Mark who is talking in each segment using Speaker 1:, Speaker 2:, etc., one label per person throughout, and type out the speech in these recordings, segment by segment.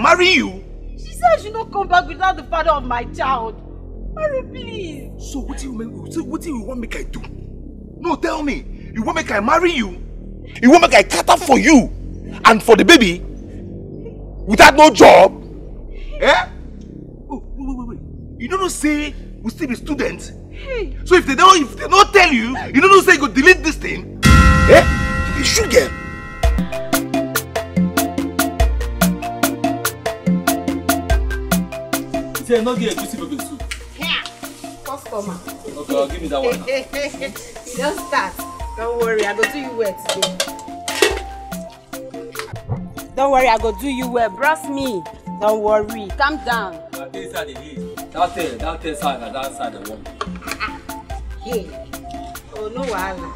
Speaker 1: Marry you?
Speaker 2: She said I should not come back without the father of my child. Mary, please.
Speaker 1: So what do you so what do you want make I do? No, tell me. You want make I marry you? You want make I cut up for you and for the baby without no job? Eh? Oh, wait, wait, wait. You don't know say we still be students?
Speaker 2: Hey.
Speaker 1: So if they don't if they don't tell you, you don't know say you go delete this thing? Eh? You should get.
Speaker 3: Say, no get egusi pepper soup.
Speaker 2: Here. Customer.
Speaker 3: Okay, I'll give me that one now.
Speaker 2: you just start. Don't worry, I go do you well today. Don't worry, I go do you well. Brush me. Don't worry. Calm down.
Speaker 3: I dey inside the heat. That tail, that tail side, and that side, the one.
Speaker 2: Hey. Oh, no wahala.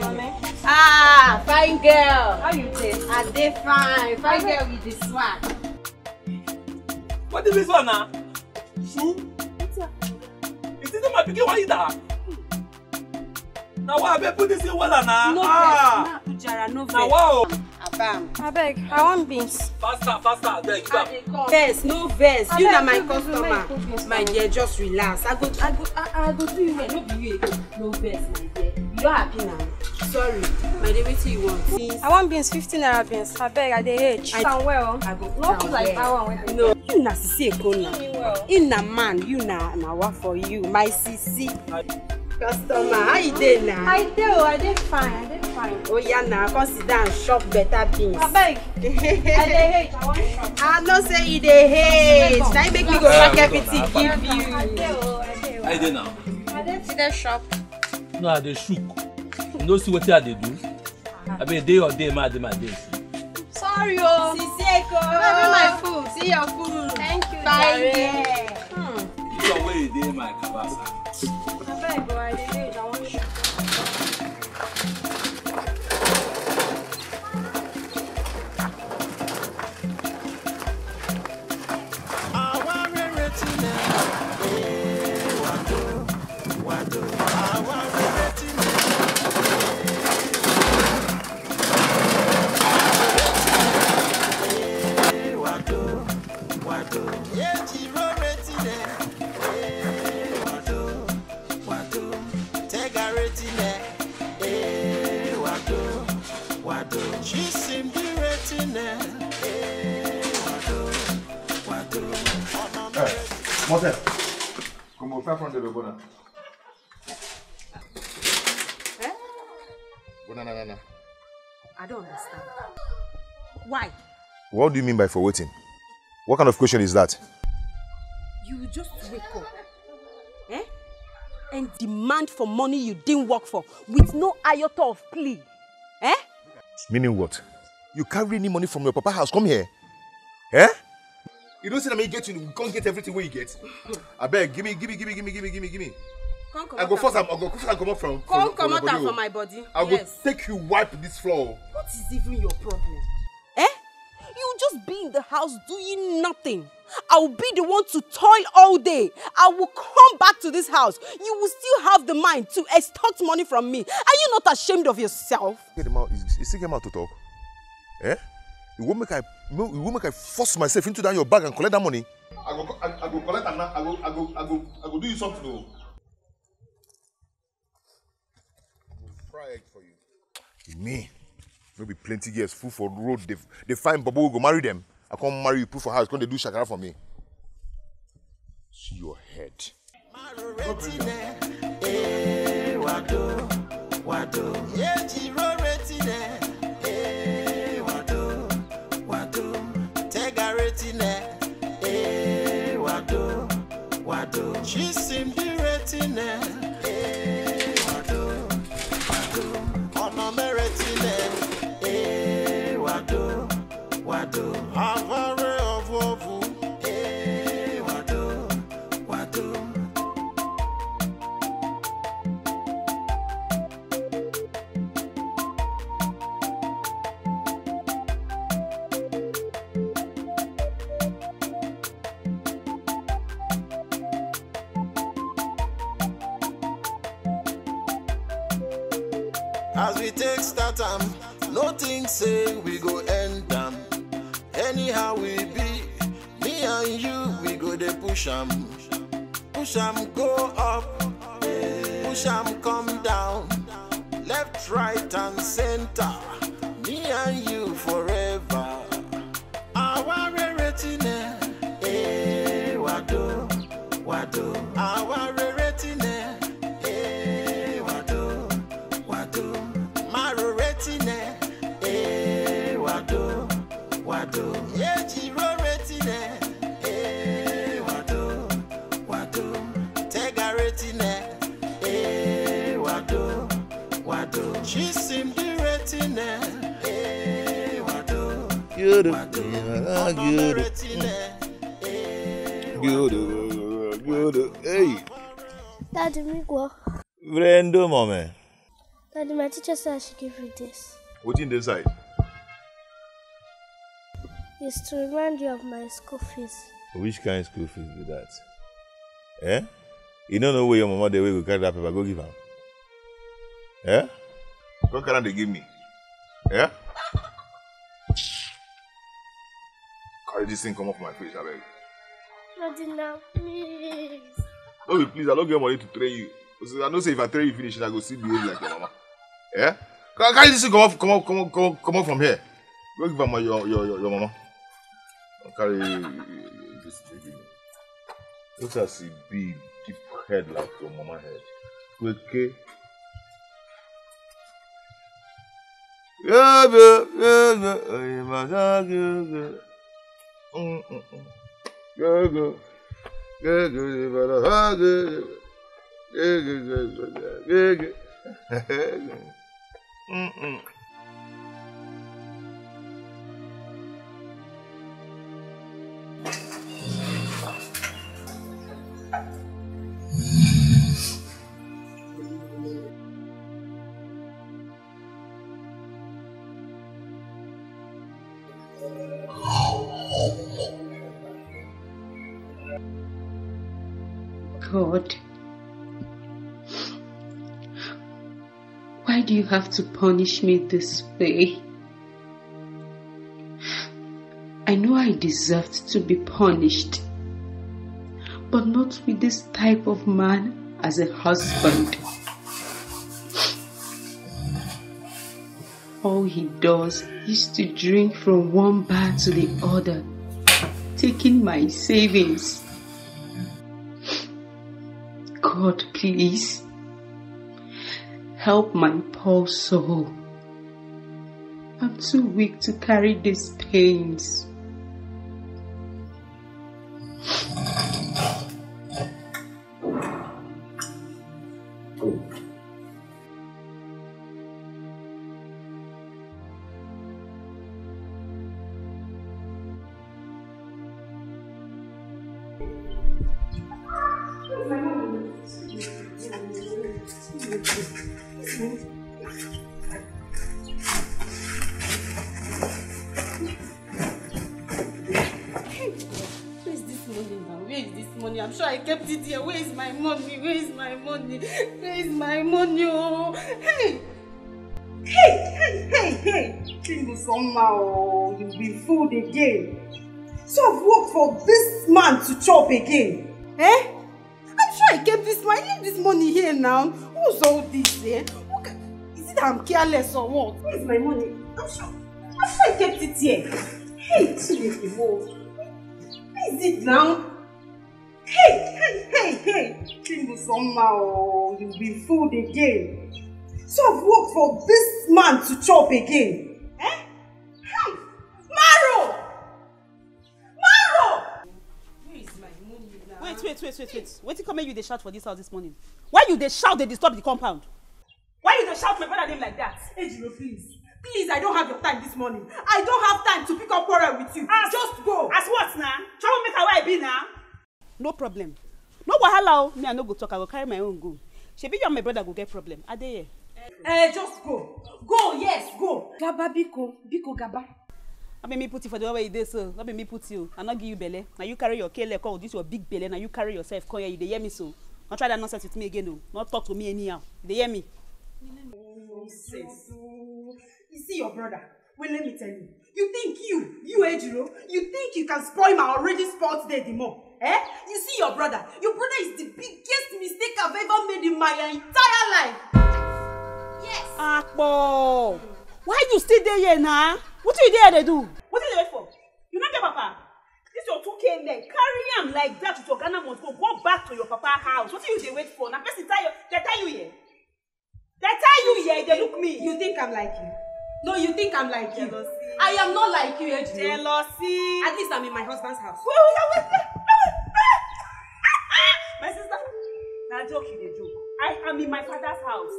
Speaker 4: Mommy.
Speaker 2: well. Ah, fine girl.
Speaker 4: How you dey?
Speaker 2: I dey fine. Fine girl with the swag.
Speaker 3: What is this one now? Su? Is this my picking one either? Now why I put this in water now?
Speaker 2: No,
Speaker 3: ah
Speaker 2: vex. Na Ujara, no vex.
Speaker 3: na wow.
Speaker 2: Abam.
Speaker 4: Abeg, I want beans.
Speaker 3: Faster, faster, abeg, give
Speaker 2: I
Speaker 3: am.
Speaker 2: dey come. Vex, no vex. You na my customer.
Speaker 4: beans
Speaker 2: My dear, just relax. I go, I go, I, I go do you well. No be you again. No vex, my dear. You don happy now? Sorry. My dear, wetin you want? Since
Speaker 4: I want beans, 15 naira beans. Abeg, I dey age.
Speaker 2: I-
Speaker 4: Stand well.
Speaker 2: I go
Speaker 4: No put like that one wey I
Speaker 2: No, you na sisi Eko na. You na man, you na na wa for you. My sisi. Customer, how you dey na?
Speaker 4: I dey o, I dey fine, I dey fine.
Speaker 2: Oya na, come sit down chop better beans.
Speaker 4: Abeg, I dey age, I wan chop.
Speaker 2: I know say you dey hate. Na you make me go pack everything give
Speaker 4: I dey
Speaker 2: you.
Speaker 4: o, I dey o.
Speaker 3: How you dey now?
Speaker 4: I dey still dey shop.
Speaker 3: No, I dey shook. You know see wetin I dey do? Abeg, dey your day, my day, my day.
Speaker 4: Sorry o.
Speaker 2: Sisi Eko.
Speaker 4: Abeg, my food.
Speaker 2: See your food.
Speaker 4: Thank you,
Speaker 2: girl.
Speaker 4: Hmm.
Speaker 3: You dey my cabasa.
Speaker 4: 他再乖 bố ơi!
Speaker 1: Mother, come on, 500 Bona.
Speaker 2: Eh?
Speaker 1: Bona, na, na, na.
Speaker 2: I don't understand. Why?
Speaker 1: What do you mean by for waiting? What kind of question is that?
Speaker 2: You just wake up, eh? And demand for money you didn't work for with no iota of plea, eh?
Speaker 1: Meaning what? You carry any money from your papa house, come here. Eh? You don't say that me get you, you can't get everything where you get. I beg, give me, give me, give me, give me, give me, give me, give me. I go first, I'm, I go first, I come up from.
Speaker 2: Come come out from
Speaker 1: oh.
Speaker 2: my body.
Speaker 1: I will
Speaker 2: yes.
Speaker 1: take you wipe this floor.
Speaker 2: What is even your problem? Eh? You just be in the house doing nothing. I will be the one to toil all day. I will come back to this house. You will still have the mind to extort money from me. Are you not ashamed of yourself?
Speaker 1: Get him out. You still get him out to talk. Eh? You won't make I, you won't make I force myself into that your bag and collect that money. I go, I, I go collect and now I go, I go, I go, I go do you something. Oh. Fry egg for you. Me, no be plenty girls full for road. They, they find Bobo we go marry them. I come marry you, put for house. Come they do shakara for me. See your head.
Speaker 5: As we take start am, no
Speaker 6: give you this.
Speaker 1: What's in the side?
Speaker 6: It's to remind you of my school fees.
Speaker 1: Which kind of school fees be that? Eh? You don't know where your mama the way go carry that paper, go give am. Eh? What can they give me? Eh? Carry this thing come off my face, abeg.
Speaker 6: Daddy, now, please.
Speaker 1: No please, I don't get money to train you. I know say if I train you finish, I go still behave like your mama. Eh? Come this come comot come comot come comot from here go give am your your your, your mama carry this thing give a big deep head like your mama head kweke. Yebe, yebe, oyinbaza gege. Gege, gege, oyinbaza gege. Gege,
Speaker 7: gege, gege. 嗯嗯。Have to punish me this way? I know I deserved to be punished, but not with this type of man as a husband. All he does is to drink from one bar to the other, taking my savings. God, please help my poor soul. I'm too weak to carry these pains.
Speaker 2: I'm sure I kept it here. Where is my money? Where is my money? Where is my money? Oh, hey! Hey, hey, hey, hey! Think somehow you'll be fooled again. So I've worked for this man to chop again. Eh? I'm sure I kept this money. Leave this money here now. Who's all this, eh? Ca- Is it I'm careless or what? Where is my money? I'm sure, I'm sure I kept it here. Hey, whoa. Where is it now? Hey, hey, hey, hey! Think somehow you'll be fooled again. So I've worked for this man to chop again. Eh? Hey! Maro! Maro! Where is my money now?
Speaker 8: wait wait wait wait wait wetin come make you dey shout for dis house dis morning why you dey shout dey disturb the compound why you dey shout my brother name like that.
Speaker 2: Ejiro, please. Please, I don't have your time this morning. I don't have time to pick up quarrel with you.
Speaker 8: As-
Speaker 2: Just go.
Speaker 8: as what na troublemaker wey i be na. No problem no wahala o me i no go talk i go carry my own go shebi you and my brother go get problem i dey here.
Speaker 2: Eh, just go. Go, yes, go. Gaba biko, biko gaba.
Speaker 8: no be me put you for the one wey you dey so no be me put you i no give you belle na you carry your kele come with this your big belle na you carry yourself come here you dey hear me so no try that nonsense with me again o no talk to me anyhow you dey hear me.
Speaker 2: Nonsense. You see your brother. Well, let me tell you. You think you, you Ejiro, you think you can spoil my already spoiled day the more? Eh? You see your brother. Your brother is the biggest mistake I've ever made in my entire life. Yes.
Speaker 8: Akpo! Why you still dey here na? Wetin you dey here dey do? Wetin you dey wait for? You no get papa? This your 2k leg, carry am like that with your Ghana must go. Go back to your papa house. Wetin you dey wait for? Na person tie you, dey tie you here. Dey tie you here, dey look me.
Speaker 2: You think I'm like you? No, you think I'm like you?
Speaker 8: Jealousy.
Speaker 2: I am not like you, Ejiro.
Speaker 8: Jealousy.
Speaker 2: At least I'm in my husband's house.
Speaker 8: Wait, wait, wait, wait. Na joke you dey joke. I am in my father's house.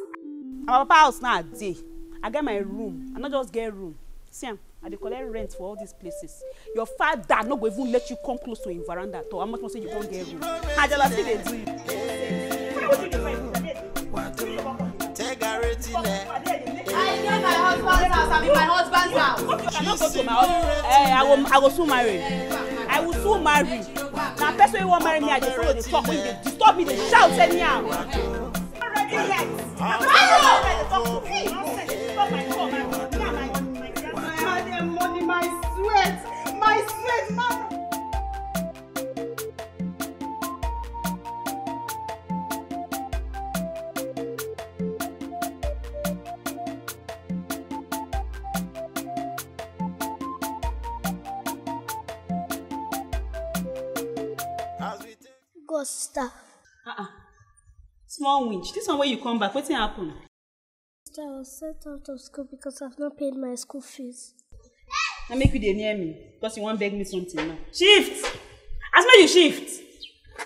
Speaker 8: Our papa house na dey. I get my room. I no just get room. See am, I dey collect rent for all these places. Your father no go even let you come close to him veranda at all. How much more say you come get room? Na jealousy dey do you.
Speaker 2: I get my husband's house. I'm in my husband's house.
Speaker 8: You cannot go to my house. Eh, I go, I go soon marry. I will soon marry. Na person wey wan marry me, I dey follow dey talk. When you dey disturb me, dey shout anyhow. Already yet.
Speaker 2: Money, my sweat, my sweat, my.
Speaker 5: Take
Speaker 6: Go, sister.
Speaker 8: Uh-uh. Small winch. This one wey you come back, wetin happen?
Speaker 6: Sister, I was sent out of school because I've not paid my school fees.
Speaker 8: Na make you dey near me because you wan beg me something now. Shift! As make you shift!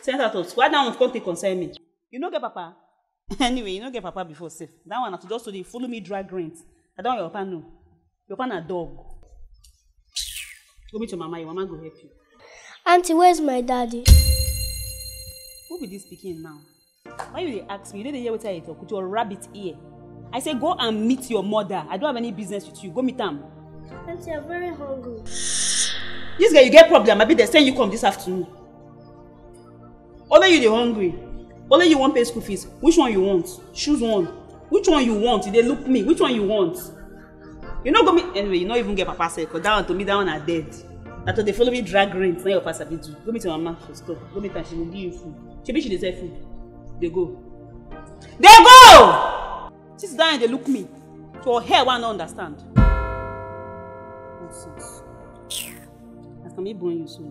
Speaker 8: Send out of school. Why that one come take concern me? You no get papa? anyway, you no get papa before sef. That one na to just to dey follow me drag rent. I don your papa know. Your papa na dog. Go meet your mama, your mama go help you.
Speaker 6: Auntie, where's my daddy?
Speaker 8: Who be dis pikin now? Why you dey ask me? You no dey hear wetin I dey talk with your rabbit ear. I say go and meet your mother. I don't have any business with you. Go meet am.
Speaker 6: Auntie, I'm very hungry.
Speaker 8: Dis girl you get problem abi dey send you come dis afternoon. Only you dey hungry. Only you wan pay school fees. Which one you want? Choose one. Which one you want? You dey look me. Which one you want? You no go meet anyway you no even get papa sef cause that one to me that one na dead. Na to dey follow me drag rent na your papa sabi do. Go meet your mama for store. Go meet am she go give you food. Shebi she dey sell food. Dey go. Dey go! Down and dey look me. Your hair wey I no understand. Nonsense. As na me born you so.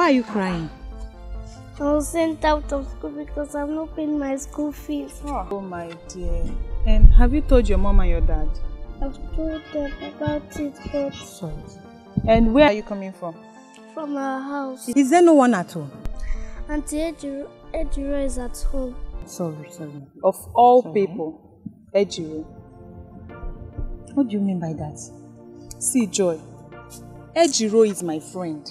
Speaker 9: Why are you crying?
Speaker 6: I was sent out of school because I'm not paying my school fees.
Speaker 9: Oh my dear. And have you told your mom and your dad?
Speaker 6: I've told them about it, but
Speaker 9: Sorry. And where are you coming from?
Speaker 6: from our house.
Speaker 9: Is there no one at home?
Speaker 6: Auntie Ejiro, Ejiro is at home.
Speaker 9: Sorry, sorry. Of all people, Ejiro. What do you mean by that? See, Joy, Ejiro is my friend.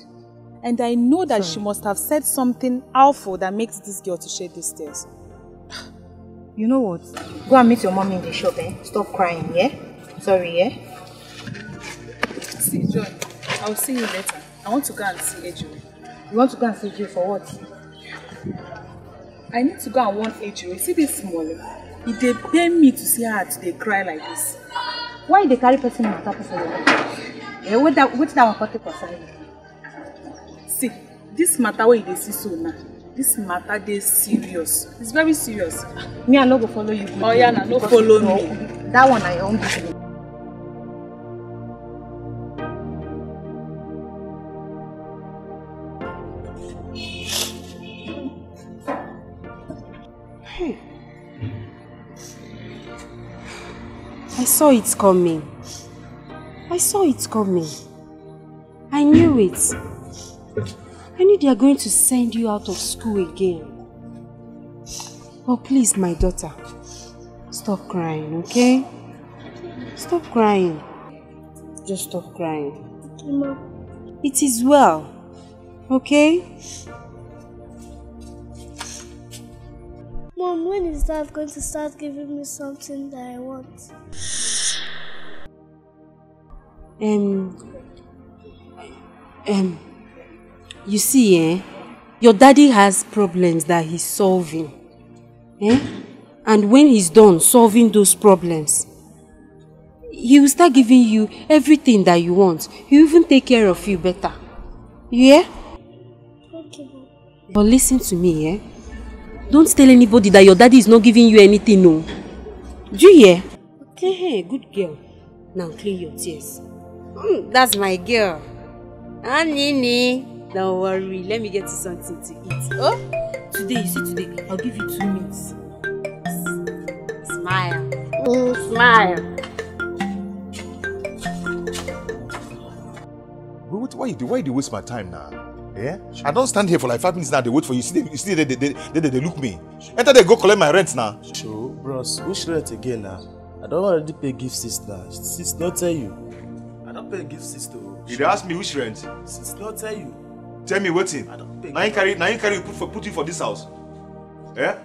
Speaker 9: And I know that she must have said something awful that makes this girl to shed these tears.
Speaker 10: You know what? Go and meet your mommy in the shop, eh? Stop crying, yeah? Sorry, yeah?
Speaker 9: See, Joy, I'll see you later. I want to go and see Ejiro.
Speaker 10: You want to go and see you for what?
Speaker 9: I need to go and warn Ejiro. See this small? It dey pain me to see her today cry like this.
Speaker 10: Why they carry person matter for your life? Eh, what that, what that one cut it concern you?
Speaker 9: See, this matter wey you dey see so now, this matter dey serious. It's very serious.
Speaker 10: Me, I no go follow you.
Speaker 9: Oh yeah, na no follow me.
Speaker 10: That one na your own business.
Speaker 2: I saw it coming. I saw it coming. I knew it. I knew they are going to send you out of school again. But please, my daughter, stop crying, okay? Stop crying. Just stop crying.
Speaker 6: Mom,
Speaker 2: It is well, okay?
Speaker 6: Mom, when is Dad going to start giving me something that I want?
Speaker 2: Um, um, you see, eh? Your daddy has problems that he's solving. Eh? And when he's done solving those problems, he will start giving you everything that you want. He will even take care of you better. You hear?
Speaker 6: Okay,
Speaker 2: But listen to me, eh? Don't tell anybody that your daddy is not giving you anything, no. Do you hear? Okay, hey, good girl. Now clean your tears. Mm, that's my girl. Ah, Nini. Don't worry, let me get you something to eat. Oh, today, you see today, I'll give you two minutes. Smile. Mm, smile.
Speaker 1: Bro, what, why you do? Why you waste my time now? Yeah? I don't stand here for like five minutes now. They wait for you. See, they, you see, they, they, they, they, they, they look me. Enter, they go collect my rent now.
Speaker 11: Sure, bros, which rent again now? I don't already pay gift sis now. Sis not tell you. I don't pay gift sis though.
Speaker 1: You dey ask me which rent?
Speaker 11: Sis not tell you.
Speaker 1: Tell me wetin.
Speaker 11: I don't.
Speaker 1: Now you carry, now you carry put for put you for this house. Eh?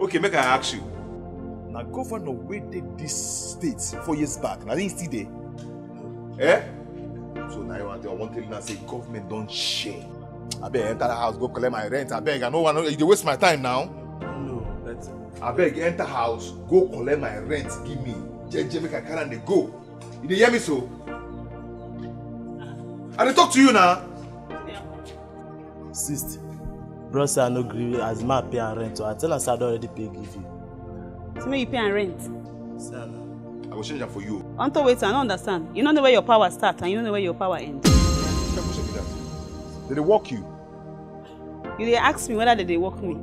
Speaker 1: Okay, make I ask you. Now governor wey dey this state four years back, na him still dey. Eh? So now you want I wan tell now say government don share. Abeg enter the house go collect my rent. Abeg I no wan you dey waste my time now.
Speaker 11: No, but
Speaker 1: Abeg enter house go collect my rent give me. Jeje make I carry am dey go. You dey hear me so? I dey talk to you now.
Speaker 11: Sis, bros say I no gree as ma pay her rent. So I tell her say I don already pay give you.
Speaker 8: So make you pay and rent.
Speaker 11: Say.
Speaker 1: I go change am for you.
Speaker 8: Unto wait, I don't understand. You don't know where your power start and you don't know where your power ends.
Speaker 1: Tell me something that. Did they walk you?
Speaker 8: You dey ask me whether they dey work me.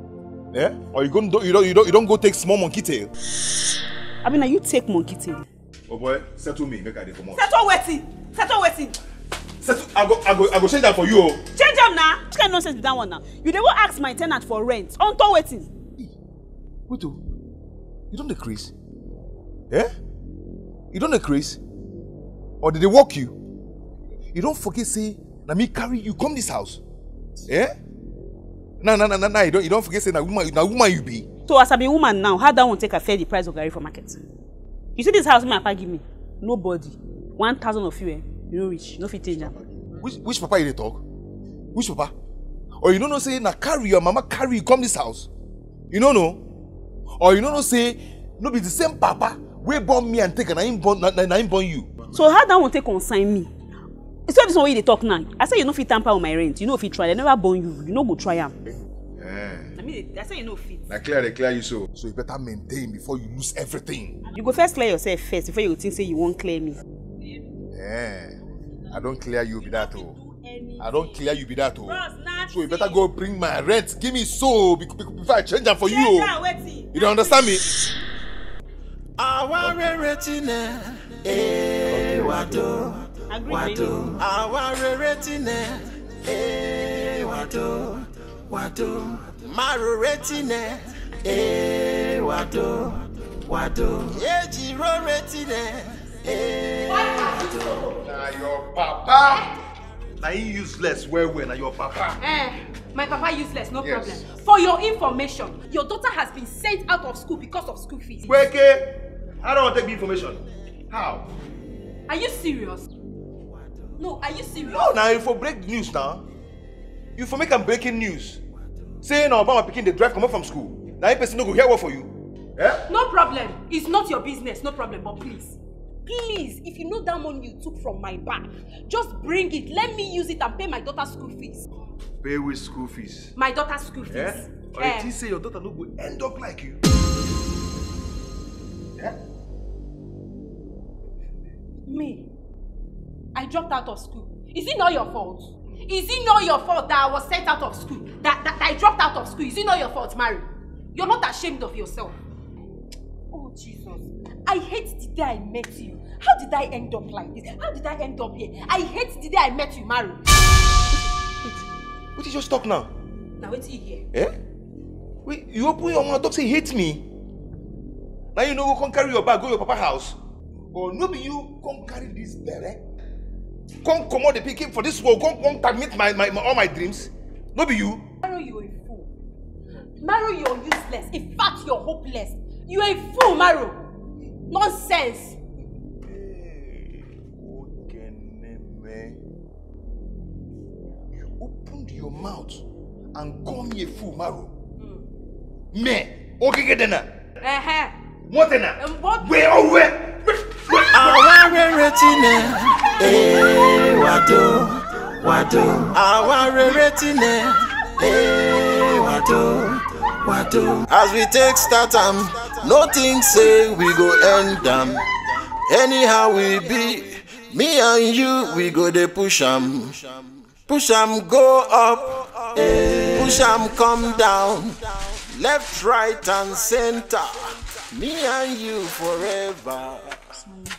Speaker 1: Yeah? Or you go you don't you don't you don't go take small monkey tail?
Speaker 8: I mean, na you take monkey tail.
Speaker 1: Oh boy, settle me, make I dey comot.
Speaker 8: Settle wetin? Settle wetin?
Speaker 1: I go I go I go change that for you. oh.
Speaker 8: Change am na. Which kind nonsense be that one now? You dey go ask my ten ant for rent. Unto wetin?
Speaker 1: Wait oh. You don't decrease? Yeah? You don't decrease? Or did they walk you? You don't forget say na me carry you come this house. Yeah? No, no, no, no, no. You don't, you don't forget say na woman, na woman you be.
Speaker 8: So as I be woman now, how that one take affect the price of garri for market? You see this house wey my papa give me? Nobody. One thousand of you eh? You no reach. You no fit change am.
Speaker 1: Which which papa you dey talk? Which papa? Or you no know say na carry your mama carry you come this house? You no know? Or you no know say no be the same papa wey born me and take na him born na, na, na him born you?
Speaker 8: So how that one take consign me? Of this one wey you dey talk now, I say you no fit tamper with my rent. You no fit try. They never born you. You no go try am.
Speaker 1: Eh.
Speaker 8: I mean, I say you no fit.
Speaker 1: Na clear dey clear you so. So you better maintain before you lose everything.
Speaker 8: You go first clear yourself first before you go think say you wan clear me.
Speaker 1: Eh. I don clear you be that oh. I don clear you be that oh. So you better go bring my rent. Give me so before I change am for you oh. You dey understand me?
Speaker 5: àwa rere ti nẹ. Ee wà tó wà tó àwa rere ti nẹ. Ee wà tó wà tó má rere ti nẹ. Ee wà tó wà tó èjì rere ti nẹ ee wà tó.
Speaker 1: Na your papa. Na him useless well well na your papa.
Speaker 2: Eh, my papa useless, no
Speaker 1: Yes.
Speaker 2: problem. For your information, your daughter has been sent out of school because of school fees.
Speaker 1: Weke, I don't want to take the information. How?
Speaker 2: Are you serious? No, are you serious?
Speaker 1: No, now you for break news now. You for make am breaking news. Say na Obama pikin dey drive comot from school. Na him person no go hear word for you. Eh?
Speaker 2: No problem. It's not your business, no problem. But please, please, if you know that money you took from my bank, just bring it. Let me use it and pay my daughter's school fees.
Speaker 1: Pay with school fees.
Speaker 2: My daughter's school fees.
Speaker 1: Eh? Or
Speaker 2: Eh,
Speaker 1: you think say your daughter no go end up like you? Eh?
Speaker 2: me, I dropped out of school. Is it not your fault? Is it not your fault that I was sent out of school? That, that, that I dropped out of school? Is it not your fault, Mary? You're not ashamed of yourself. Oh, Jesus. I hate the day I met you. How did I end up like this? How did I end up here? I hate the day I met you, Maru.
Speaker 1: What you just talk now?
Speaker 2: Now, wait till you hear.
Speaker 1: Eh? Wait, you open your mouth talk say hate me? Now you know go come carry your bag go your papa house? Or no be you come carry this belle? Come comot the pikin for this world, come come terminate my, my, my all my dreams? No be you?
Speaker 2: Maru, you're a fool. Maru, you're useless. In fact, you're hopeless. You're a fool, Maru. Nonsense.
Speaker 1: Opened your mouth and call me a fool, Maru. Me, okay, get na.
Speaker 2: Uh-huh.
Speaker 1: What na?
Speaker 2: Um, what?
Speaker 1: Where oh where?
Speaker 5: Àwa rere tí ni, ee wàdó, wàdó. Àwa rere tí ni, ee wàdó, wàdó. As we take start am, no think say we go end am. Anyhow we be, me and you we go dey push am. Push am go up, push am come down. Left, right and center. Me and you forever.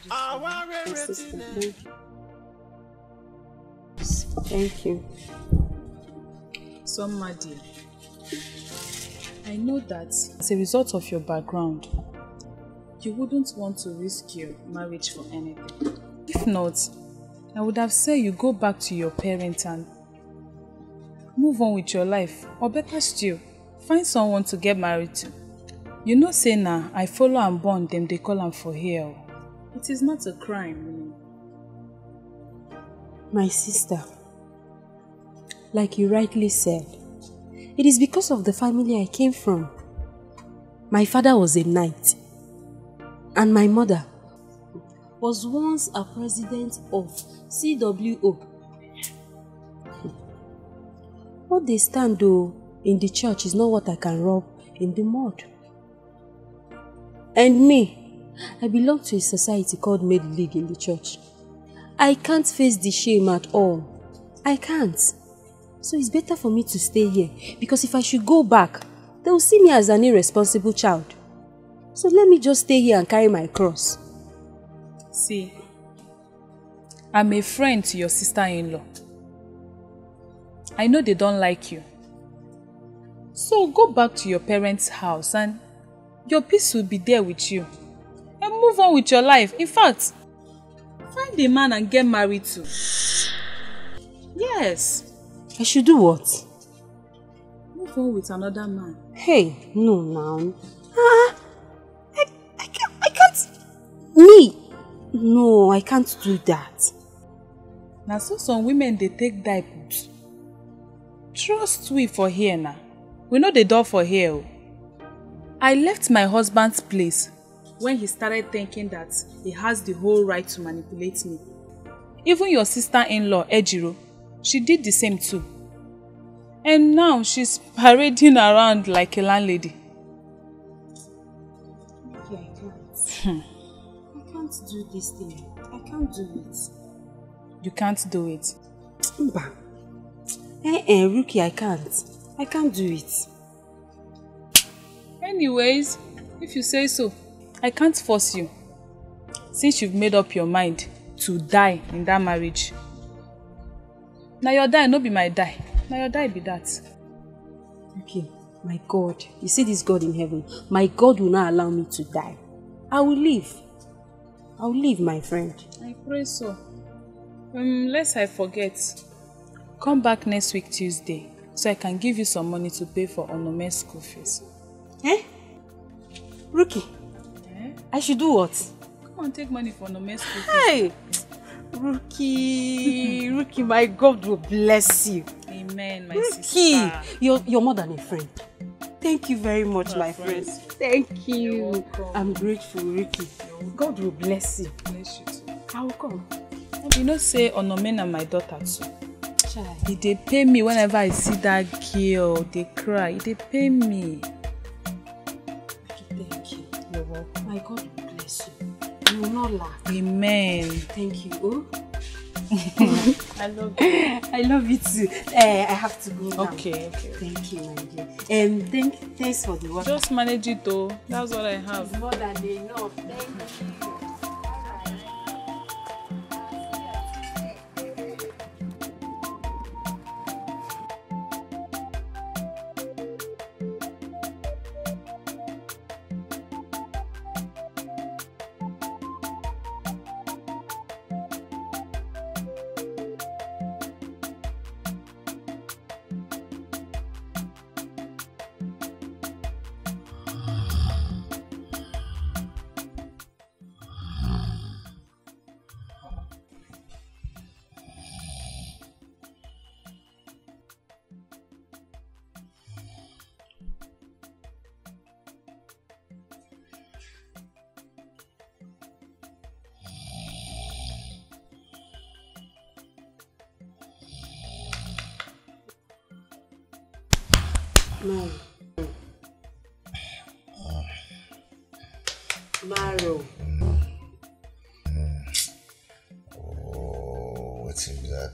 Speaker 5: Àwa rere tí ni.
Speaker 2: Thank you.
Speaker 9: Somebody, I know that as a result of your background, you wouldn't want to risk your marriage for anything. If not, I would have said you go back to your parents and move on with your life. Or better still, find someone to get married to. You know say na I follow and born them, they call am for here. It is not a crime.
Speaker 2: My sister, like you rightly said, it is because of the family I came from. My father was a knight, and my mother was once a president of CWO. What they stand though in the church is not what I can rub in the mud. And me, I belong to a society called Maid League in the church. I can't face the shame at all. I can't. So it's better for me to stay here because if I should go back, they will see me as an irresponsible child. So let me just stay here and carry my cross.
Speaker 9: See, I'm a friend to your sister-in-law. I know they don't like you. So go back to your parents' house and your peace will be there with you. And move on with your life. In fact, find a man and get married to. Yes.
Speaker 2: I should do what?
Speaker 9: Move on with another man.
Speaker 2: Hey, no now. Ah, I, I, can't, I can't. Me? No, I can't do that.
Speaker 9: Now so some women they take diapers. Trust we for here now. We know the door for here. Oh. I left my husband's place when he started thinking that he has the whole right to manipulate me. Even your sister-in-law, Ejiro, she did the same too. And now she's parading around like a landlady.
Speaker 2: I can't. Can't do this thing. I can't do it.
Speaker 9: You can't do it.
Speaker 2: Mba. Eh eh, Ruki, I can't. I can't do it.
Speaker 9: Anyways, if you say so, I can't force you. Since you've made up your mind to die in that marriage. Now your die no be my die. Now your die be that.
Speaker 2: Okay, my God. You see this God in heaven? My God will not allow me to die. I will live. I will live, my friend.
Speaker 9: I pray so. Um, lest I forget, come back next week Tuesday so I can give you some money to pay for Onome's school fees.
Speaker 2: Eh? Ruki,
Speaker 9: Eh?
Speaker 2: I should do what?
Speaker 9: Come on, take money for Onome's school fees.
Speaker 2: Hey! Ruki, Ruki, my God will bless you.
Speaker 9: Amen, my
Speaker 2: Ruki,
Speaker 9: sister.
Speaker 2: you're, you're more than a friend. Thank you very much, my friend.
Speaker 9: friends.
Speaker 2: Thank you. I'm grateful, Ricky. God will bless you.
Speaker 9: Bless you too.
Speaker 2: I will come.
Speaker 9: You know say Onome na my daughter too.
Speaker 2: Chai.
Speaker 9: E dey pain me whenever I see that girl dey cry. E dey pain me.
Speaker 2: Thank you.
Speaker 9: You're welcome.
Speaker 2: My God will bless you. You will not laugh.
Speaker 9: Amen.
Speaker 2: Thank you. Oh?
Speaker 9: I love you.
Speaker 2: I love you too. Uh, I have to go now.
Speaker 9: Okay, okay.
Speaker 2: Thank you, my dear. Um, thank, thanks for the work.
Speaker 9: Just manage it though. That's what I have.
Speaker 2: more than enough. Thank you.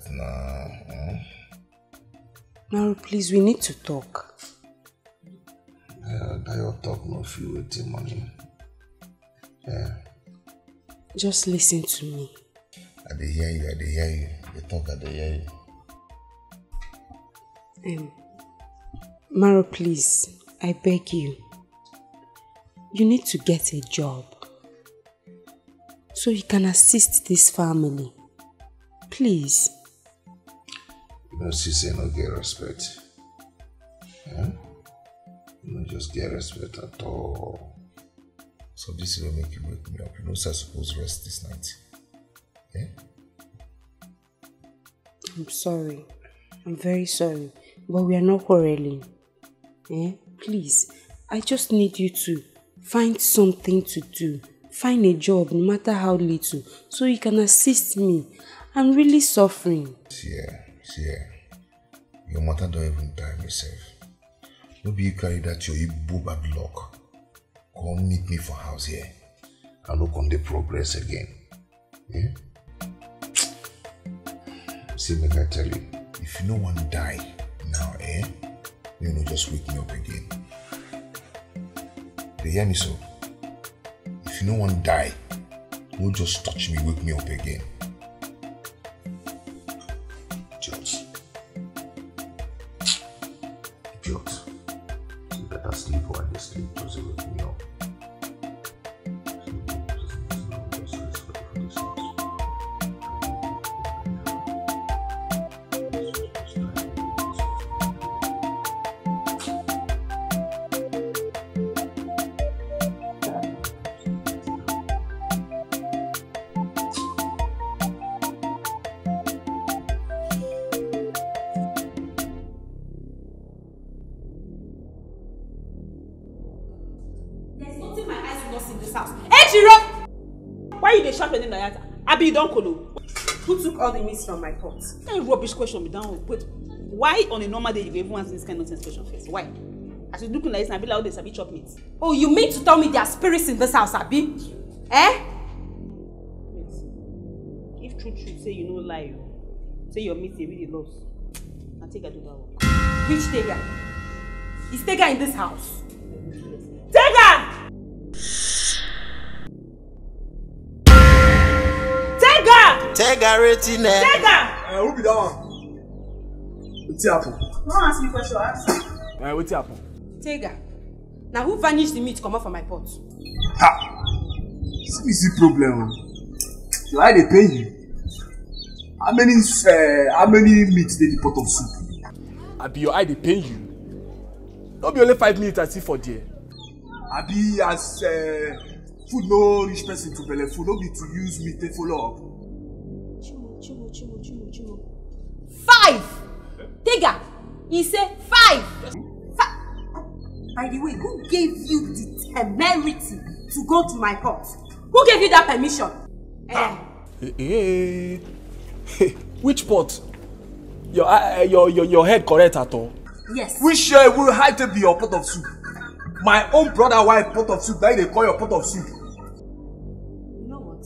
Speaker 1: That now? Hmm?
Speaker 2: Maro, please, we need to talk.
Speaker 1: Yeah, that your talk no fit wetin money. Yeah,
Speaker 2: Just listen to me.
Speaker 1: I dey hear you, I dey hear you. You talk, I dey hear you.
Speaker 2: Um, Maro, please, I beg you. You need to get a job so you can assist this family. Please.
Speaker 1: You know, see, say no get respect. Yeah? You no just get respect at all. So this will make you wake me up. You know, say I suppose rest this night. Yeah?
Speaker 2: I'm sorry. I'm very sorry. But we are not quarreling. Eh? Please, I just need you to find something to do. Find a job, no matter how little, so you can assist me. I'm really suffering.
Speaker 1: Here, see. Your mother don't even die myself. No be you carry that your Igbo bad luck. Come meet me for house here. I look on the progress again. Yeah? See, make I tell you, if you no want to die now, eh? You know, just wake me up again. You hear me so? If you no want to die, no just touch me, wake me up again.
Speaker 2: Meat from my pot?
Speaker 8: That rubbish question be down. Wait, why on a normal day you go even answer this kind of nonsense question first? Why? As you looking like this, na be like how they sabi chop meat.
Speaker 2: Oh, you mean to tell me there are spirits in this house, Abi? Eh?
Speaker 8: If true true say you no lie say your meat dey really lost, na take I do that one.
Speaker 2: Which Tega? Is Tega in this house?
Speaker 8: Tega! Tega
Speaker 5: rating eh?
Speaker 8: Tega!
Speaker 3: Uh, who be that one? Wetin happen?
Speaker 8: No ask me question, ask me.
Speaker 3: Uh, wetin happen?
Speaker 2: Tega. Now who vanished the meat comot from my pot?
Speaker 3: Ha! See me see problem o. Your eye dey pain you. How many uh, how many meat dey the pot of soup? Abi your eye dey pain you? No be only five minutes I see for there. Abi as uh, food no reach person to belle full no be to use meat take follow up.
Speaker 2: Chimo, chimo, chimo, chimo, chimo. Five! Tega! He said five! Fi- By the way, who gave you the temerity to go to my pot? Who gave you that permission? Eh,
Speaker 3: Hey, ah. eh, hey. Eh, eh, Which pot? Your, eye- your your your head correct at all?
Speaker 2: yes.
Speaker 3: Which uh, will height be your pot of soup? My own brother wife pot of soup, na you dey call your pot of soup.
Speaker 2: You know what?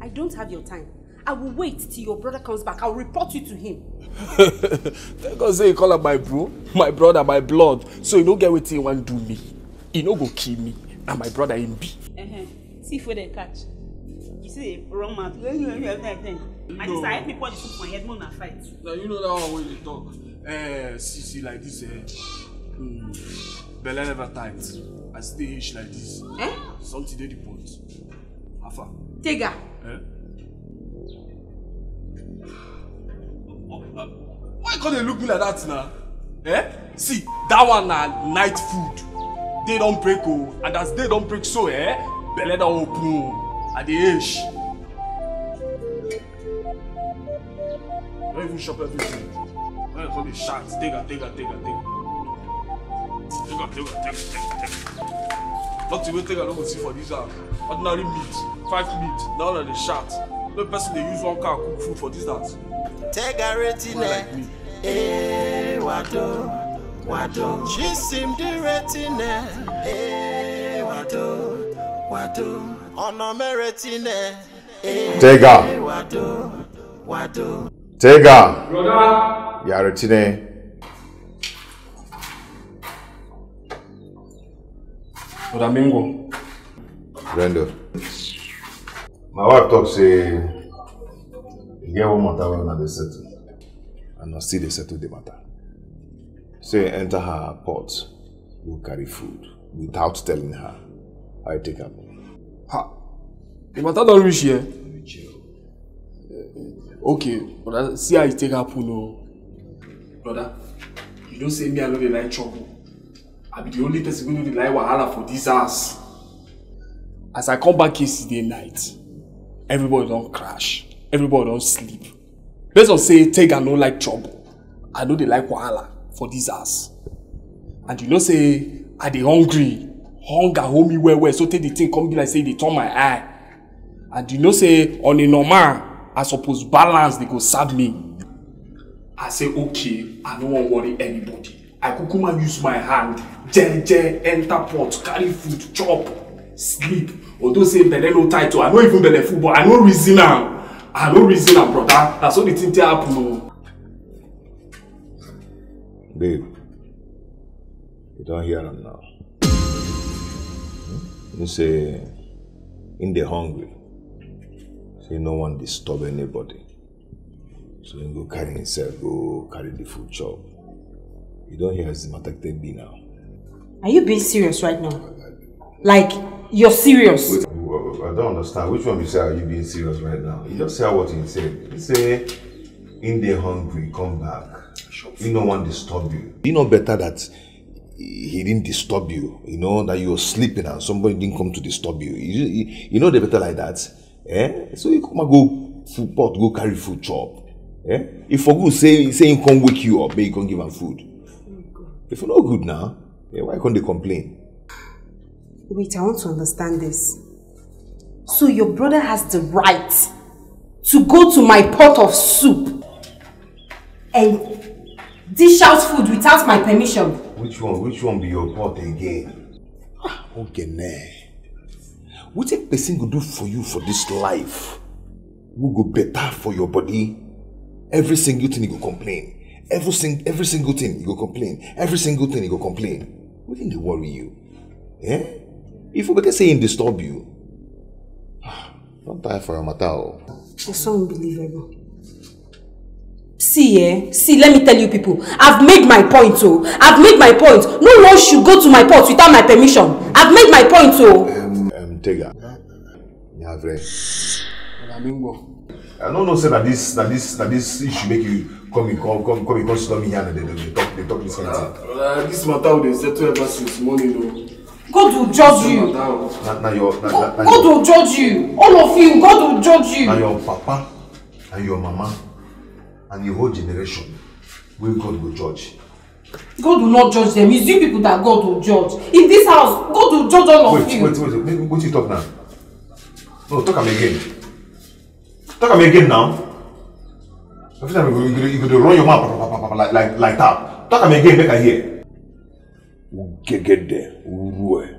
Speaker 2: I don't have your time. I will wait till your brother comes back. I'll report you to him.
Speaker 3: Thank God say you call am my bro, my brother, my blood. So you no get wetin you wan do me. He no go kill me. Na my brother him be.
Speaker 8: Uh-huh. See if they catch. You see the wrong mouth. My sister help me pour the soup for head, more na fight.
Speaker 3: Na you know that one wey dey talk. Eh, see see like this eh. Mm, belle never tight. I stay ish like this.
Speaker 2: Eh?
Speaker 3: Something dey the pot. Afa.
Speaker 2: Tega.
Speaker 3: Eh? Why come dey look me like that na? Eh? See, that one na night food. Day don break o, and as day don break so eh, belle don open o. I dey ache. No even chop everything. When you come dey shout, am, take am, take am, take am, take am. Nothing wey am no go see for this house. Ordinary meat, five meat, na all dey shout no person dey use one car cook food for this that.
Speaker 5: tẹ́gàrẹ́tì nẹ ee wàdó wàdó chisim dírẹ́tì nẹ ee wàdó wàdó ọ̀nà mẹ́rẹ̀tì nẹ
Speaker 1: ee
Speaker 5: wàdó wàdó.
Speaker 1: tẹ́gà
Speaker 3: yàrá
Speaker 1: tí
Speaker 3: nẹ. Odamingo.
Speaker 1: Brendo. My wife talk say e get one matter wey una dey settle and na still dey settle the matter. Say enter her pot go carry food without telling her you take am.
Speaker 3: Ha. The matter don reach here. Okay, brother, see how you take happen o. Brother, you know say me I no like trouble. I be the only person wey no like wahala for this house. As I come back yesterday night, everybody don crash. Everybody don sleep. Based on say Tega no like trouble, I no dey like wahala for this house. And you know say I dey hungry. Hunger hold me well well so tey the thing come be like say e dey turn my eye. And you know say on a normal, I suppose balance dey go serve me. I say okay, I no wan worry anybody. I kukuma use my hand, jeje, enter pot, carry food, chop, sleep. Although say belle no tight o, I no even belle full but I no reason am. I no reason am brother, na so the thing take happen o.
Speaker 1: Babe, you don hear am now. Hmm? You say in dey hungry. Say no wan disturb anybody. So him go carry himself go carry the food chop. You don hear as the matter take be now.
Speaker 2: Are you being serious right now? Like, you're serious?
Speaker 1: Wait, I don't understand. Which one you say are you being serious right now? You just say what he said. He say in dey hungry, come back. He no wan disturb you. You know better that he didn't disturb you. You know that you were sleeping and somebody didn't come to disturb you. You, you, you know the better like that. Eh? So you come and go food pot, go carry food chop. Eh? If for good say say him come wake you up, make you come give him food. If you no good now, eh, why can't they complain?
Speaker 2: Wait, I want to understand this. So your brother has the right to go to my pot of soup and dish out food without my permission.
Speaker 1: Which one? Which one be your pot again? Ah, Okay, ne. Wetin person go do for you for this life? Who go better for your body? Every single thing you go complain. Every sing, every single thing you go complain. Every single thing you go complain. Wetin dey worry you? Eh? If you better say him disturb you, don't die for a matter o.
Speaker 2: It's so unbelievable. See, eh? See, let me tell you people. I've made my point, oh. I've made my point. No one should go to my pot without my permission. I've made my point, oh.
Speaker 1: Um, um, Tega. Nyavre. I don't know say that this that this that this issue make you come in come come come come sit me here and they, they, they talk they talk this kind of thing.
Speaker 3: Uh, this matter we dey settle ever since morning o.
Speaker 2: God will judge you.
Speaker 1: Na na your na na, na
Speaker 2: God will judge you. All of you, God will judge you.
Speaker 1: na your papa and your mama and your whole generation wey God go judge.
Speaker 2: God will not judge them. It's you people that God will judge. In this house, God will judge all of
Speaker 1: wait
Speaker 2: you.
Speaker 1: wait wait wait wetin you talk now? No talk am again. Talk am again now. Every time you go you go you go run your mouth like like like that. Talk am again make I hear. Wúru ẹ̀.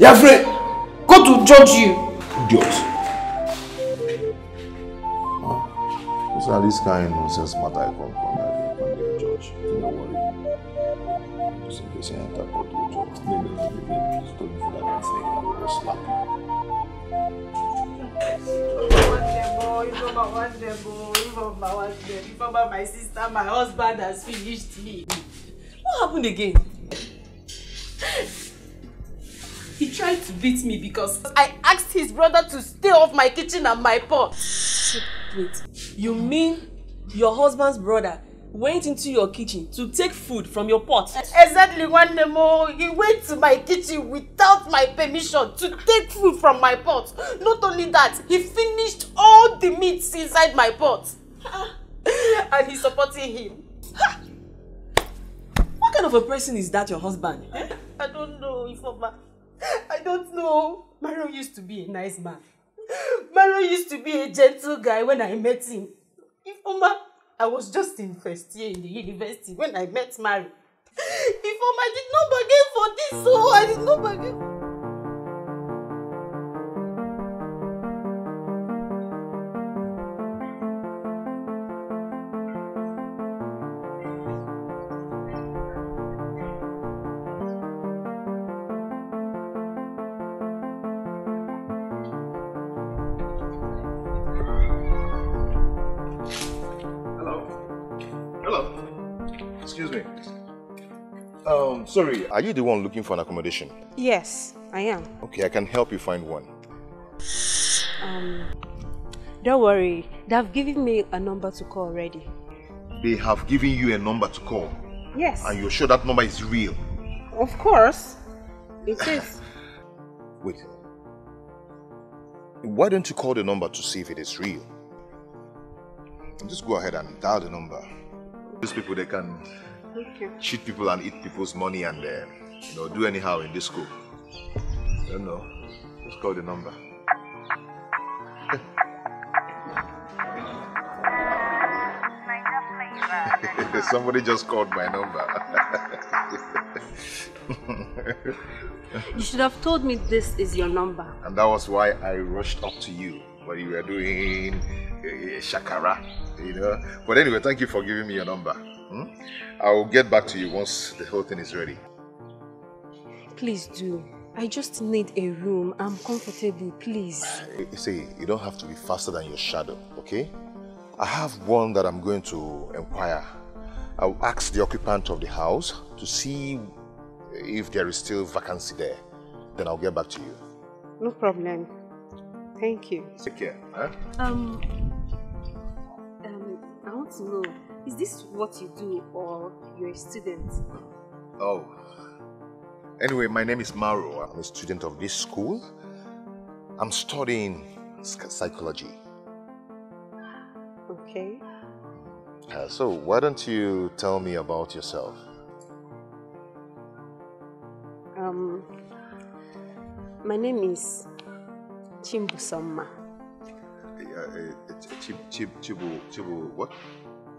Speaker 1: Yafre.
Speaker 2: God will judge you.
Speaker 1: Idiot. So now this kind of nonsense matter I come from, I come to judge. Don't worry. Just in case you enter court to judge. Maybe, maybe, stop me for that of thing. I will just slap you.
Speaker 8: Remember my sister, my husband has finished me. What happened again? Beat me because I asked his brother to stay off my kitchen and my pot.
Speaker 12: Wait, you mean your husband's brother went into your kitchen to take food from your pot?
Speaker 8: Exactly one more. He went to my kitchen without my permission to take food from my pot. Not only that, he finished all the meats inside my pot. and he's supporting him.
Speaker 12: What kind of a person is that your husband? Eh?
Speaker 8: I don't know, Ifeoma. I don't know. Mario used to be a nice man. Mario used to be a gentle guy when I met him. Ifeoma, I was just in first year in the university when I met Mario. Ifeoma, did not bargain for this, so I did not bargain.
Speaker 1: Sorry, are you the one looking for an accommodation?
Speaker 2: Yes, I am.
Speaker 1: Okay, I can help you find one.
Speaker 2: Um, don't worry. They've given me a number to call already.
Speaker 1: They have given you a number to call.
Speaker 2: Yes.
Speaker 1: And you're sure that number is real?
Speaker 2: Of course. It is.
Speaker 1: Wait. Why don't you call the number to see if it is real? Just go ahead and dial the number. These people, they can
Speaker 2: Okay.
Speaker 1: cheat people and eat people's money and uh, you know, do anyhow in this school. I don't know. Just call the number. Somebody just called my number.
Speaker 2: You should have told me this is your number.
Speaker 1: and that was why I rushed up to you when you were doing uh, shakara, you know. But anyway, thank you for giving me your number. Hmm? I will get back to you once the whole thing is ready.
Speaker 2: Please do. I just need a room. I'm comfortable, please.
Speaker 1: You see, you don't have to be faster than your shadow, okay? I have one that I'm going to inquire. I'll ask the occupant of the house to see if there is still vacancy there. Then I'll get back to you.
Speaker 2: No problem. Thank you.
Speaker 1: Take care. Huh?
Speaker 2: Um, um, I want to know, is this what you do or you're a student?
Speaker 1: Oh. Anyway, my name is Mauro. I'm a student of this school. I'm studying psychology.
Speaker 2: Okay.
Speaker 1: Uh, so, why don't you tell me about yourself?
Speaker 2: Um, my name is Chimbusoma.
Speaker 1: Uh, uh, Chib, Chib, Chibu, Chibu, what?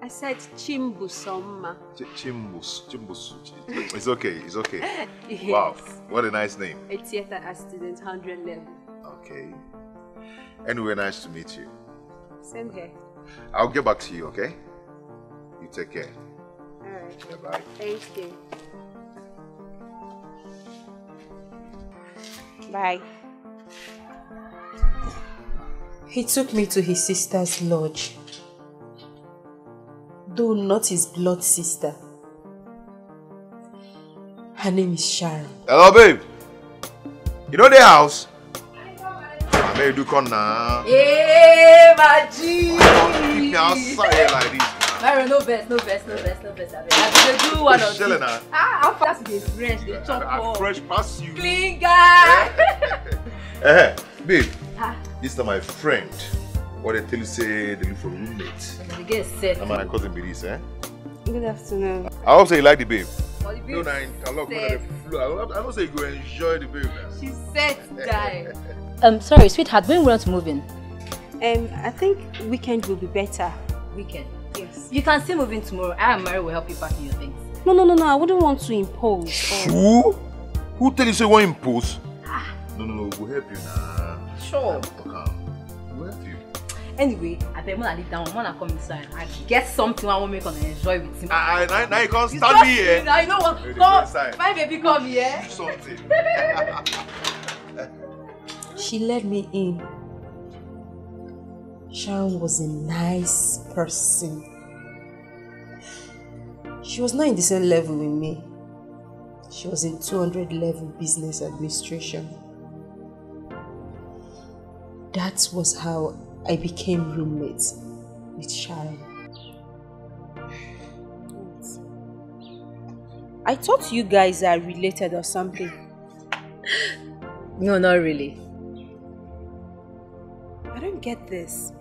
Speaker 2: I said Chimbusoma.
Speaker 1: Ch- Chimbus, Chimbus. It's okay, it's okay.
Speaker 2: Yes.
Speaker 1: Wow, what a nice name.
Speaker 2: A theater assistant, 100 level.
Speaker 1: Okay. Anyway, nice to meet you.
Speaker 2: Same here.
Speaker 1: I'll get back to you, okay? You take care.
Speaker 2: Alright.
Speaker 1: Yeah, bye.
Speaker 2: Thank you. Bye.
Speaker 8: He took me to his sister's lodge. Though not his blood sister. Her name is Sharon.
Speaker 1: Hello, babe. You know the house? I may do come now.
Speaker 13: Hey, my G!
Speaker 1: Keep me outside here like this.
Speaker 13: Mario, no best, no best, no best, no best. I will do one or two.
Speaker 1: Chilling now.
Speaker 13: Ah, how fast they French, they chop
Speaker 1: I'm
Speaker 13: up.
Speaker 1: fresh past you.
Speaker 13: Clean guy.
Speaker 1: Eh, babe.
Speaker 13: Ah.
Speaker 1: This is my friend. What they tell you say they look for roommate.
Speaker 13: You get set.
Speaker 1: I'm my cousin Belis, eh?
Speaker 2: Good afternoon.
Speaker 1: I hope say you like the babe.
Speaker 13: For the
Speaker 1: No,
Speaker 13: babe,
Speaker 1: nah, I love
Speaker 13: set.
Speaker 1: the flow. I love- I know say you go enjoy the babe now.
Speaker 13: She set die.
Speaker 14: Um, sorry, sweetheart, when we want to move in?
Speaker 2: Um, I think weekend will be better.
Speaker 14: Weekend.
Speaker 2: Yes.
Speaker 14: You can still move in tomorrow. I and Mary will help you pack your things.
Speaker 2: No, no, no, no. I wouldn't want to impose. or-
Speaker 1: Who? Who tell you say one impose? No, no, no. We'll help you now.
Speaker 14: Sure.
Speaker 1: Talk am. We'll help you.
Speaker 14: Anyway, I bet when I leave down, when I come inside, I get something I want to make on enjoy with him.
Speaker 1: Ah, now, now you can't
Speaker 14: You
Speaker 1: stand me here.
Speaker 14: Now you know what?
Speaker 1: Ready,
Speaker 14: Come,
Speaker 1: inside.
Speaker 14: my baby, come here.
Speaker 1: Do something.
Speaker 2: She let me in. Sharon was a nice person. She was not in the same level with me. She was in 200 level business administration. That was how I became roommates with Sharon. I thought you guys are related or something.
Speaker 14: No, not really.
Speaker 2: I don't get this.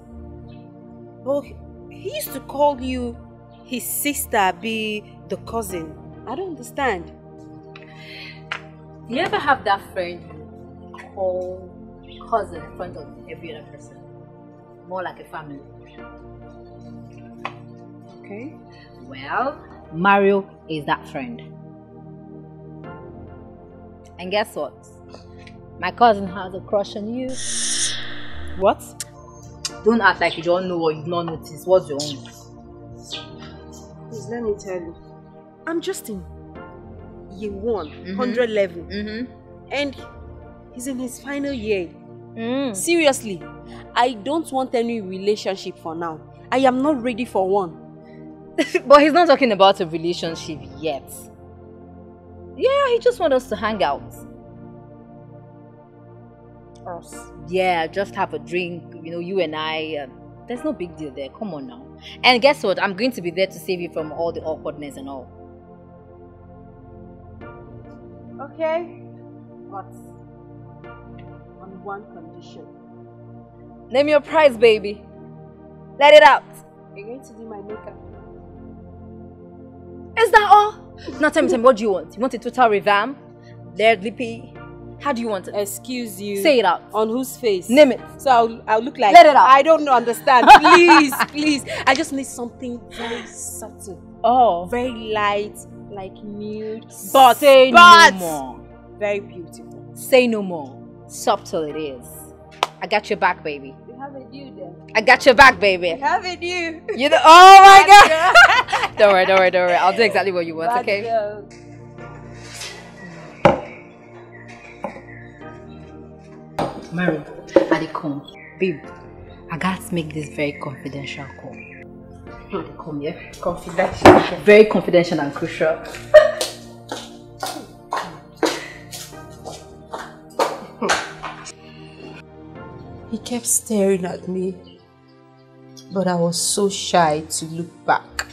Speaker 2: Well, he used to call you his sister, be the cousin. I don't understand.
Speaker 14: Do you ever have that friend you call cousin in front of every other person? More like a family.
Speaker 2: Okay.
Speaker 14: Well, Mario is that friend. And guess what? My cousin has a crush on you.
Speaker 2: What?
Speaker 14: Don't act like you don't know or you've not noticed. What's your own?
Speaker 2: Please let me tell you. I'm just in year one,
Speaker 14: Mhm.
Speaker 2: 100 level.
Speaker 14: Mm-hmm.
Speaker 2: And he's in his final year.
Speaker 14: Mm.
Speaker 2: Seriously, I don't want any relationship for now. I am not ready for one.
Speaker 14: but he's not talking about a relationship yet. Yeah, he just wants us to hang out.
Speaker 2: Us.
Speaker 14: Yeah, just have a drink, you know, you and I. Uh, there's no big deal there. Come on now. And guess what? I'm going to be there to save you from all the awkwardness and all.
Speaker 2: Okay. But on one condition.
Speaker 14: Name your price, baby. Let it out.
Speaker 2: You're going to do my makeup.
Speaker 14: Is that all? Now tell me, tell me, what do you want? You want a total revamp? Leg lippy? How do you want it?
Speaker 2: Excuse you.
Speaker 14: Say it out.
Speaker 2: On whose face?
Speaker 14: Name it.
Speaker 2: So I'll, I'll look like.
Speaker 14: Let it out.
Speaker 2: I don't know, understand. Please, please. I just need something very subtle.
Speaker 14: Oh.
Speaker 2: Very light, like nude. But,
Speaker 14: Say
Speaker 2: but
Speaker 14: no more.
Speaker 2: very beautiful.
Speaker 14: Say no more. Subtle it is. I got your back, baby.
Speaker 2: You have a due then.
Speaker 14: I got your back, baby.
Speaker 2: You have a due.
Speaker 14: You know, oh my god! don't worry, don't worry, don't worry. I'll do exactly what you want,
Speaker 2: Bad
Speaker 14: okay?
Speaker 2: girl.
Speaker 14: Mary, I dey come. Babe, I gotta make this very confidential call. You dey come, yeah?
Speaker 2: Confidential.
Speaker 14: Very confidential and crucial.
Speaker 2: He kept staring at me, but I was so shy to look back.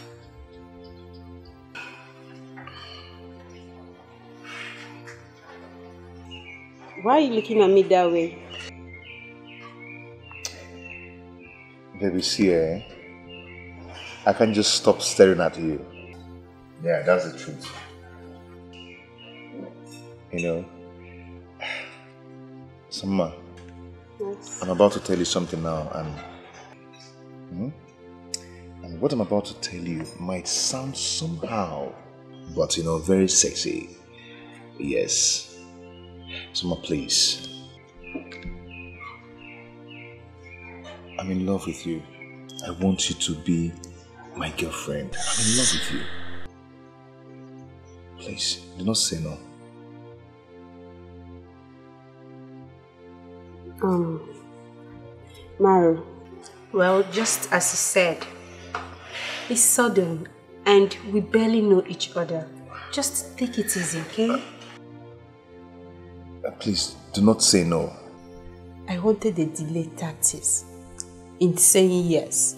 Speaker 2: Why are you looking at me that way?
Speaker 1: Baby, see, eh? I can't just stop staring at you. Yeah, that's the truth. You know, Summa,
Speaker 2: Yes.
Speaker 1: I'm about to tell you something now, and hmm? and what I'm about to tell you might sound somehow, but you know, very sexy. Yes, Summa, please. I'm in love with you. I want you to be my girlfriend. I'm in love with you. Please, do not say no.
Speaker 2: Um, Maru, well, just as you said, it's sudden and we barely know each other. Just take it easy, okay?
Speaker 1: Uh, Please, do not say no.
Speaker 2: I wanted the delay tactics in saying yes.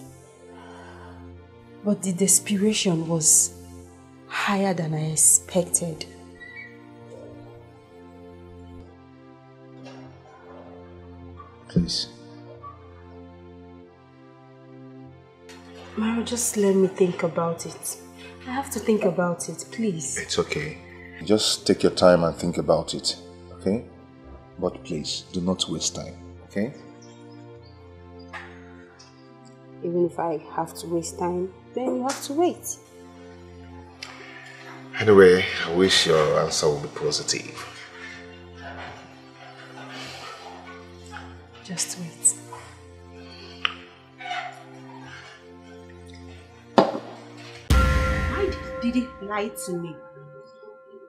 Speaker 2: But the desperation was higher than I expected. Mara, just let me think about it. I have to think about it, please.
Speaker 1: It's okay. Just take your time and think about it, okay? But please, do not waste time, okay?
Speaker 2: Even if I have to waste time, then you have to wait.
Speaker 1: Anyway, I wish your answer will be positive.
Speaker 2: Just wait. Did he lie to me?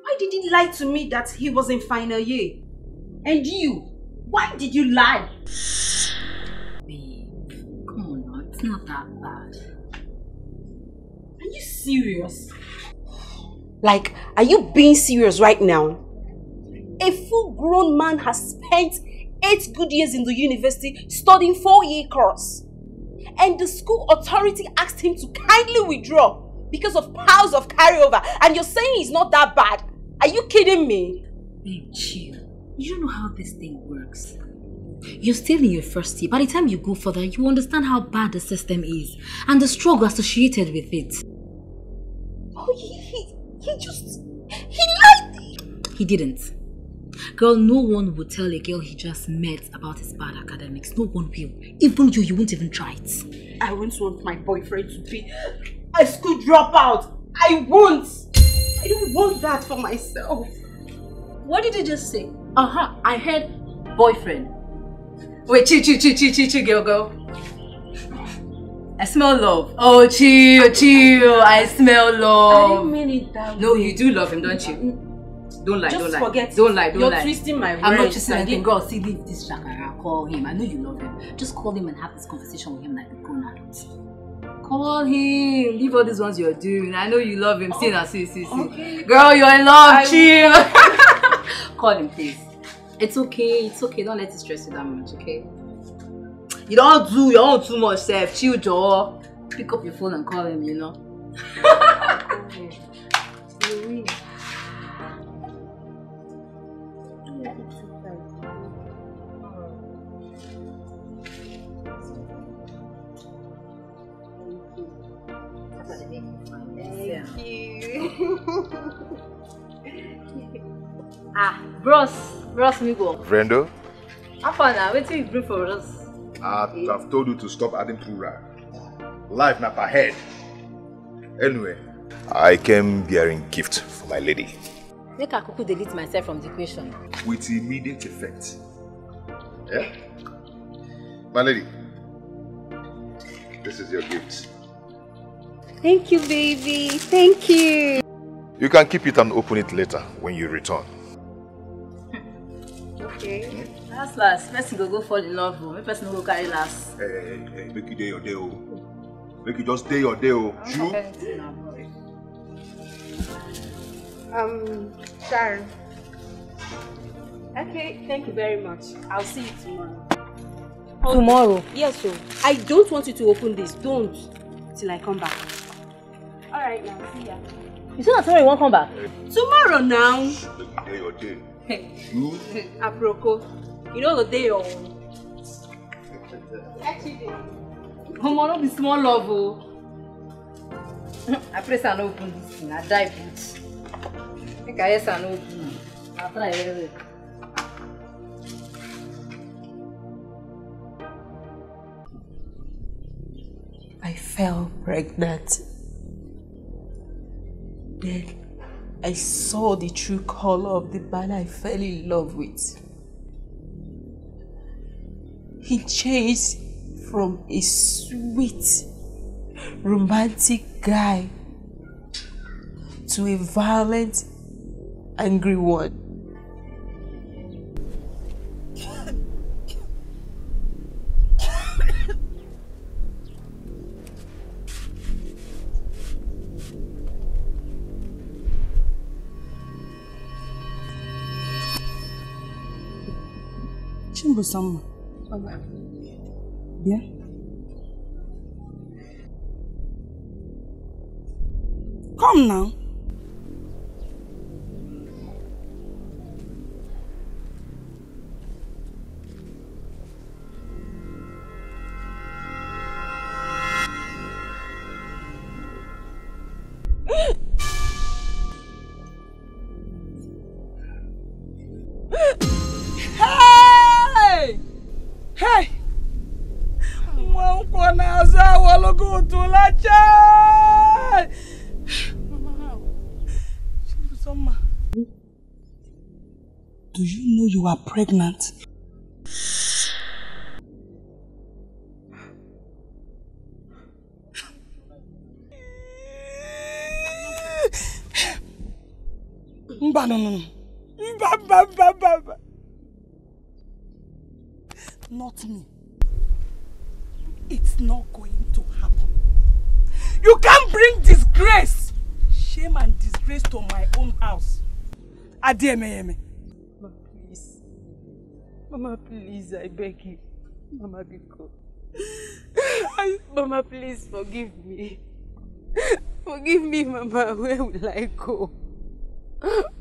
Speaker 2: Why did he lie to me that he was in final year? And you, why did you lie?
Speaker 14: Come on now, it's not that bad.
Speaker 2: Are you serious? Like, are you being serious right now? A full grown man has spent eight good years in the university studying four year course. And the school authority asked him to kindly withdraw because of piles of carryover. And you're saying he's not that bad. Are you kidding me?
Speaker 14: Babe, chill. You don't know how this thing works. You're still in your first year. By the time you go further, you understand how bad the system is and the struggle associated with it.
Speaker 2: Oh, he, he, he just. He lied!
Speaker 14: He didn't. Girl, no one would tell a girl he just met about his bad academics. No one will. Even you, you won't even try it.
Speaker 2: I won't want my boyfriend to be a school dropout. I won't. I don't want that for myself.
Speaker 14: What did you just say? Uh-huh, I heard boyfriend. Wait, chill, chill, chill, chill, chill, chill, girl, girl. I smell love. Oh, chill, chill. I smell
Speaker 2: I
Speaker 14: love.
Speaker 2: didn't mean it that
Speaker 14: No, you do love him, don't you? Don't lie,
Speaker 2: Just
Speaker 14: don't lie.
Speaker 2: forget
Speaker 14: Don't lie, don't
Speaker 2: You're
Speaker 14: lie.
Speaker 2: twisting my words.
Speaker 14: I'm not twisting
Speaker 2: I
Speaker 14: anything. Girl, see, leave this shakara. Call him. I know you love him. Just call him and have this conversation with him like a grown adult. Call him. Leave all these ones you're doing. I know you love him. See now, see, see, see.
Speaker 2: Okay.
Speaker 14: Girl, you're in love.
Speaker 2: I
Speaker 14: Chill. call him, please. It's okay. It's okay. Don't let it stress you that much, okay? You don't do your own too much, Seth. Chill, Joe. Pick up your phone and call him, you know.
Speaker 2: Thank you.
Speaker 14: Ah, bros. Bros, me go.
Speaker 1: Brendo,
Speaker 14: How far now? Wait till you bring for us.
Speaker 1: I, I've told you to stop adding plural. Life not ahead. Anyway, I came bearing gift for my lady
Speaker 14: Make I kuku delete myself from the equation.
Speaker 1: with immediate effect. Yeah? My lady, this is your gift.
Speaker 2: Thank you, baby. Thank you.
Speaker 1: You can keep it and open it later when you return.
Speaker 2: Okay.
Speaker 14: Last last, person go go fall in love. oh. Make person no go carry last.
Speaker 1: Hey, hey, hey, make you day your day, oh. Make you just day your day, oh. You?
Speaker 2: Um, Sharon. Okay, thank you very much. I'll see you tomorrow.
Speaker 10: Tomorrow?
Speaker 2: Yes, so I don't want you to open this. Don't. Till I come back. Alright, now see ya.
Speaker 14: You say that tomorrow you won't come back?
Speaker 2: Tomorrow now.
Speaker 1: You day your day. You?
Speaker 2: Aproko. You know the day oh.
Speaker 14: Omo no be small love. I I no open this thing. I die put. Make I no open. I try well.
Speaker 15: I fell pregnant. Then I saw the true color of the man I fell in love with. He changed from a sweet, romantic guy to a violent, angry one.
Speaker 9: Bịa. Come now. Pregnant?
Speaker 16: Mba, no, no, no. Mba, mba, mba, mba. Not me. It's not going to happen. You can't bring disgrace, shame and disgrace to my own house. Adiemeyeme.
Speaker 2: Mama, please. I beg you. Mama, Biko. I, Mama, please forgive me. Forgive me, Mama. Where will I go?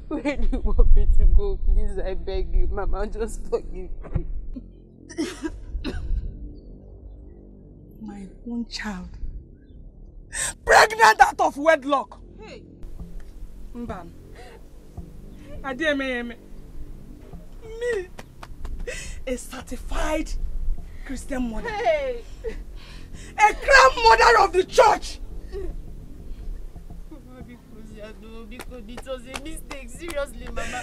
Speaker 2: Where do you want me to go? Please, I beg you, Mama. Just forgive me.
Speaker 16: My own child. Pregnant out of wedlock.
Speaker 2: Hey.
Speaker 16: Mban. Adiemeyeme. Me. A certified Christian mother.
Speaker 2: Hey.
Speaker 16: A grand mother of the church.
Speaker 2: Because it was a mistake. Seriously, Mama.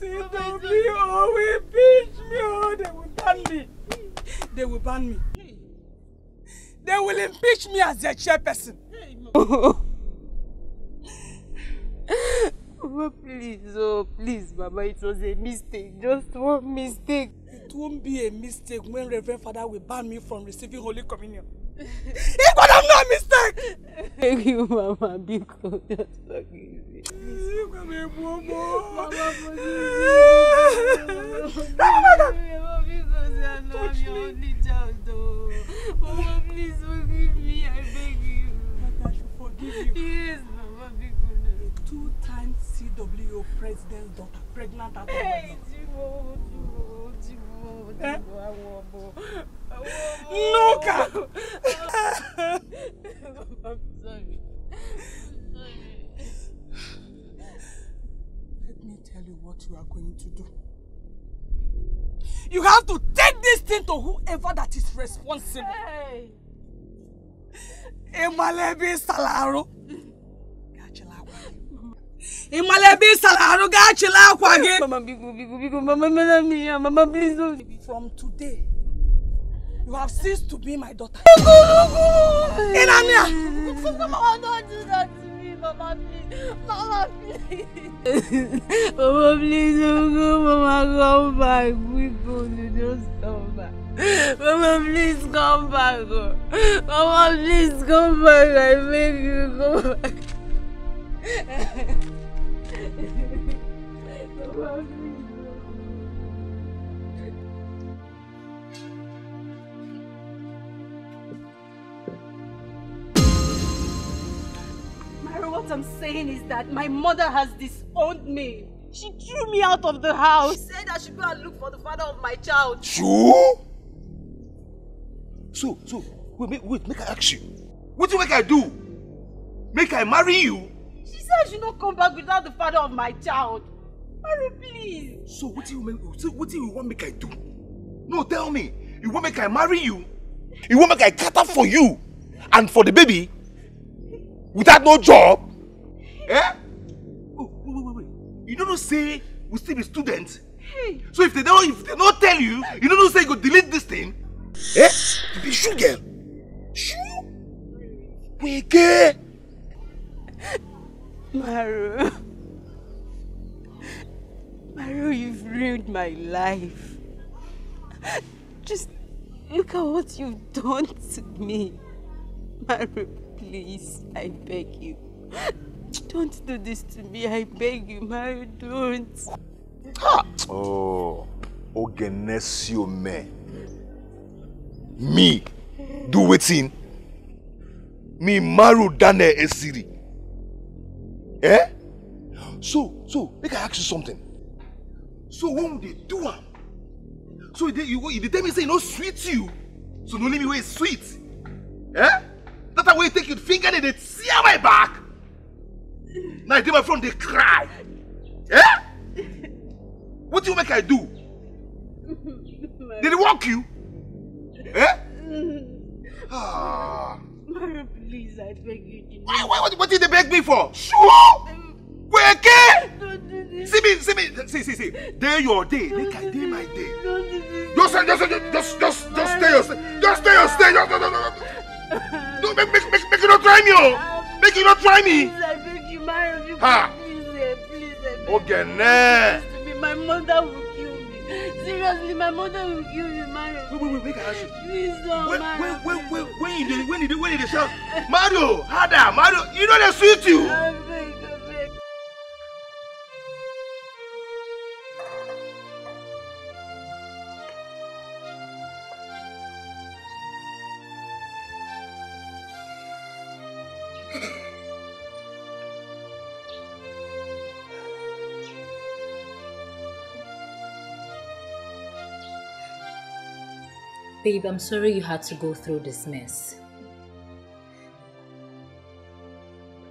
Speaker 16: CW will pinch me. Oh, they will ban me. They will ban me. They will impeach me as their chairperson.
Speaker 2: Mama, please, oh, please, Mama, it was a mistake. Just one mistake.
Speaker 16: It won't be a mistake when Reverend Father will ban me from receiving Holy Communion. It could have no mistake!
Speaker 2: Thank you, Mama, because just forgive me.
Speaker 16: Mama,
Speaker 2: forgive me.
Speaker 16: Mama,
Speaker 2: because know your only child, though. Mama, please forgive me, I beg you.
Speaker 16: That I should forgive you.
Speaker 2: Yes.
Speaker 16: A two-time CWO president's daughter, pregnant at?
Speaker 2: Jimo, I want more.
Speaker 16: Nuka!
Speaker 2: I'm sorry.
Speaker 16: Let me tell you what you are going to do. You have to take this thing to whoever that is responsible.
Speaker 2: Hey!
Speaker 16: Imalebi Salaro. Imalebi Salaro gachila akwa gị.
Speaker 2: Mama, bigo, bigo, bigo, Mama, Mama, Mia, Mama, please don't.
Speaker 16: From today, you have ceased to be my daughter.
Speaker 2: Inamia! Mama, don't do that to me, Mama, please. Mama, please. Mama, please, don't go. Mama, come back. We go, you just come back. Mama, please come back. Mama, please come back. I beg you, come back.
Speaker 17: What I'm saying is that my mother has disowned me. She threw me out of the house. She said I should go and look for the father of my child.
Speaker 1: So, so, wait, wait, wait, make I ask you. What do you make I do? Make I marry you?
Speaker 17: She said I should not come back without the father of my child. Myra, please.
Speaker 1: So what do you make, so what do you want make I do? No, tell me. You want make I marry you? You want make I cater for you and for the baby without no job? Eh? Oh, wait, wait, wait, wait. You don't know say we still be students?
Speaker 17: Hey.
Speaker 1: So if they don't if they don't tell you, you don't know say you go delete this thing? Eh? You be sure girl. Sure? Wege.
Speaker 2: Maru. Maru, you've ruined my life. Just look at what you've done to me. Maru, please, I beg you. Don't do this to me, I beg you, Maru, don't.
Speaker 1: Oh, Ogenesio me. Me do wetin? Me maru Daniel Esiri. Eh? So, so, make I ask you something. So when they do am, so they, you, you dey tell me say e no sweet you, so no leave me wey e sweet. Eh? That time wey you take your finger dey dey tear my back. Now you dey my front dey cry. Eh? What do you make I do? Did it walk you? Eh? Ah.
Speaker 2: Maru, please, I beg you.
Speaker 1: Why, why, what, what did they beg me for? Sure! Weke!
Speaker 2: Don't do.
Speaker 1: See me, see me, see, see, see. Day your day, make I day my day. Just, just, just, just, just, just stay your. Just stay your stay. Just, no, make, make, make, make you not try me, oh. Make you not try me.
Speaker 2: Please, I beg you, Maru, you
Speaker 1: Ha.
Speaker 2: please, eh, please, I
Speaker 1: Ogene.
Speaker 18: My mother will kill me. Seriously, my mother will kill me, Mario.
Speaker 1: Wait, wait, wait, make I ask you.
Speaker 18: Please don't,
Speaker 1: Wait,
Speaker 18: Mario.
Speaker 1: wait, wait, wait, when you did, when you did, when you did shout, Mario, harder, Mario, you know they sweet you.
Speaker 18: I beg,
Speaker 14: Babe, I'm sorry you had to go through this mess.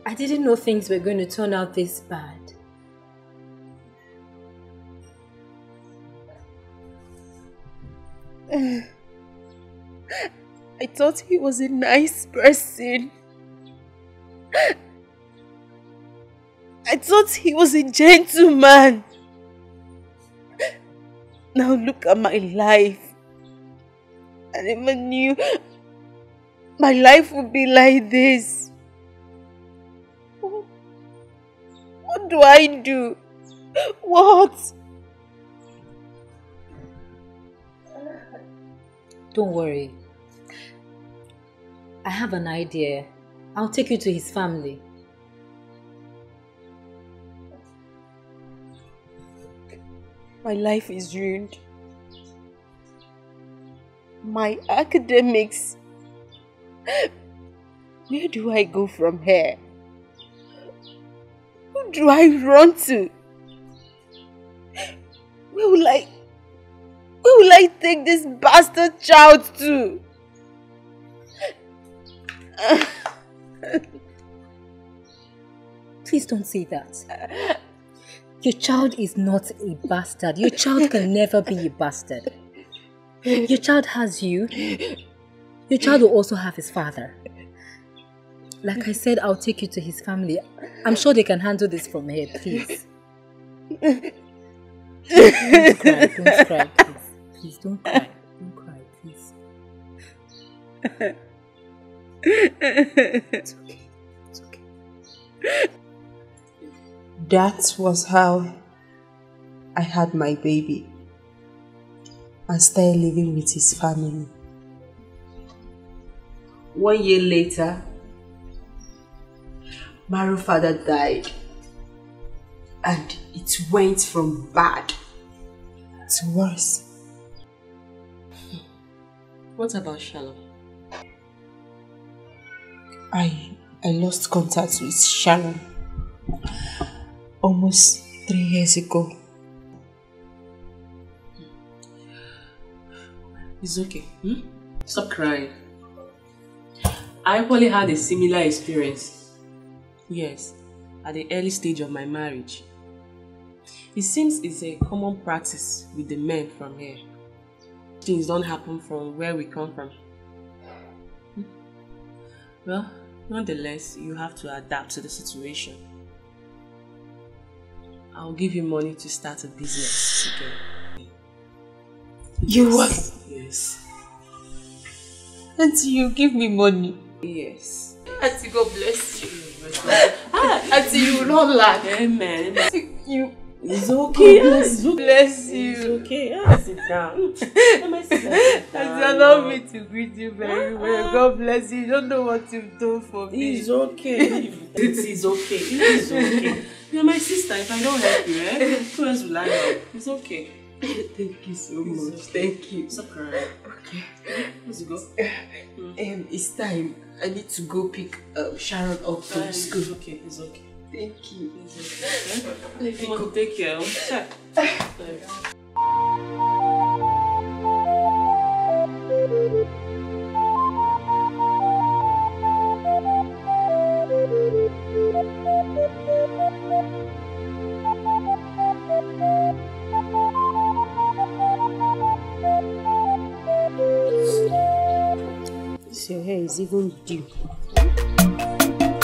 Speaker 14: I didn't know things were going to turn out this bad.
Speaker 2: I thought he was a nice person. I thought he was a gentleman. Now look at my life. I never knew my life would be like this. What do I do? What?
Speaker 14: Don't worry. I have an idea. I'll take you to his family.
Speaker 2: My life is ruined. My academics. Where do I go from here? Who do I run to? Where will I where will I take this bastard child to?
Speaker 14: Please don't say that. Your child is not a bastard. Your child can never be a bastard. Your child has you. Your child will also have his father. Like I said, I'll take you to his family. I'm sure they can handle this from here, please. Don't cry, don't cry, please. Please don't cry. Don't cry, please.
Speaker 2: it's okay. It's okay. That was how I had my baby and started living with his family. One year later, Maro's father died and it went from bad to worse.
Speaker 12: What about Sharon?
Speaker 2: I I lost contact with Sharon almost three years ago.
Speaker 12: It's okay. Hmm? Stop crying. I actually had a similar experience. Yes, at the early stage of my marriage. It seems it's a common practice with the men from here. Things don't happen from where we come from. Hmm? Well, nonetheless, you have to adapt to the situation. I'll give you money to start a business.
Speaker 2: You what?
Speaker 12: Yes.
Speaker 2: Auntie, you give me money.
Speaker 12: Yes.
Speaker 2: Auntie, God bless you. ah, Auntie, you will not laugh.
Speaker 12: Amen.
Speaker 2: You.
Speaker 12: It's okay.
Speaker 2: Bless,
Speaker 12: okay.
Speaker 2: bless you.
Speaker 12: It's okay. Ah, sit down. Let me sit down.
Speaker 2: Auntie, allow me to greet you very well. God bless you. You don't know what you've done for me.
Speaker 12: It's okay. it is okay. It is okay. You're my sister. If I don't help you, eh? Who else will I help? It's okay.
Speaker 2: Thank you so
Speaker 12: It's
Speaker 2: much.
Speaker 12: okay.
Speaker 2: Thank you.
Speaker 12: Stop crying. Okay. Let's go.
Speaker 2: Um, it's time. I need to go pick uh, Sharon up from
Speaker 12: Ah,
Speaker 2: school.
Speaker 12: It's okay. It's okay.
Speaker 2: Thank you.
Speaker 12: It's okay.
Speaker 2: Let me go.
Speaker 12: take care.
Speaker 19: your oh, hair is even due.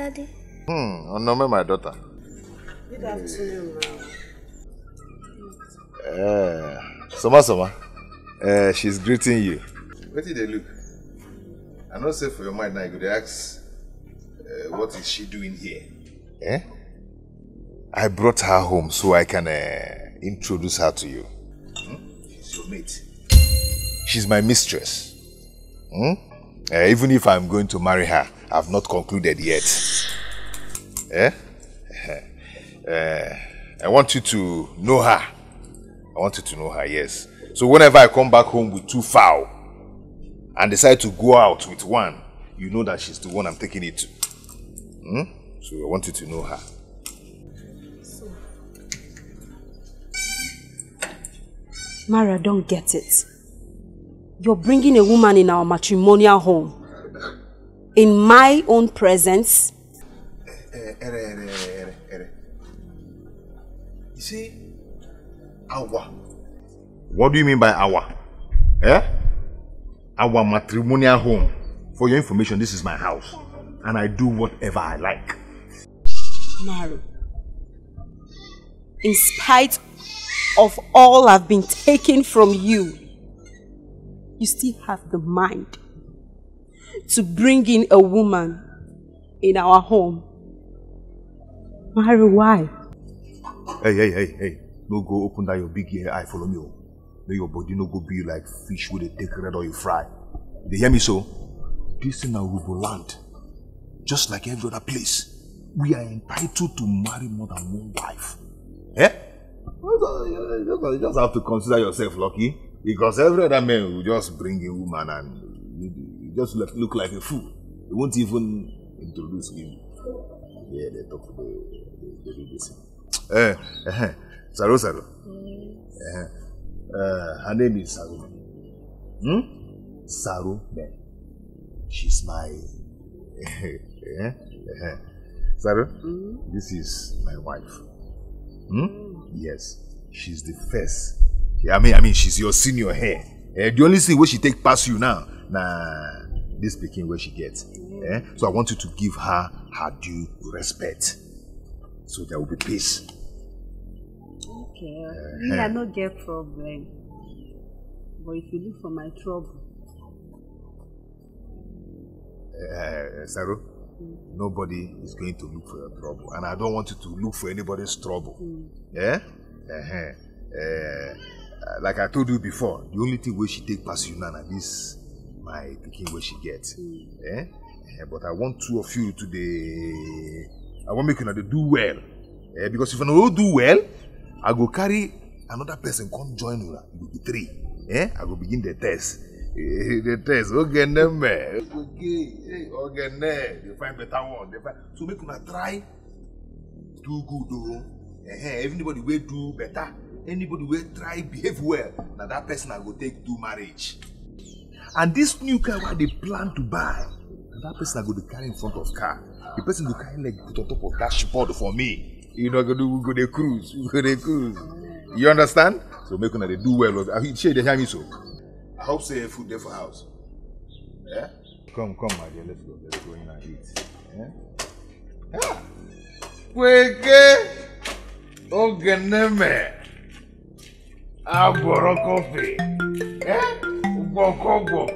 Speaker 6: Daddy.
Speaker 1: Hmm, Onome, my daughter.
Speaker 2: Good afternoon, ma'am.
Speaker 1: Uh, Soma Soma, uh, she's greeting you. Where did they look? I know say for your mind now, you could ask, uh, what is she doing here? Eh? I brought her home so I can uh, introduce her to you. Hmm? She's your mate. She's my mistress. Hmm? Uh, even if I'm going to marry her, I've not concluded yet. Eh? Uh, I want you to know her. I want you to know her, yes. So whenever I come back home with two fowl and decide to go out with one, you know that she's the one I'm taking it to. Hmm? So I want you to know her.
Speaker 2: Mara, don't get it. You're bringing a woman in our matrimonial home. In my own presence.
Speaker 1: Eh, ere, ere. You see, our. What do you mean by our? Eh? Our matrimonial home. For your information, this is my house. And I do whatever I like.
Speaker 2: Mara. In spite of all I've been taken from you, you still have the mind to bring in a woman in our home. Mary, why?
Speaker 1: Hey, hey, hey, hey. No go open that your big ear eye follow me. oh. May your body no go be like fish with a take red or you fry. They hear me so? This in a Rubo land. Just like every other place. We are entitled to marry more than one wife. Eh? You just have to consider yourself lucky because every other man will just bring a woman and you, just look, look like a fool. They won't even introduce him. Yeah, they talk to the, they do this. Eh, eh, Saro Saro. Eh, uh, her name is Saru. Hmm? Ben. She's my. eh, eh. Saru, this is my wife. Hmm? Yes, she's the first. Yeah, I mean, I mean, she's your senior here. Eh, the only thing where she take past you now, nah, this speaking where she gets. Eh? So I want you to give her her due respect. So there will be peace.
Speaker 17: Okay,
Speaker 1: Eh,
Speaker 17: me
Speaker 1: eh.
Speaker 17: I no get problem. But if you look for my trouble,
Speaker 1: uh, Saru, nobody is going to look for your trouble, and I don't want you to look for anybody's trouble. Yeah? Uh-huh. Uh, like I told you before, the only thing where she take past you now, na this my picking where she gets. Eh? Eh, but I want two of you to the. I want make you dey do well. Eh? Because if you no do well, I go carry another person come join you. It will be three. Eh? I go begin the test. Eh, the test. Okay, them. Okay, hey, okay, they find better one. They find... So make una try do good though. Eh, everybody will do better. Anybody will try behave well. Now that person I go take do marriage. And this new car what they plan to buy, that person I go dey carry in front of car. The person go carry leg put on top of dashboard for me. You know, go do go dey cruise, go dey cruise. You understand? So make una dey do well. I you dey hear me so. I hope say food there for house. Yeah? Come, come, my dear, let's go. Let's go in and eat. Yeah? Kweke Ogeneme Agboro coffee. Eh? gbọ̀kọ̀gbọ̀kọ̀.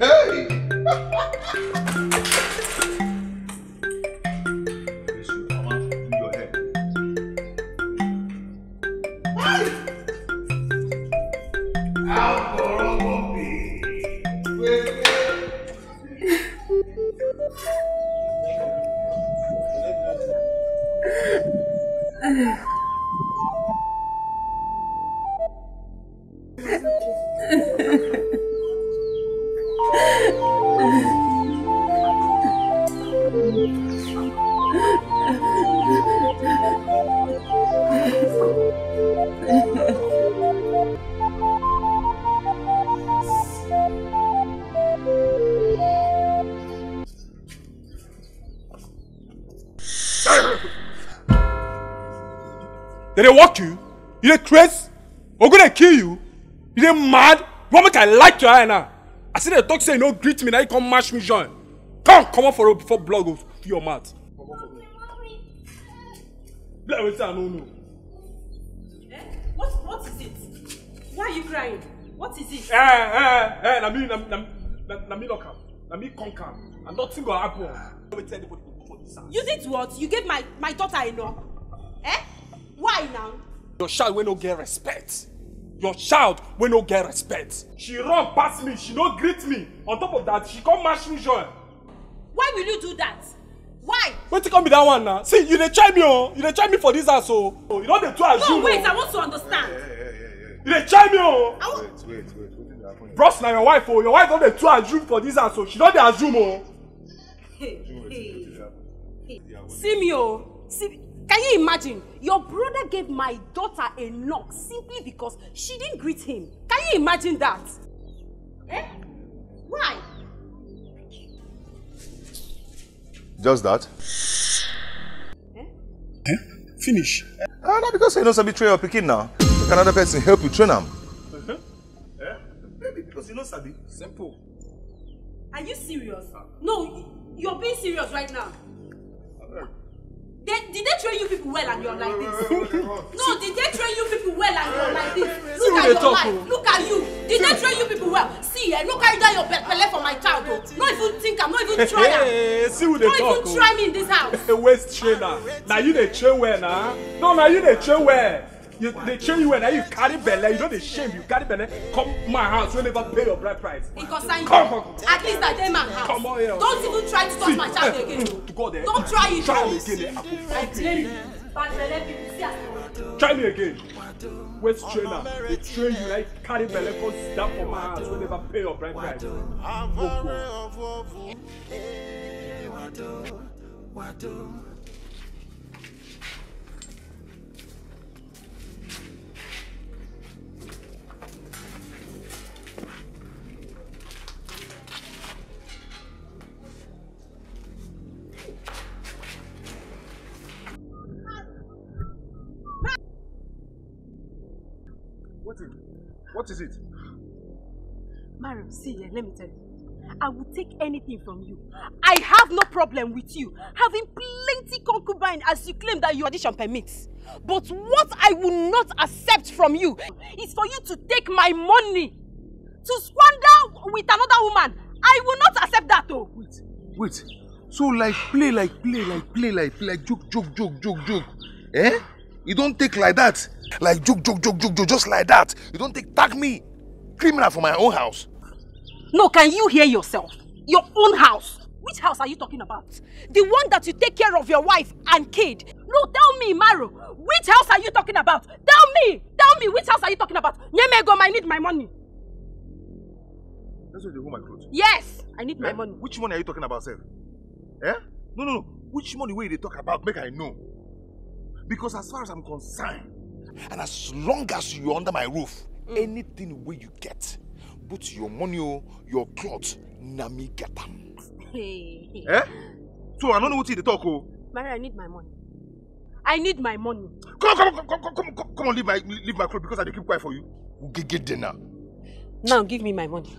Speaker 1: Hey!
Speaker 16: your eye now? I see they talk say you no greet me now you come mash me join. Come comot for road before blood go
Speaker 3: kill your mouth. Let me say I no know.
Speaker 2: What, what is it? Why are you crying? What is it?
Speaker 3: Eh, eh, eh, na me, na, na, na, na me knock am. Na me conquer am. And nothing go happen. Let me tell anybody go for this house.
Speaker 2: You did what? You gave my, my daughter a knock? Eh? Why now?
Speaker 3: Your child wey no get respect. Your child wey no get respect. She run pass me, she no greet me. On top of that, she come match me join.
Speaker 2: Why will you do that? Why?
Speaker 3: Wetin come be that one now? See, you dey try me oh. You dey try me for this house oh. Oh, You no dey too assume
Speaker 2: No, wait,
Speaker 3: oh.
Speaker 2: I want to understand.
Speaker 3: You dey try me oh.
Speaker 2: I want...
Speaker 1: Wait, wait, wait. Wetin dey happen?
Speaker 3: Bros na your wife oh. Your wife no dey too assume for this house oh. She no dey assume oh.
Speaker 2: Hey, hey. Hey, See me, oh. See, can you imagine? Your brother gave my daughter a knock simply because she didn't greet him. Can you imagine that? Eh? Why?
Speaker 1: Just that? Eh?
Speaker 3: Finish.
Speaker 1: Ah, na because say you no sabi train your pikin now. Make another person help you train am.
Speaker 3: Uh-huh. Eh? Maybe because you no sabi. Simple.
Speaker 2: Are you serious? No, you're being serious right now. They, did they train you people well and you're like this? no, did they train you people well and you're like this? Look at your life. Look at you. Did they train you people well? See, eh, no carry down your be- belle for my child. Oh. No even think I'm not even try am.
Speaker 3: See who
Speaker 2: Don't
Speaker 3: talk
Speaker 2: even
Speaker 3: oh.
Speaker 2: try me in this house.
Speaker 3: A waste trainer. Na you dey train well na. No, na you dey train well. You dey train you well. Na you carry belle. You no dey shame. You carry belle. Come my house. You never pay your bride price.
Speaker 2: It concern you.
Speaker 3: Come, come, come.
Speaker 2: At least I dey man house.
Speaker 3: Come on here.
Speaker 2: Don't even try to touch
Speaker 3: See,
Speaker 2: my child
Speaker 3: eh,
Speaker 2: again.
Speaker 3: to God, eh.
Speaker 2: Don't try it.
Speaker 3: Try me again. eh. I
Speaker 2: blame you. Bad belle people. See as they want.
Speaker 3: Try me again. Waste trainer. They train you like carry belle. Come sit down for my house. You never pay your bride price. Go, go.
Speaker 1: What What is it?
Speaker 2: Mariam, see, eh, let me tell you. I will take anything from you. I have no problem with you having plenty concubine as you claim that your audition permits. But what I will not accept from you is for you to take my money to squander with another woman. I will not accept that oh.
Speaker 1: Wait, wait. So like play, like play, like play, like play, like joke, joke, joke, joke, joke. Eh? You don't take like that. Like joke, joke, joke, joke, joke, just like that. You don't take tag me. Criminal for my own house.
Speaker 2: No, can you hear yourself? Your own house. Which house are you talking about? The one that you take care of your wife and kid. No, tell me, Maro. Which house are you talking about? Tell me. Tell me, which house are you talking about? Nyemegom, I need my money.
Speaker 1: That's why they hold my clothes.
Speaker 2: Yes, I need my
Speaker 1: Eh?
Speaker 2: money.
Speaker 1: Which money are you talking about, sir? Eh? No, no, no. Which money where they talk about, make I know. Because as far as I'm concerned, and as long as you're under my roof, anything where you get, both your money or your clothes, na me get them.
Speaker 2: Hey.
Speaker 1: Eh? So I don't know what you dey talk oh.
Speaker 2: Mary, I need my money. I need my money.
Speaker 1: Come, come, come, come, come, come, come, come on, leave my, leave my clothes because I dey keep quiet for you. Get dinner.
Speaker 2: Now give me my money.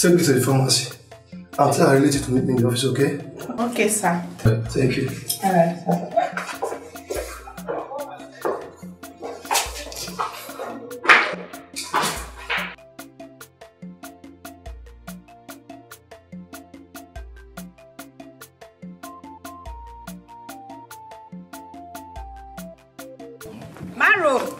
Speaker 11: Take me to the pharmacy. I'll tell her related to meet me in the office, okay?
Speaker 9: Okay, sir.
Speaker 11: Thank you.
Speaker 9: Alright, sir.
Speaker 8: Maro!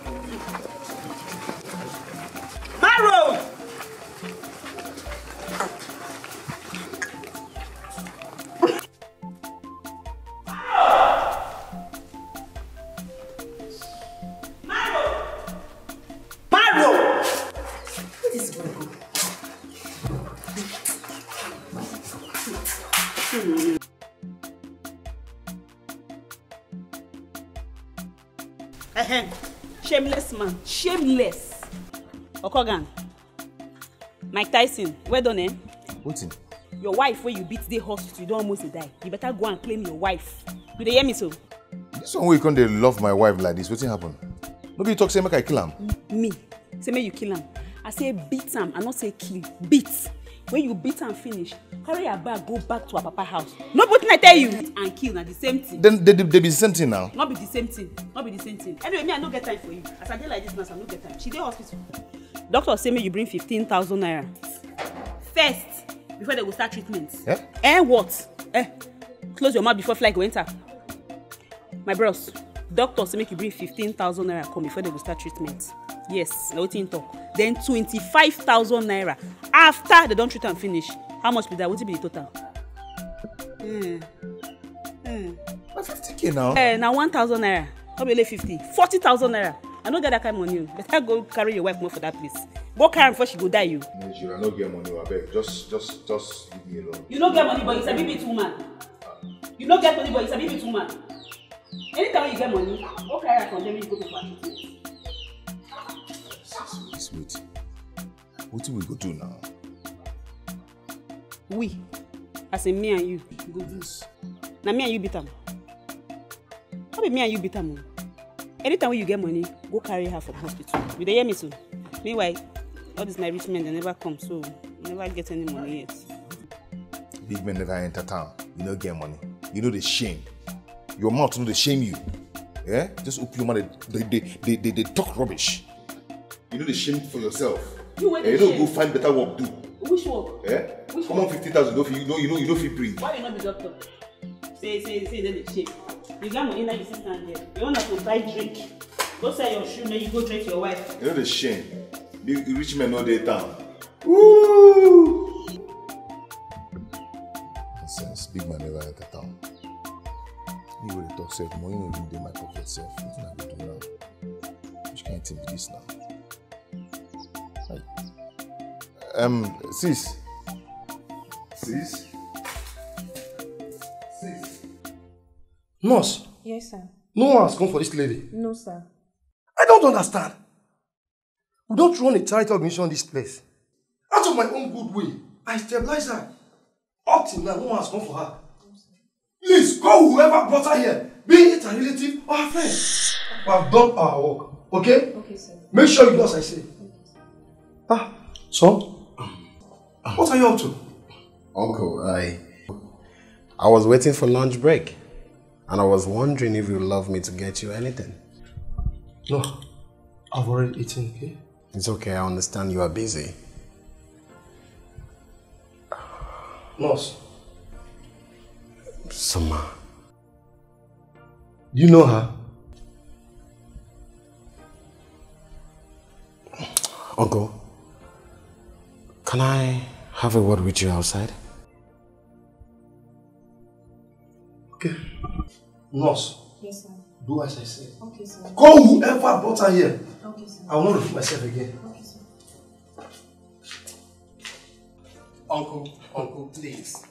Speaker 8: Okogan. Mike Tyson. Well done, eh?
Speaker 1: Wetin?
Speaker 8: Your wife wey you beat dey hospital, you don almost dey die. You better go and claim your wife. You dey hear me so?
Speaker 1: This one wey you come dey love my wife like this, wetin happen? No be you talk say make I kill am?
Speaker 8: Me. Say make you kill am. I say beat am, I no say kill. Beat. When you beat am finish, carry her bag go back to her papa house. No wetin I tell you. Beat and kill na the same thing.
Speaker 1: Then they, they, they be the same thing now.
Speaker 8: no be the same thing no be the same thing anyway me i no get time for you as i dey like this now so i no get time she dey hospital doctor say make you bring fifteen thousand naira first before they go start treatment
Speaker 1: Yeah?
Speaker 8: eh what eh close your mouth before fly go enter my bros doctor say make you bring fifteen thousand naira come before they go start treatment. Yes na wetin him talk. Then twenty-five thousand naira. After they don treat am finish how much be that? Wetin be the total. Mm. Mm.
Speaker 1: na fifty k now.
Speaker 8: Eh, na one thousand naira. No be only fifty? forty thousand naira. I no get that kind money. O better go carry your wife comot for that place. Go carry am before she go die o.
Speaker 1: Nigeria no get money o abeg just just just leave me alone.
Speaker 8: you no get money but you sabi beat woman you no get money but you sabi beat woman anytime you get money go carry make you go for her treatment.
Speaker 1: Wait wait wetin we go do now?
Speaker 8: we as in me and you. Go do na me and you beat am. No be me and you beat am anytime you get money go carry her from hospital. You dey hear me so? Meanwhile all these my rich men dey never come so you never get any money yet.
Speaker 1: Big men never enter town. You no get money. You no dey shame your mouth no dey shame you. Eh? Just open your mouth dey dey dey dey dey talk rubbish. You no dey shame for yourself.
Speaker 8: You wey
Speaker 1: eh you
Speaker 8: dey
Speaker 1: no go
Speaker 8: shame?
Speaker 1: find better work do.
Speaker 8: Which work?
Speaker 1: Eh?
Speaker 8: Which
Speaker 1: common fifty thousand you no fit you no you no you no fit breathe.
Speaker 8: why you no be doctor? Say say say you no dey shame. You get money na you sit stand there you wan na to buy drink? Go sell your shoe make you go dress your wife.
Speaker 1: you no dey shame. Rich men no dey town. Woo! Nonsense, big man never talk sef, money no even dey my pocket sef. Wetin I go do now? Which kind thing be this now? Like, um, sis. Sis. Sis.
Speaker 20: Nurse,
Speaker 14: Yes, sir.
Speaker 20: no one has come for this lady.
Speaker 14: No, sir.
Speaker 20: I don't understand. We don't run a tight organization in this place. Out of my own good will, I stabilize her. Up till now, no one has come for her. Please, call whoever brought her here, be it a relative or a friend. We have done our work, okay?
Speaker 14: Okay, sir.
Speaker 20: Make sure you do as I say. Ah, son, what are you up to?
Speaker 21: Uncle, I I was waiting for lunch break, and I was wondering if you'd love me to get you anything.
Speaker 20: No, I've already eaten, okay?
Speaker 21: It's okay. I understand you are busy.
Speaker 20: Nurse,
Speaker 21: Summer,
Speaker 20: do you know her?
Speaker 21: Uncle, can I have a word with you outside?
Speaker 20: Okay. Nurse,
Speaker 14: Yes, sir.
Speaker 20: do as I say.
Speaker 14: Okay, sir.
Speaker 20: Call whoever brought her here.
Speaker 14: Okay, sir.
Speaker 20: I want to repeat myself again.
Speaker 14: Okay, sir.
Speaker 20: Uncle, uncle, please.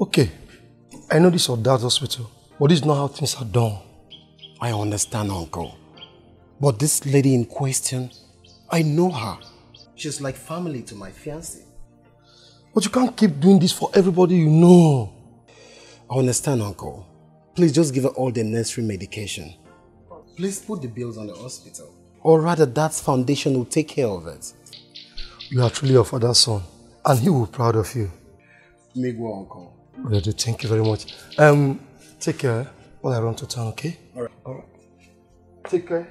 Speaker 20: Okay. I know this is Odad's hospital, but this is not how things are done.
Speaker 21: I understand, Uncle. But this lady in question, I know her. She's like family to my fiancé.
Speaker 20: But you can't keep doing this for everybody you know.
Speaker 21: I understand, Uncle. Please just give her all the necessary medication. Please put the bills on the hospital. Or rather, that foundation will take care of it.
Speaker 20: You are truly your father's son, and he will be proud of you.
Speaker 21: Go, Uncle.
Speaker 20: Really, thank you very much. Um, take care while I run to town, okay?
Speaker 21: All right.
Speaker 20: All right. Take care.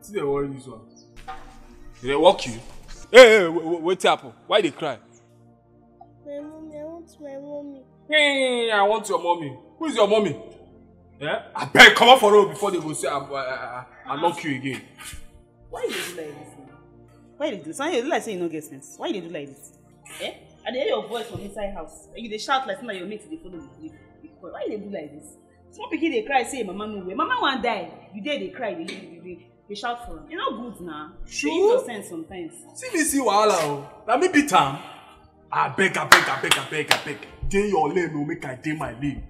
Speaker 3: See dey worry this one. Did they walk you? Hey, hey, wait, wait, wait. Why they cry?
Speaker 6: My mommy, I want my mommy.
Speaker 3: Hey, I want your mommy. Who is your mommy? Yeah? I beg, come out for road before they go say I, I, I, I knock you again.
Speaker 8: why you do like this why you do something you do like say you no get sense why you do like this eh i dey hear your voice from inside house you dey shout like say na your mate dey follow you why you dey do like this Small pikin dey cry say mama no well. Mama wan die. You dey dey cry dey dey dey dey shout for am. E no good na.
Speaker 3: Sure.
Speaker 8: Dey use your sense sometimes.
Speaker 3: See me see wahala o. Na me beat am. Abeg abeg abeg abeg abeg. Dey your lane o make I dey my lane.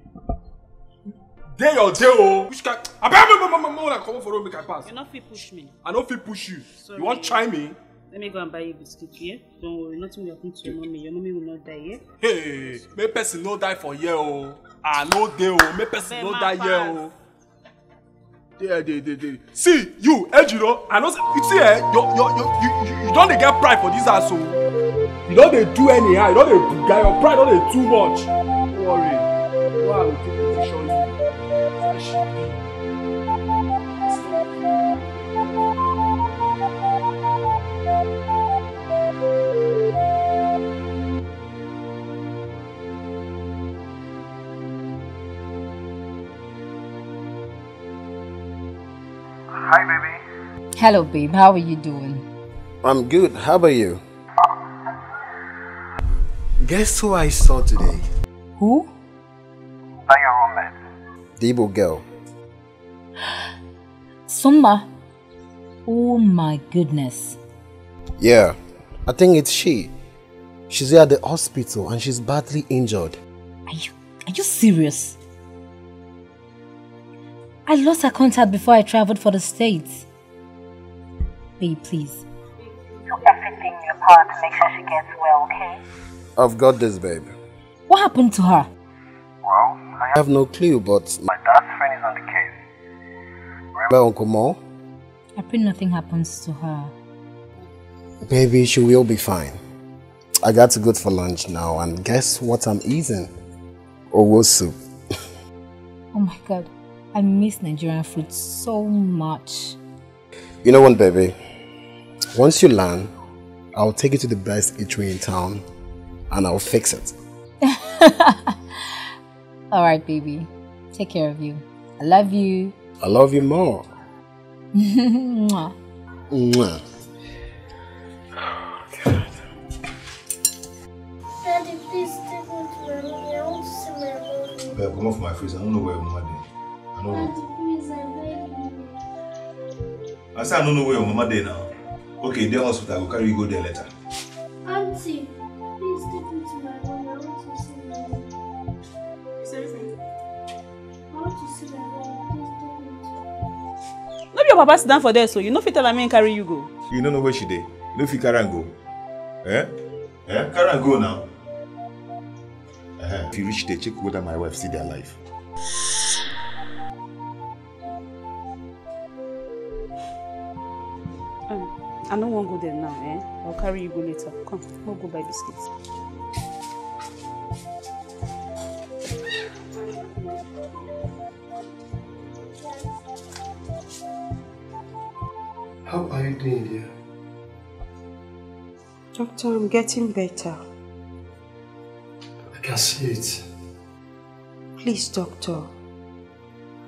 Speaker 3: Dey your day o. Which kind abeg abeg abeg abeg make una comot for road make I pass.
Speaker 8: You no fit push me.
Speaker 3: I no fit push you.
Speaker 8: Sorry.
Speaker 3: You wan try me?
Speaker 8: Let me go and buy you biscuit, yeah? Don't worry, nothing will happen to your mommy. Your mommy will not die, yeah?
Speaker 3: Hey, make person no die for here o. I no dey o. Make person no die here o. Dey dey dey dey. See you Ejiro, I know say you see eh, your your your you you, you don dey get pride for this house o. You don dey do any? anyhow, You don't they guy. your pride don dey too much. No worry, no I go take position you. As she be.
Speaker 22: Hi, baby.
Speaker 14: Hello, babe. How are you doing?
Speaker 21: I'm good. How about you? Guess who I saw today?
Speaker 14: Who?
Speaker 22: Are your roommate?
Speaker 21: The Igbo girl.
Speaker 14: Sumba. Oh my goodness.
Speaker 21: Yeah, I think it's she. She's here at the hospital and she's badly injured.
Speaker 14: Are you are you serious? I lost her contact before I traveled for the States. Babe, please.
Speaker 22: Do everything in your power to make sure she gets well, okay?
Speaker 21: I've got this, babe.
Speaker 14: What happened to her?
Speaker 22: Well, I
Speaker 21: I have no clue, but
Speaker 22: My dad's friend is on the case.
Speaker 21: remember Uncle Mo?
Speaker 14: I pray nothing happens to her.
Speaker 21: Baby, she will be fine. I got to go for lunch now, and guess what I'm eating? Owo soup.
Speaker 14: Oh my god. I miss Nigerian food so much.
Speaker 21: You know what, baby? Once you land, I'll take you to the best eatery in town, and I'll fix it.
Speaker 14: Alright, baby. Take care of you. I love you.
Speaker 21: I love you more.
Speaker 14: Mwah.
Speaker 21: Mwah.
Speaker 6: Daddy, please take me to my mommy. I want to see my mommy.
Speaker 1: Babe, come off my face. I don't know where your mama dey. I don't know.
Speaker 6: Daddy, please, I beg you.
Speaker 1: I say I don't know where your mama dey now. Okay, dey hospital. I go carry you go there later.
Speaker 6: Auntie,
Speaker 8: No be your papa sit down for there so you no fit tell am make him carry you go.
Speaker 1: You no know where she dey. You no fit carry am go. Eh? Eh? Carry am go now. Eh? If you reach there, check whether my wife still dey alive.
Speaker 8: Um, I no wan go there now, eh? I'll carry you go later. Come, we'll go buy biscuits.
Speaker 20: How are you doing, dear?
Speaker 2: Doctor, I'm getting better.
Speaker 20: I can see it.
Speaker 2: Please, doctor.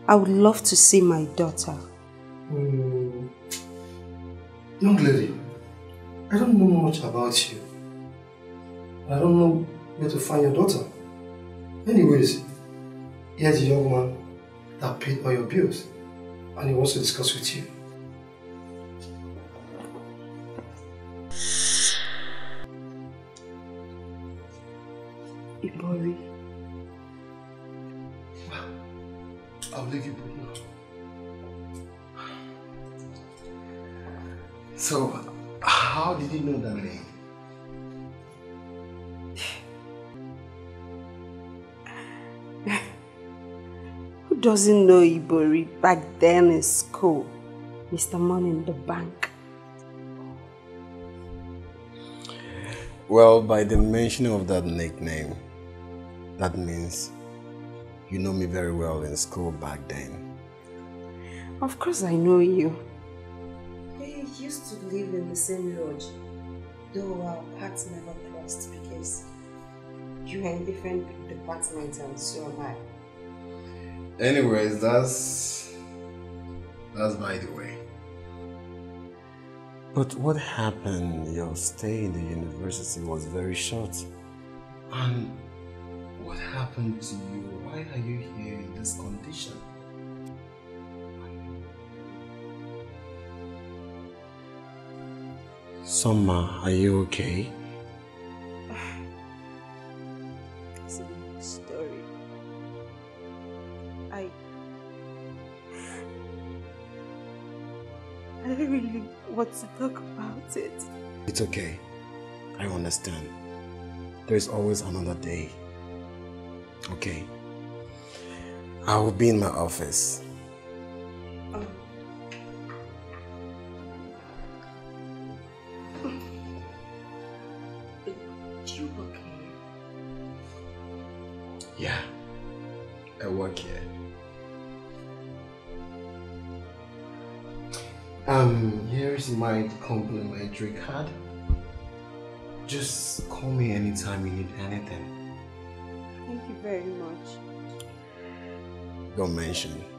Speaker 2: I would love to see my daughter.
Speaker 20: Hmm. Young lady, I don't know much about you. I don't know where to find your daughter. Anyways, here's a young man that paid all your bills and he wants to discuss with you.
Speaker 2: Ibori.
Speaker 20: I'll leave you both now.
Speaker 21: So, how did you know that name?
Speaker 2: Who doesn't know Ibori back then in school? Mr. Money in the bank.
Speaker 21: Well, by the mentioning of that nickname, that means you know me very well in school back then.
Speaker 2: Of course I know you. We used to live in the same lodge, though our paths never crossed because you are in different departments and so am I.
Speaker 21: Anyways, that's that's by the way. But what happened? Your stay in the university was very short. And what happened to you? Why are you here in this condition? Summer, are you okay?
Speaker 2: It's a long story. I... I don't really want to talk about it.
Speaker 21: It's okay. I understand. There is always another day. Okay. I will be in my office.
Speaker 2: You okay?
Speaker 21: Yeah. I work here. Um, here's my complimentary card. Just call me anytime you need anything.
Speaker 2: Very much.
Speaker 21: Don't mention. Later.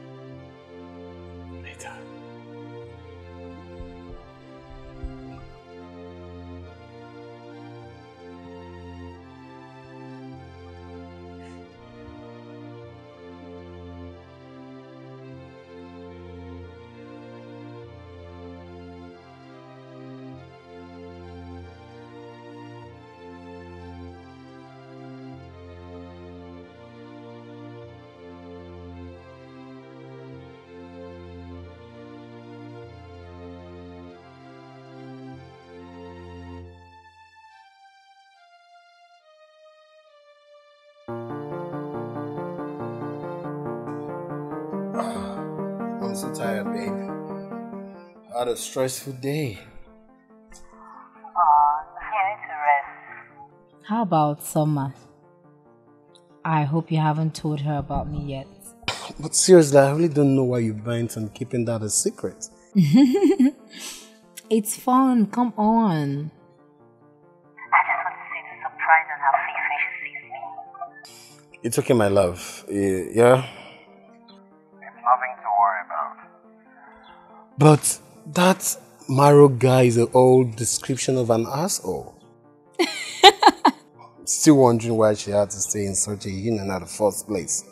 Speaker 21: Had a stressful day.
Speaker 14: Um, how about Summer? I hope you haven't told her about me yet.
Speaker 21: But seriously, I really don't know why you're bent on keeping that a secret.
Speaker 14: it's fun. Come on.
Speaker 22: Surprised on how Fifi she sees me.
Speaker 21: It's okay, my love. Yeah?
Speaker 22: It's nothing to worry about.
Speaker 21: But that Maro guy is an old description of an asshole. Still wondering why she had to stay in such a union at the first place.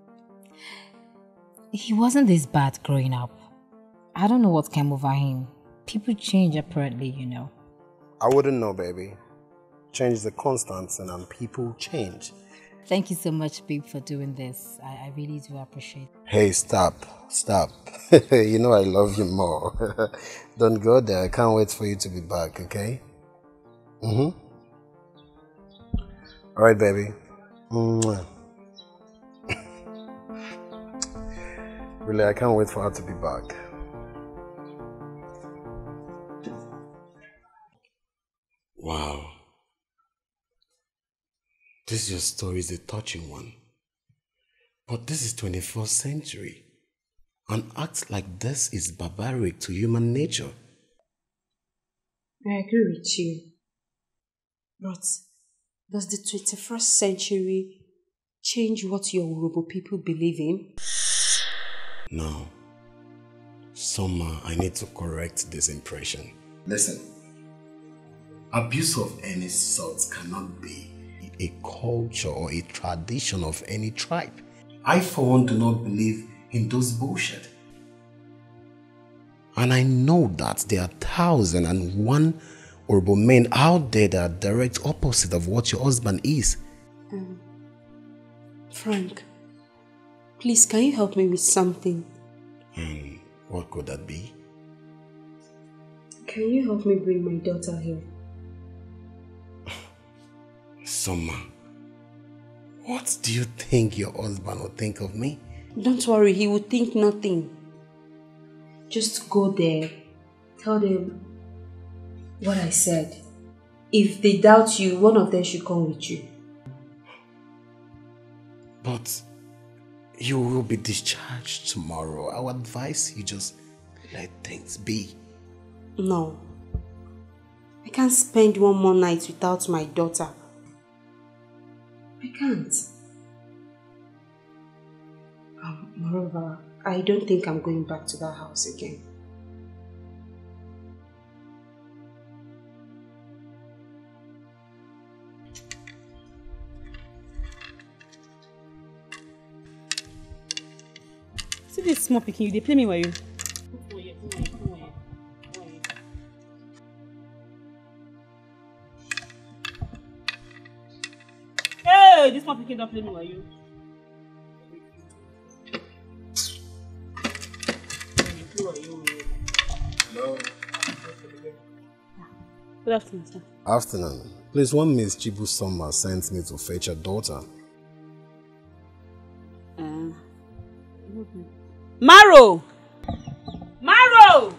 Speaker 14: He wasn't this bad growing up. I don't know what came over him. People change apparently, you know.
Speaker 21: I wouldn't know, baby. Change is a constant and people change.
Speaker 14: Thank you so much, babe, for doing this. I, I really do appreciate it.
Speaker 21: Hey, stop. Stop. you know I love you more. Don't go there. I can't wait for you to be back, okay? Mm-hmm. All right, baby. Mwah. really, I can't wait for her to be back. Wow. This is your story is a touching one. But this is 21st century. An act like this is barbaric to human nature.
Speaker 2: I agree with you. But does the 21st century change what your Urhobo people believe in?
Speaker 21: No. Summer, I need to correct this impression. Listen. Abuse of any sort cannot be a culture or a tradition of any tribe. I, for one, do not believe in those bullshit. And I know that there are thousand and one Urhobo men out there that are direct opposite of what your husband is.
Speaker 2: Um, Frank, please can you help me with something?
Speaker 21: Hmm, what could that be?
Speaker 2: Can you help me bring my daughter here?
Speaker 21: Summer, what do you think your husband will think of me?
Speaker 2: Don't worry, he will think nothing. Just go there, tell them what I said. If they doubt you, one of them should come with you.
Speaker 21: But you will be discharged tomorrow. I would advise you just let things be.
Speaker 2: No. I can't spend one more night without my daughter. I can't. Um, moreover, I don't think I'm going back to that house again.
Speaker 8: See this small pikin, you dey play me wayo. Small pikin don play me wayo.
Speaker 21: No.
Speaker 8: Good afternoon, sir.
Speaker 21: Afternoon. Please, one Miss Chibu Summer sent me to fetch her daughter.
Speaker 8: Uh, Maro! Maro!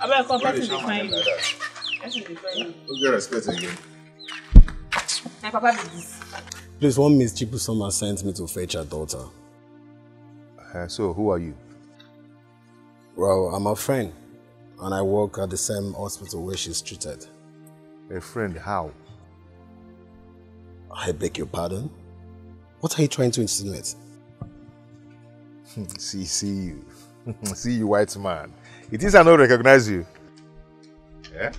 Speaker 8: abeg come person to find you person dey find you
Speaker 1: No get respect again.
Speaker 8: My papa be this.
Speaker 21: Please, one Miss Chibu Summer sent me to fetch her daughter.
Speaker 1: Uh, so, who are you?
Speaker 21: Well, I'm a friend, and I work at the same hospital where she's treated.
Speaker 1: A friend, how?
Speaker 21: I beg your pardon? What are you trying to insinuate?
Speaker 1: see, see you. see you, white man. It is I don't recognize you. Yeah?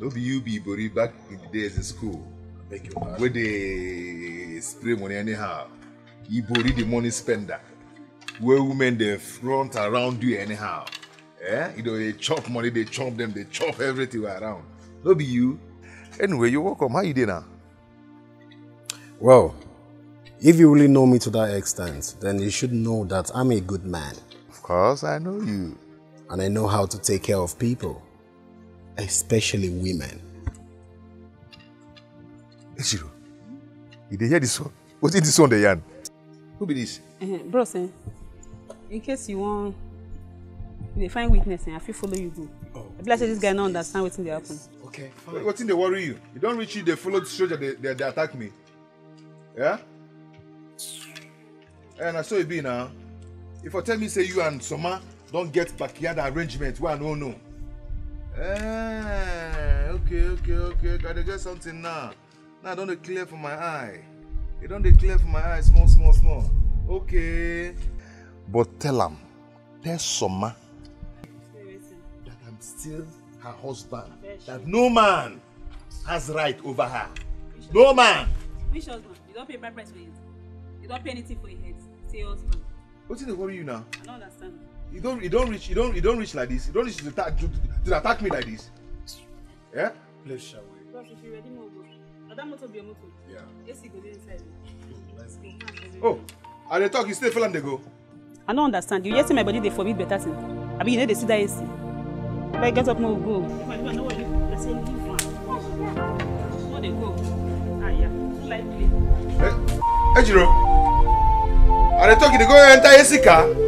Speaker 1: No be you be Bori back in the days in school.
Speaker 21: Beg your pardon?
Speaker 1: Where they spray money anyhow. You Bori the money spender. Where women they front around you anyhow. Yeah? You know, they chop money, they chop them, they chop everything around. No be you. Anyway, you're welcome. How you doing now?
Speaker 21: Well, if you really know me to that extent, then you should know that I'm a good man.
Speaker 1: Of course, I know you.
Speaker 21: And I know how to take care of people, especially women.
Speaker 1: Ichiro, you dey hear this one? What's in this one, the yarn? Who be this?
Speaker 8: Uh, bros eh, in case you wan you dey find weakness eh, i fit follow you go. Oh, I be like say this guy no understand wetin dey happen.
Speaker 1: Okay, fine. What's in they worry you? You don't reach you, they follow the soldier, they, they, they attack me. Yeah? And I saw it be now. If I tell me, say you and Soma don't get backyard arrangement, well, no, no. Eh, okay, okay, okay. Gotta get something now. Now don't dey clear for my eye. It don't dey clear for my eye, small, small, small. Okay. But tell him, tell Soma that I'm still her husband. That no man has right over her. No man.
Speaker 8: which husband you don pay bride price for it you don pay anything for your head say your husband
Speaker 1: Wetin dey worry you now?
Speaker 8: i no understand.
Speaker 1: You don't you don't reach you don't you don't reach like this. You don't reach to attack to, to attack me like this. Yeah?
Speaker 21: Please shall we?
Speaker 8: bros if you ready mo go that motor be your motor.
Speaker 21: Yeah.
Speaker 8: ac go inside.
Speaker 21: Let's go.
Speaker 1: Oh, I dey talk, you stay am dey go.
Speaker 8: i no understand you hear say my body dey forbid better thing abi you no dey see that ac abeg get up mo we go. if i do i i say leave no dey go ah yeah no like play.
Speaker 1: Ejiro, I dey talk, you dey go enter AC car.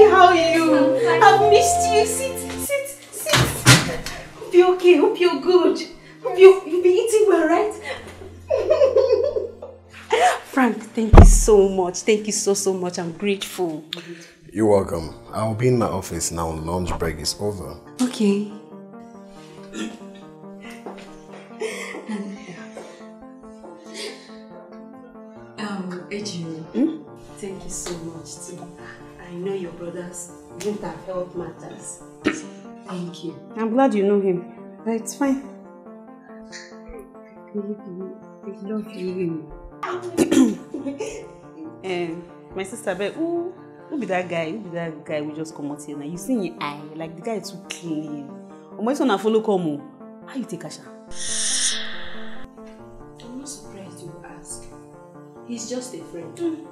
Speaker 15: Baby, how are you? I've missed you. Sit, sit, sit. Hope you're okay. Hope you're good. Hope you, you've been eating well, right?
Speaker 2: Frank, thank you so much. Thank you so, so much. I'm grateful.
Speaker 21: You're welcome. I'll be in my office now. Lunch break is over.
Speaker 2: Okay. Um, Ejiro, I know your brothers wouldn't have helped matters. Thank you.
Speaker 8: i'm glad you know him but it's fine.
Speaker 2: I love you.
Speaker 8: um, my sister abeg who who be that guy who be that guy wey just comot here na you see him eye like the guy too clean omo one na follow come how you take am.
Speaker 2: I'm not surprised you ask. He's just a friend.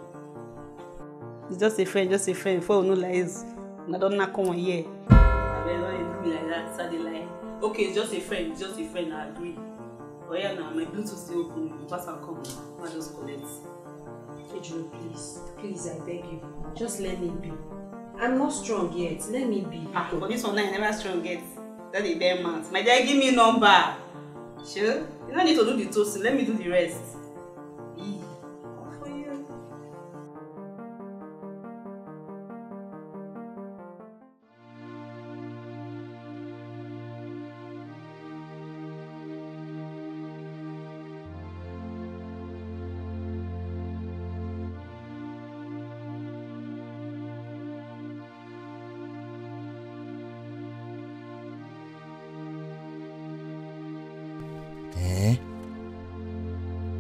Speaker 8: He's just a friend just a friend before we know lies una don knack one here. abeg no dey do me like that start dey lie okay it's just a friend it's just a friend i agree but yeah na my bluetooth still open you pass am come i just collect.
Speaker 2: Ejiro, please, please, I beg you. Just let me be. I'm not strong yet. Let me be.
Speaker 8: ah but this one you never strong get that dey bear mouth my dear give me number sure you no need to do the toasting let me do the rest. Ee,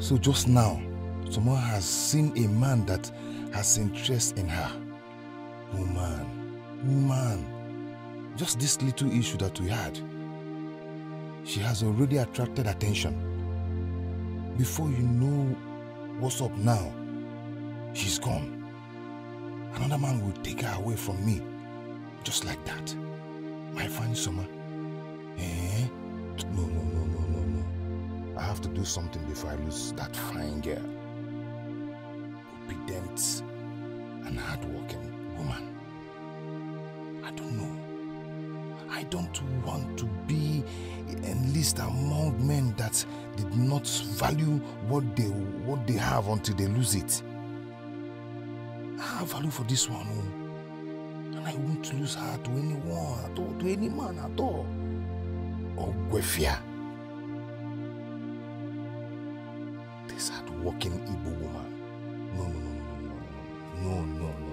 Speaker 1: So just now, Someone has seen a man that has interest in her. Woman, woman. Just this little issue that we had. She has already attracted attention. Before you know what's up now, she's gone. Another man will take her away from me. Just like that. My fine summer. Eh? No, no, no, no, no, no. I have to do something before I lose that fine girl. Obedient and hardworking woman. I don't know. I don't want to be enlist among men that did not value what they what they have until they lose it. I have value for this one, oh. and I won't lose her to anyone at all, to any man at all. Ogwefia. This walking evil woman. No, no, no, no, no, no, no, no.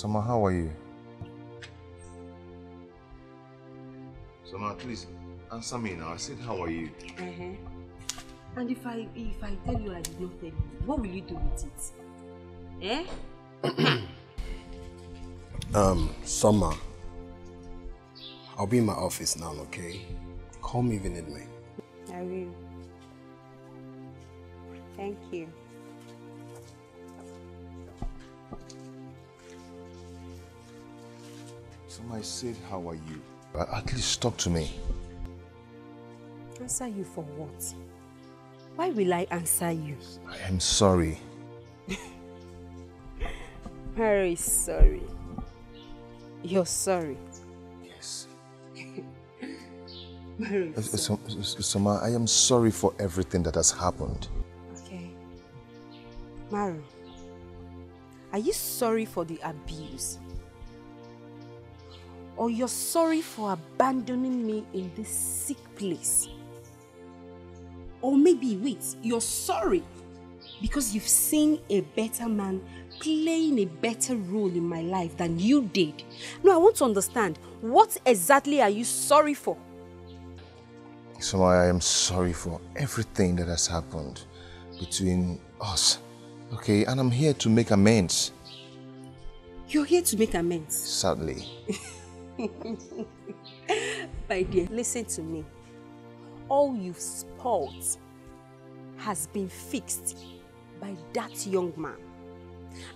Speaker 1: Summer, how are you? Summer, please answer me now. I said, how are you?
Speaker 2: Uh-huh. And if I if I tell you I did not tell you, what will you do with it? Eh?
Speaker 21: Um, Summer, I'll be in my office now, okay? Call me if you need me.
Speaker 2: I will. Thank you.
Speaker 1: I said, how are you? Uh, at least talk to me.
Speaker 2: Answer you for what? Why will I answer you?
Speaker 1: I am sorry.
Speaker 2: Very sorry. You're sorry.
Speaker 1: Yes.
Speaker 2: Very
Speaker 1: Uh, Sum- S- Summer, I am sorry for everything that has happened.
Speaker 2: Okay. Maru, are you sorry for the abuse? Or you're sorry for abandoning me in this sick place? Or maybe, wait, you're sorry because you've seen a better man playing a better role in my life than you did. No, I want to understand. What exactly are you sorry for?
Speaker 1: So I am sorry for everything that has happened between us. Okay, and I'm here to make amends,
Speaker 2: You're here to make amends.
Speaker 1: sadly.
Speaker 2: My dear, listen to me. All you've spoiled has been fixed by that young man.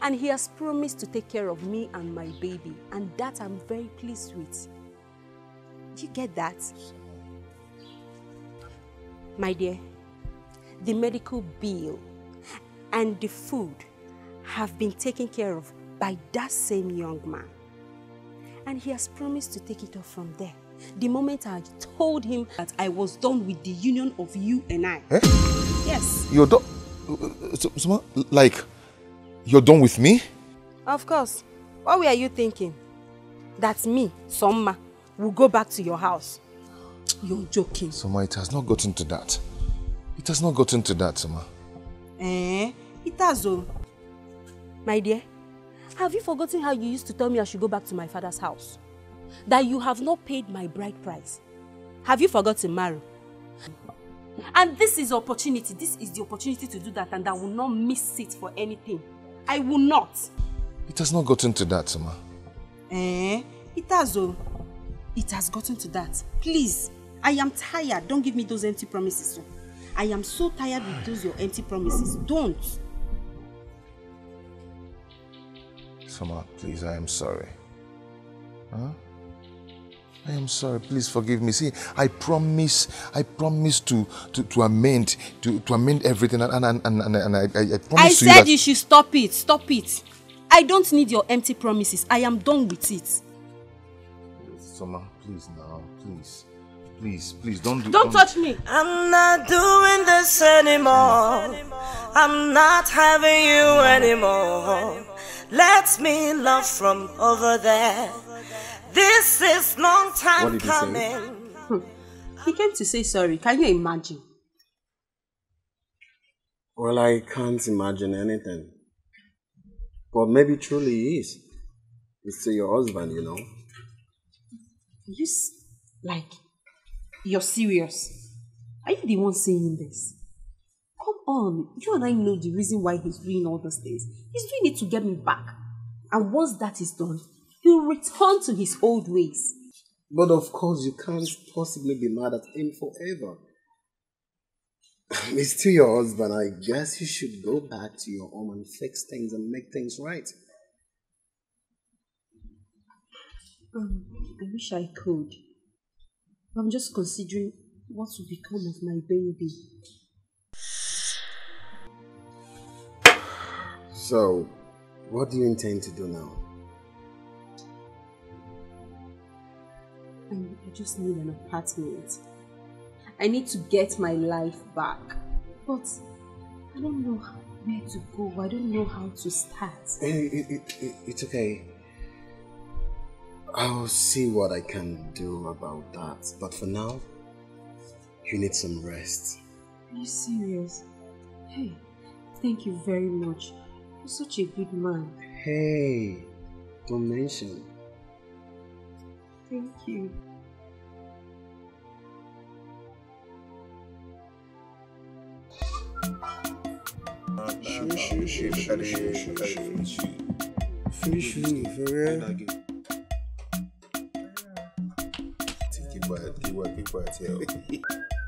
Speaker 2: And he has promised to take care of me and my baby, and that I'm very pleased with. Do you get that? My dear, the medical bill and the food have been taken care of by that same young man. And he has promised to take it off from there. The moment I told him that I was done with the union of you and I.
Speaker 1: Eh?
Speaker 2: Yes,
Speaker 1: You're done. Summer, like, you're done with me?
Speaker 2: of course. What were you thinking? That me, Somma, will go back to your house. You're joking.
Speaker 1: Summer, it has not gotten to that. It has not gotten to that, Summer.
Speaker 2: Eh? It has, oh. My dear, have you forgotten how you used to tell me I should go back to my father's house? That you have not paid my bride price. Have you forgotten, Maru? And this is opportunity. This is the opportunity to do that, and I will not miss it for anything. I will not.
Speaker 1: It has not gotten to that, Summer.
Speaker 2: Eh? It has, oh. It has gotten to that. Please, I am tired. Don't give me those empty promises. oh. I am so tired with those your empty promises. Don't.
Speaker 1: Summer, please, I am sorry. Huh? I am sorry. Please forgive me. See, I promise, I promise to to, to amend, to, to amend everything, and and and, and, and I, I, I promise
Speaker 2: I
Speaker 1: to you
Speaker 2: said you should stop it. Stop it. I don't need your empty promises. I am done with it.
Speaker 1: Summer, please now, please, please, please don't do.
Speaker 2: Don't touch me.
Speaker 23: I'm not doing this anymore. I'm not having you anymore. Let me love from over there. This is long
Speaker 2: What
Speaker 23: time
Speaker 2: did he say?
Speaker 23: coming.
Speaker 2: Hmm. He came to say sorry. Can you imagine?
Speaker 11: Well, I can't imagine anything. But maybe truly he is. He's still your husband, you know.
Speaker 2: You s- like you're serious? Are you the one saying this? Come on, you and I know the reason why he's doing all those things. He's doing it to get me back. And once that is done, he'll return to his old ways.
Speaker 11: But of course, you can't possibly be mad at him forever. He's still your husband. I guess you should go back to your home and fix things and make things right.
Speaker 2: Um, I wish I could. I'm just considering what will become of my baby.
Speaker 11: So, what do you intend to do now?
Speaker 2: I, I just need an apartment. I need to get my life back. But I don't know where to go. I don't know how to start.
Speaker 11: Eh, it, it, it, it- it's okay. I'll see what I can do about that. But for now, you need some rest.
Speaker 2: Are you serious? Hey, thank you very much. You're such a good man.
Speaker 11: Hey, don't mention.
Speaker 2: Thank you.
Speaker 11: Finish you, for real?
Speaker 1: Keep quiet, keep quiet, keep quiet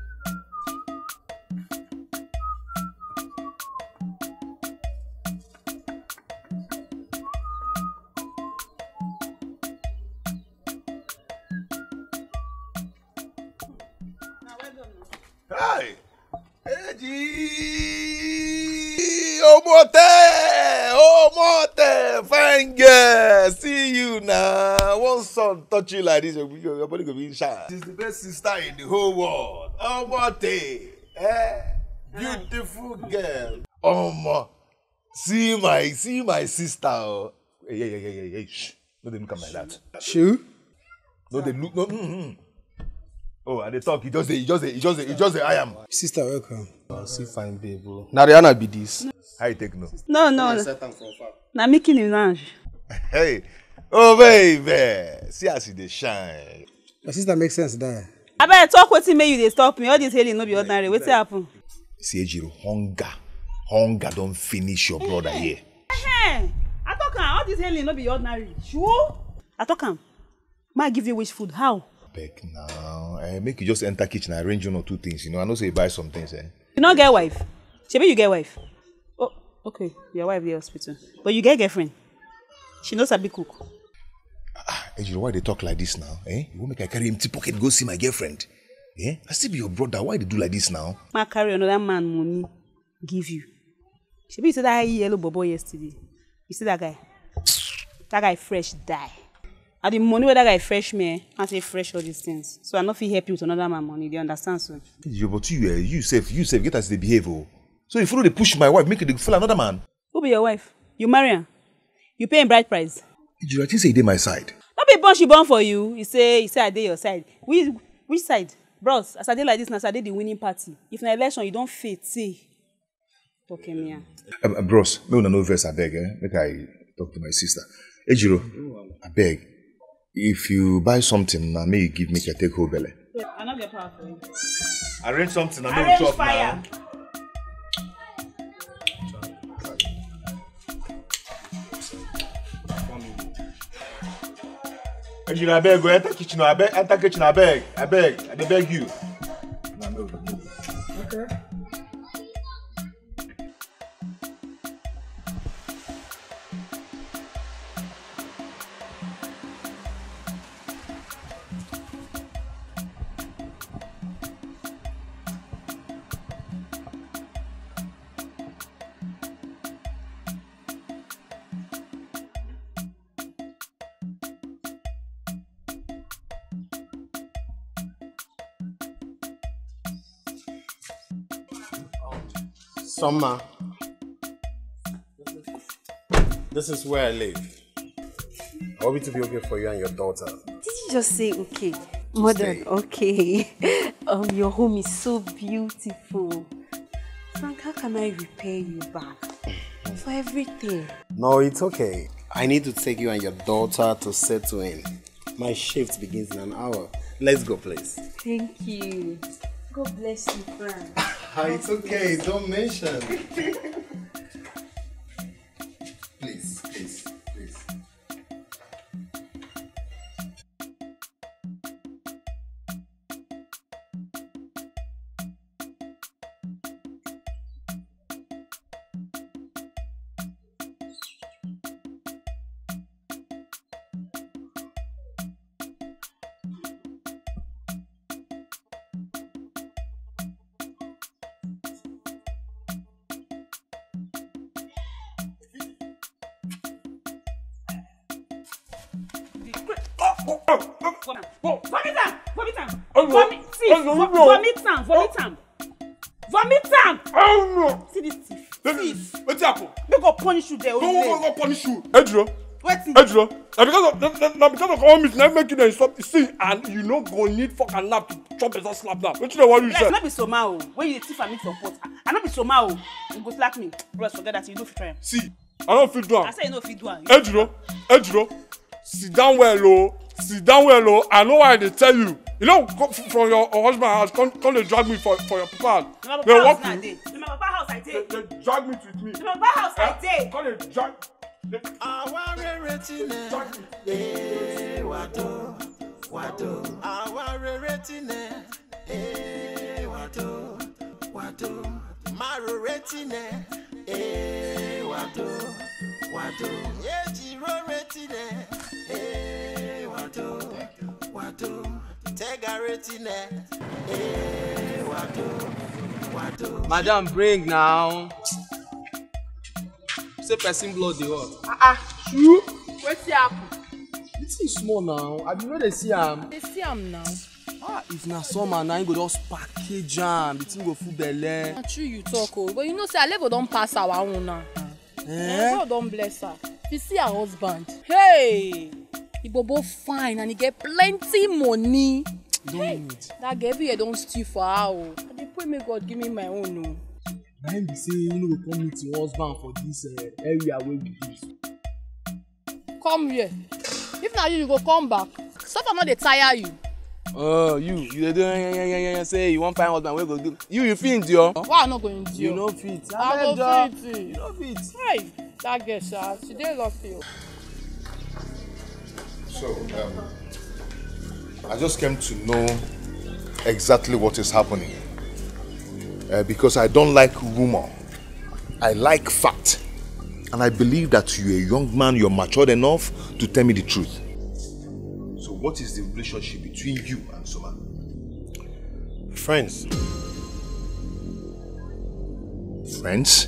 Speaker 1: touch you like this, your, your body go be shy. She's the best sister in the whole world. Omote! Eh? Beautiful girl. Omo! See my, see my sister. Oh. Hey, hey, hey, hey, hey, hey. Shh. No, they look at me like that.
Speaker 11: Shoe?
Speaker 1: No, they look. No, mm-hmm. Oh, and they talk. He just say, he just say, he just say, he just I am.
Speaker 11: Sister, welcome. Oh, see fine babe.
Speaker 1: Now Rihanna be this. How you take no?
Speaker 8: No, no. Na Nicki Minaj.
Speaker 1: Hey, oh baby, see how she dey shine.
Speaker 11: My sister makes sense there.
Speaker 8: abeg talk wetin make you dey stop me all this hailing no be ordinary wetin happen.
Speaker 1: See Ejiro, hunger, hunger don finish your brother here.
Speaker 8: Hey, i talk am all this hailing no be ordinary sure. i talk am ma give you which food how.
Speaker 1: Beg now, eh, make you just enter kitchen and arrange one or two things. You know, I know say you buy some things. Eh.
Speaker 8: you no get wife shebi you get wife. oh okay your wife dey hospital but you get girlfriend she no sabi cook.
Speaker 1: Ejiro, why they talk like this now? Eh? You want make I carry empty pocket go see my girlfriend? Eh? I still be your brother. Why they do like this now?
Speaker 8: ma carry another man money give you shebi you see that yellow bobo yesterday you see that guy that guy fresh die na the money wey that guy fresh me eh i say fresh all these things so i no fit help you with another man money Do you understand so.
Speaker 1: Ejiro, but you, eh, you sef, you sef get as they behave. Oh. So if you dey push my wife, make dey follow another man.
Speaker 8: who be your wife you marry her. you pay him bride price
Speaker 1: Ejiro, I think say dey my side.
Speaker 8: Be born she born for you you say you say i dey your side which which side bros as i dey like this na so i dey the winning party if na election you don fail say talk emia.
Speaker 1: Uh, uh, bros, make una no vex abeg, eh? Make I talk to my sister. Ejiro, abeg, if you buy something na me you give make I take belle.
Speaker 8: i no get power for you.
Speaker 1: Arrange something na
Speaker 8: Arrange fire.
Speaker 1: Ejiro, abeg, go enter kitchen, abeg, enter kitchen, abeg, abeg, I dey beg you.
Speaker 21: Summer. This is where I live. I hope it to be okay for you and your daughter.
Speaker 2: Did you just say okay? Mother, okay. um, your home is so beautiful. Frank, how can I repay you back? For everything.
Speaker 21: No, it's okay. I need to take you and your daughter to settle in. My shift begins in an hour. Let's go, please.
Speaker 2: Thank you. God bless you, Frank.
Speaker 21: it's okay. Don't mention.
Speaker 8: you there.
Speaker 1: No, no, no, punish you. Ejiro.
Speaker 8: Wetin?
Speaker 1: Ejiro. Na because of na- because of all meat na make you dey stop see and you no go need fork and knife to chop better slap now. Wetin dey worry you
Speaker 8: Yes,
Speaker 1: sef?
Speaker 8: no be soma o. When you dey thief and meat for pot, I no be soma o. You go slack me. Bros, forget that. You no fit try am.
Speaker 1: See, I no fit do am.
Speaker 8: I say you no fit do am.
Speaker 1: Ejiro, Ejiro, sit down well o, sit down well o. I know why I dey tell you you know go from your husband's house come come and drag me for for your papa house. Dey. Work me
Speaker 8: dey.
Speaker 1: They drag me with me.
Speaker 8: Eh?
Speaker 1: come dey drag
Speaker 5: dey drag me. wàdó wàdó àwa rere tinẹ wàdó wàdó má rere tinẹ wàdó wàdó yéèjì rere tinẹ wàdó wàdó
Speaker 24: madam bring now say person blood dey hot.
Speaker 25: ah ah true wetin happen.
Speaker 24: the thing small now abi you no dey see am.
Speaker 25: dey see am now.
Speaker 24: ah if na summer na him go just package am the thing go full belle.
Speaker 25: na true you talk o but you know say alevo don pass our own now. Eh? God don bless her. You see her husband. Hey! The bobo fine and he get plenty money.
Speaker 24: don need.
Speaker 25: That girl every year don steal for her o. I dey pray make God give me my own o.
Speaker 24: na him be say you no go come meet your husband for dis uh, area wey we dey.
Speaker 25: Come here. If na you you go come back. Suffer no dey tire you.
Speaker 24: oh you you dey do yan yan yan yan say you wan find husband wey go do you you fit endure.
Speaker 25: Why I no go endure?
Speaker 24: you no fit.
Speaker 25: I
Speaker 24: Abeg,
Speaker 25: fit.
Speaker 24: you no fit.
Speaker 25: Hey! That girl sha, she dey lucky o.
Speaker 1: So, um, I just came to know exactly what is happening. Uh, because I don't like rumor. I like fact. And I believe that you're a young man, you're matured enough to tell me the truth. So, what is the relationship between you and Soma?
Speaker 21: Friends.
Speaker 1: Friends?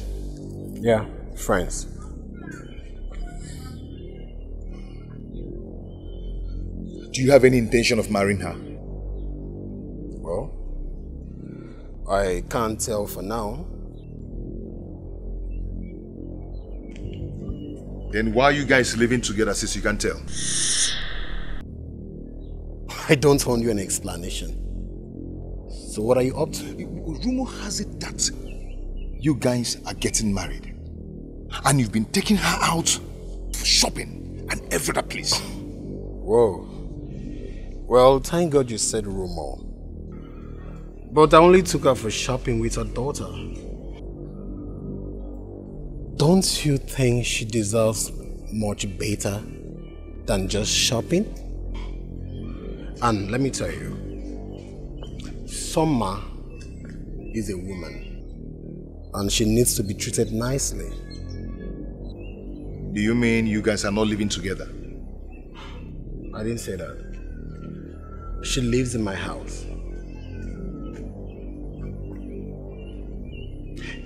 Speaker 21: Yeah, friends.
Speaker 1: Do you have any intention of marrying her?
Speaker 21: Well, I can't tell for now.
Speaker 1: Then why are you guys living together since you can't tell?
Speaker 21: I don't want you an explanation. So what are you up to?
Speaker 1: Rumor has it that you guys are getting married. And you've been taking her out for shopping and every other place.
Speaker 21: Whoa. Well, thank God you said rumor. But I only took her for shopping with her daughter. Don't you think she deserves much better than just shopping? And let me tell you, Summer is a woman and she needs to be treated nicely.
Speaker 1: Do you mean you guys are not living together?
Speaker 21: I didn't say that. She lives in my house.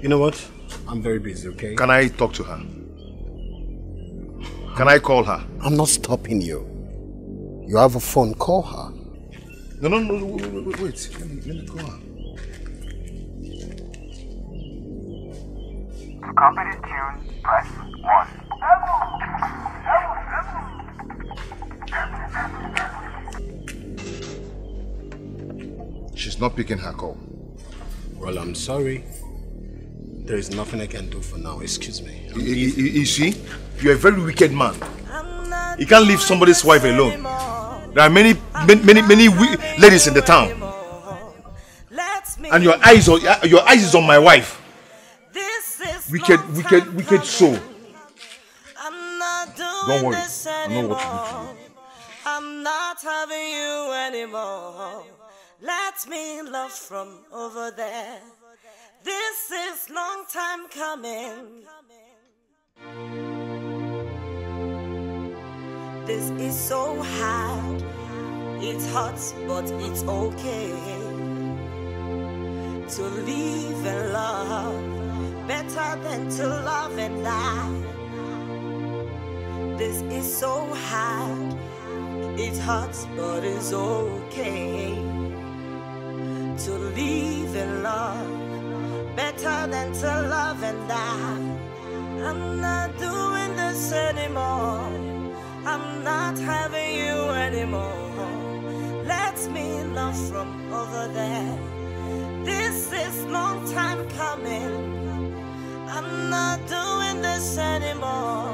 Speaker 21: You know what? I'm very busy, okay?
Speaker 1: Can I talk to her? Can I call her?
Speaker 21: I'm not stopping you. You have a phone, call her.
Speaker 1: No, no, no, wait, wait, wait, wait. Let me, let me call her.
Speaker 26: To copy the tune, press 1.
Speaker 1: She's not picking her call.
Speaker 21: Well, I'm sorry. There is nothing I can do for now. Excuse me.
Speaker 1: You, you, you see, you're a very wicked man. You can't leave somebody's wife alone. There are many, many, many, many ladies in the town, and your eyes are, your eyes is on my wife. Wicked, wicked, wicked soul. Don't worry, I know what to do for you.
Speaker 23: I'm not having you anymore. Let me love from over there. This is long time coming. This is so hard. It hurts, but it's okay. To live and love better than to love and die. This is so hard. It hurts, but it's okay. To live and love better than to love and die. I'm not doing this anymore. I'm not having you anymore. Let me love from over there. This is long time coming. I'm not doing this anymore.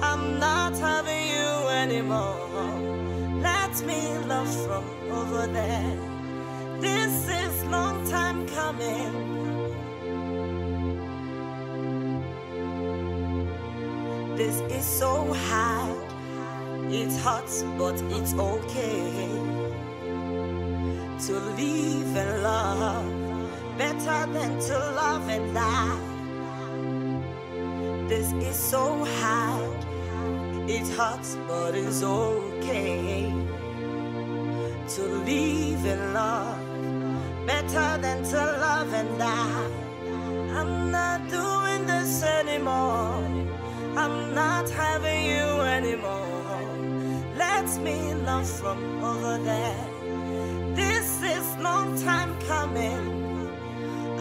Speaker 23: I'm not having you anymore. Let me love from over there. This is long time coming. This is so hard. It hurts, but it's okay. To live and love better than to love and die. This is so hard. It hurts, but it's okay. To live and love better than to love and die. I'm not doing this anymore. I'm not having you anymore. Let me love from over there. This is long time coming.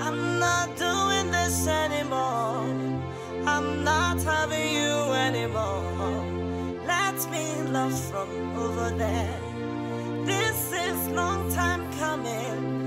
Speaker 23: I'm not doing this anymore. I'm not having you anymore. Let me love from over there. This is long time coming.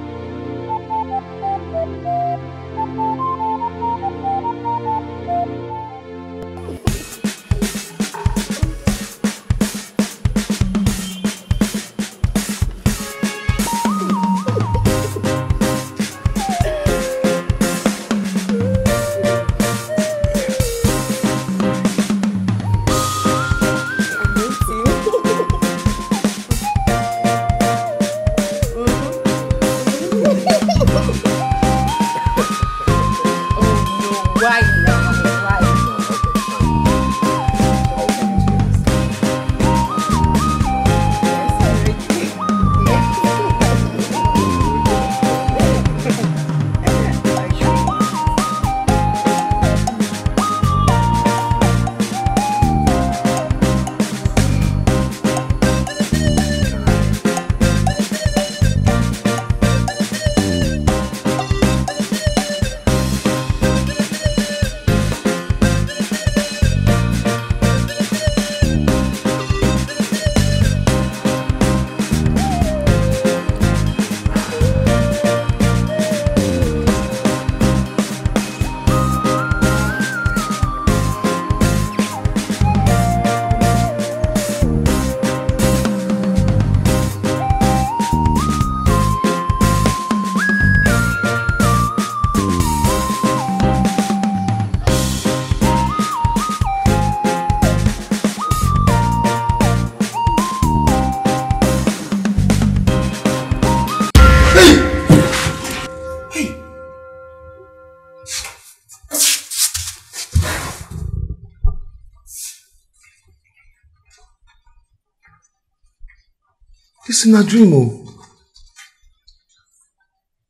Speaker 1: was in a dream oh.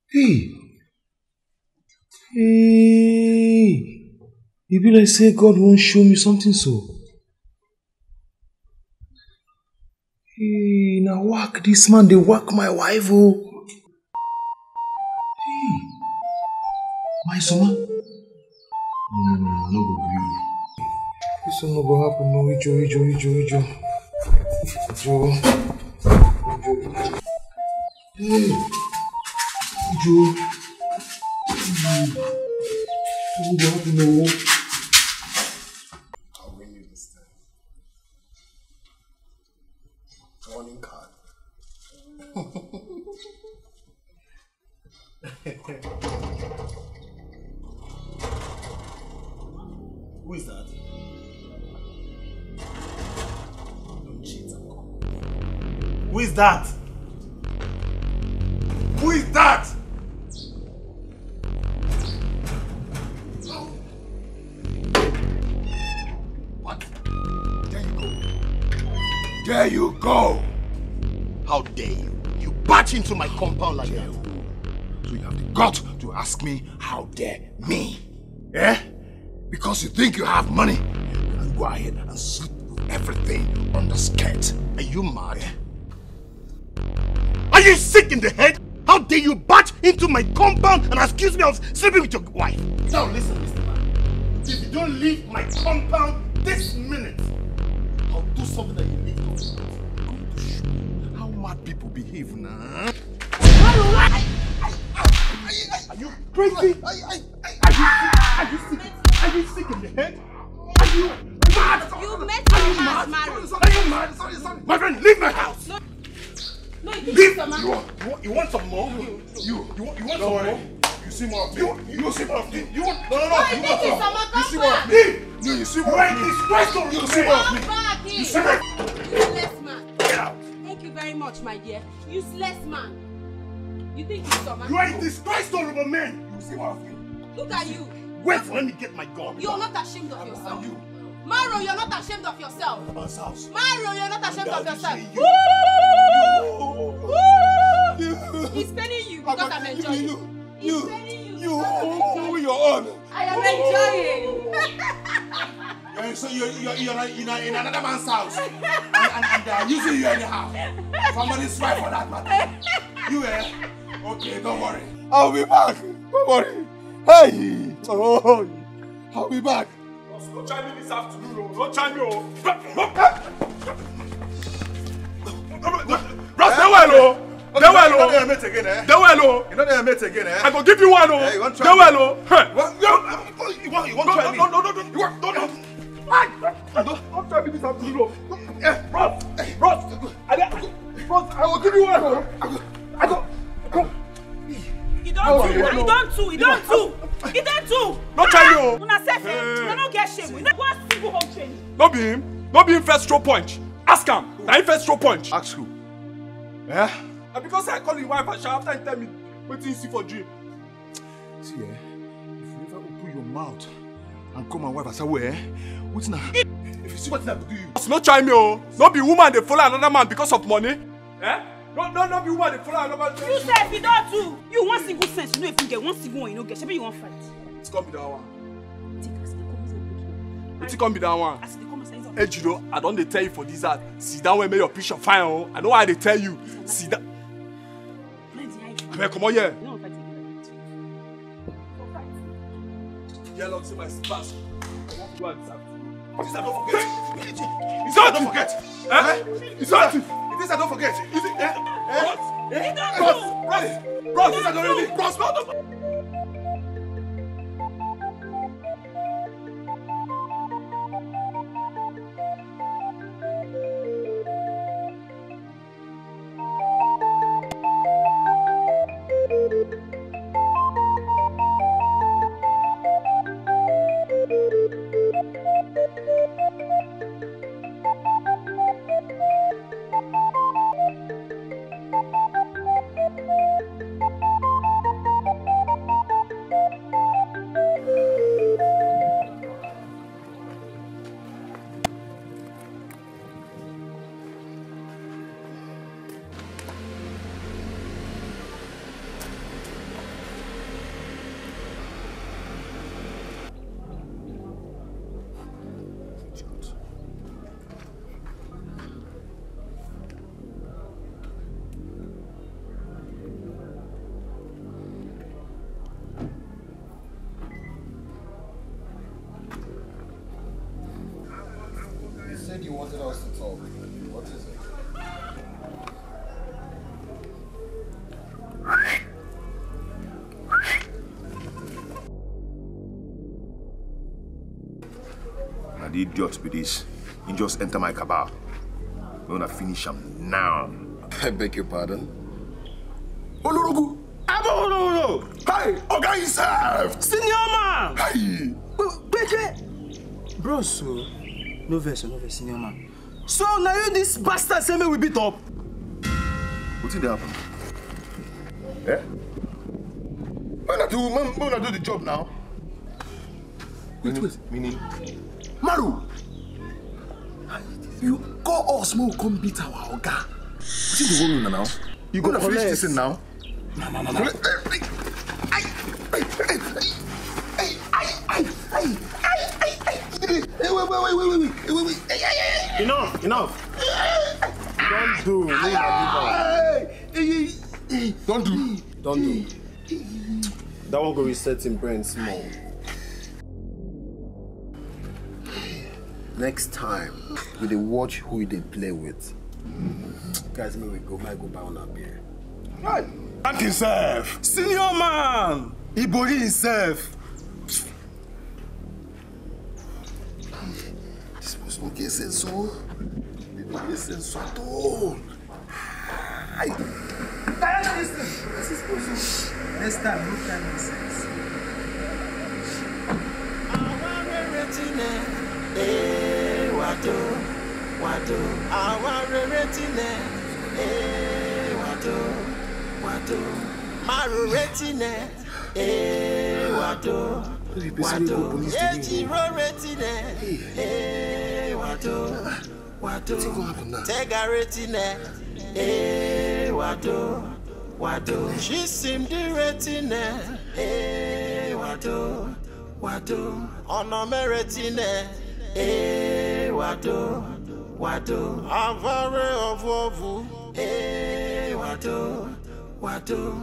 Speaker 1: hey. Hey. Maybe be like say God won't show me something so.
Speaker 21: Hey now work this man They work my wife oh. hey. My summa no no no no go gree dis one no go happen no ijo ijo ijo ijo ijo. Hmm. No go happen.
Speaker 1: I'll win you this time. Warning card. Who is that? Who is that? What? There you go. There you go. How dare you? You barge into my compound like that. So you have the gut to ask me, how dare me? Eh? Because you think you have money, you can go ahead and sleep with everything on the skirt. Are you mad? Are you sick in the head? How dare you barge into my compound and accuse me of sleeping with your wife? Now listen, Mr. Man. If you don't leave my compound this minute, I'll do something that you need to do. I'm going to show you how mad people behave now. Are you crazy? Are you, are you sick? Are you sick in the head? Are you mad?
Speaker 2: You met
Speaker 1: Are you
Speaker 2: your
Speaker 1: mad?
Speaker 2: man's
Speaker 1: Sorry,
Speaker 2: marriage.
Speaker 1: Are you mad? Sorry, sorry. My friend, leave my house.
Speaker 2: No, no, you
Speaker 1: Leave.
Speaker 2: Mama.
Speaker 1: You want, you want, you want some more? You, you, you want, you want some more? You see more of me? You, you see more of me? You want? No, no, no.
Speaker 2: Why
Speaker 1: you
Speaker 2: you
Speaker 1: want some?
Speaker 2: Mama?
Speaker 1: You see more of me? No, you see more of me?
Speaker 2: this
Speaker 1: question? You see more of me? You see more? of me?
Speaker 2: Useless man.
Speaker 1: Get out.
Speaker 2: Thank you very much, my dear. Useless man. You think it's summer?
Speaker 1: You are a disgrace to men. You see more of me?
Speaker 2: Look at you.
Speaker 1: Wait, let me get my gun.
Speaker 2: You're not ashamed of yourself. Maro, you're not ashamed of yourself. Maro, you're not ashamed of yourself. He's paining you because I'm enjoying. You, you.
Speaker 1: You, who
Speaker 2: enjoying.
Speaker 1: your own?
Speaker 2: I am enjoying.
Speaker 1: Uh, so you're, you're, you're in, a, in another man's house and, and, and they're using you anyhow. Somebody's wife for that matter. You eh? Okay, don't worry. I'll be back. Don't worry. Hey! Oh, I'll be back.
Speaker 3: Don't try me this afternoon, oh. Don't try me, oh. Ross, they well, oh. They well,
Speaker 1: You know they
Speaker 3: oh.
Speaker 1: mate again, eh?
Speaker 3: They well, oh.
Speaker 1: You they mate again, eh?
Speaker 3: I go give you one, oh.
Speaker 1: Eh, you want try me?
Speaker 3: well, oh. Hey.
Speaker 1: You want, you want, you want
Speaker 3: No,
Speaker 1: try
Speaker 3: no,
Speaker 1: me?
Speaker 3: no, no, no, no. You want, no, no. Don't, don't try me this afternoon, oh. Eh, Ross, Ross, I, I, Ross, I will give you one, oh. I go, go.
Speaker 8: You
Speaker 3: How
Speaker 8: don't do,
Speaker 3: you?
Speaker 8: you don't do, you don't do, you don't do.
Speaker 3: Don't try me, oh.
Speaker 8: Una say
Speaker 3: Hey.
Speaker 8: hey. una no get shame. Una one single home change.
Speaker 3: No be him. No be him first throw punch. Ask him. Na him first throw punch.
Speaker 1: Ask who? Eh?
Speaker 3: Na because I call him wife and she after he tell me wetin he see for dream.
Speaker 1: See, eh? If you ever open your mouth and call my wife and say, well, eh? What's now? If you see what I do you.
Speaker 3: No try me oh. No be woman dey follow another man because of money. Eh? No no no be woman dey follow another man.
Speaker 8: You sef you don do. You one single sense you no even get one single one you no get. Shebi you wan fight.
Speaker 3: It's come be that one. Wetin come be that one?
Speaker 8: As you dey come outside inside.
Speaker 3: Ejiro, I don dey tell you for this house. Sit down well make your picture fine oh. I know why I dey tell you. Sit down. Abeg comot here.
Speaker 8: Again.
Speaker 3: Yellow see my spouse. Go and serve. I don't forget. Don't forget. Eh? It's not. This I don't forget. Is it? Eh? Eh? Eh? Bros, bros, bros. This I don't really. Bros, no, no.
Speaker 1: Idiot be this. He just enter my cabal. We wanna finish him now.
Speaker 21: I beg your pardon?
Speaker 1: Olorogu!
Speaker 3: Abo, no.
Speaker 1: Hey, Oga himself!
Speaker 3: Senior man.
Speaker 1: Hey!
Speaker 3: Peje. Bro, so. No verse, no verse, senior man. So, now you this bastard say me we beat up.
Speaker 1: What did happen? Eh? When I do, when I do the job now? Wait, wait. Meaning? Maru, you call us more come beat our oga. See the woman now. You gonna finish this thing now?
Speaker 3: No, no, no,
Speaker 1: no.
Speaker 21: Enough, enough. Don't do.
Speaker 1: Don't do.
Speaker 21: Don't do. That one go reset him brain small. next time we dey watch who you dey play with guys make we go make go buy una beer.
Speaker 3: Right.
Speaker 1: Thank himself
Speaker 3: senior man ibori himself.
Speaker 1: this was no get sense o it no get sense at all.
Speaker 3: This is supposed next time no time
Speaker 5: make wàdó wàdó. Àwa rere tilẹ̀. Ee wàdó wàdó. Márùn retilẹ̀ ee wàdó. Wàdó. èjìrò retilẹ̀ ee. Wàdó wàdó. Tẹ́gà retilẹ̀ ee wàdó wàdó. Ṣísìmdì retilẹ̀ ee wàdó wàdó. Ọ̀nà mẹ́rẹ̀ẹ́tì nẹ̀ ee. wato wato avare ovovu eh wato wato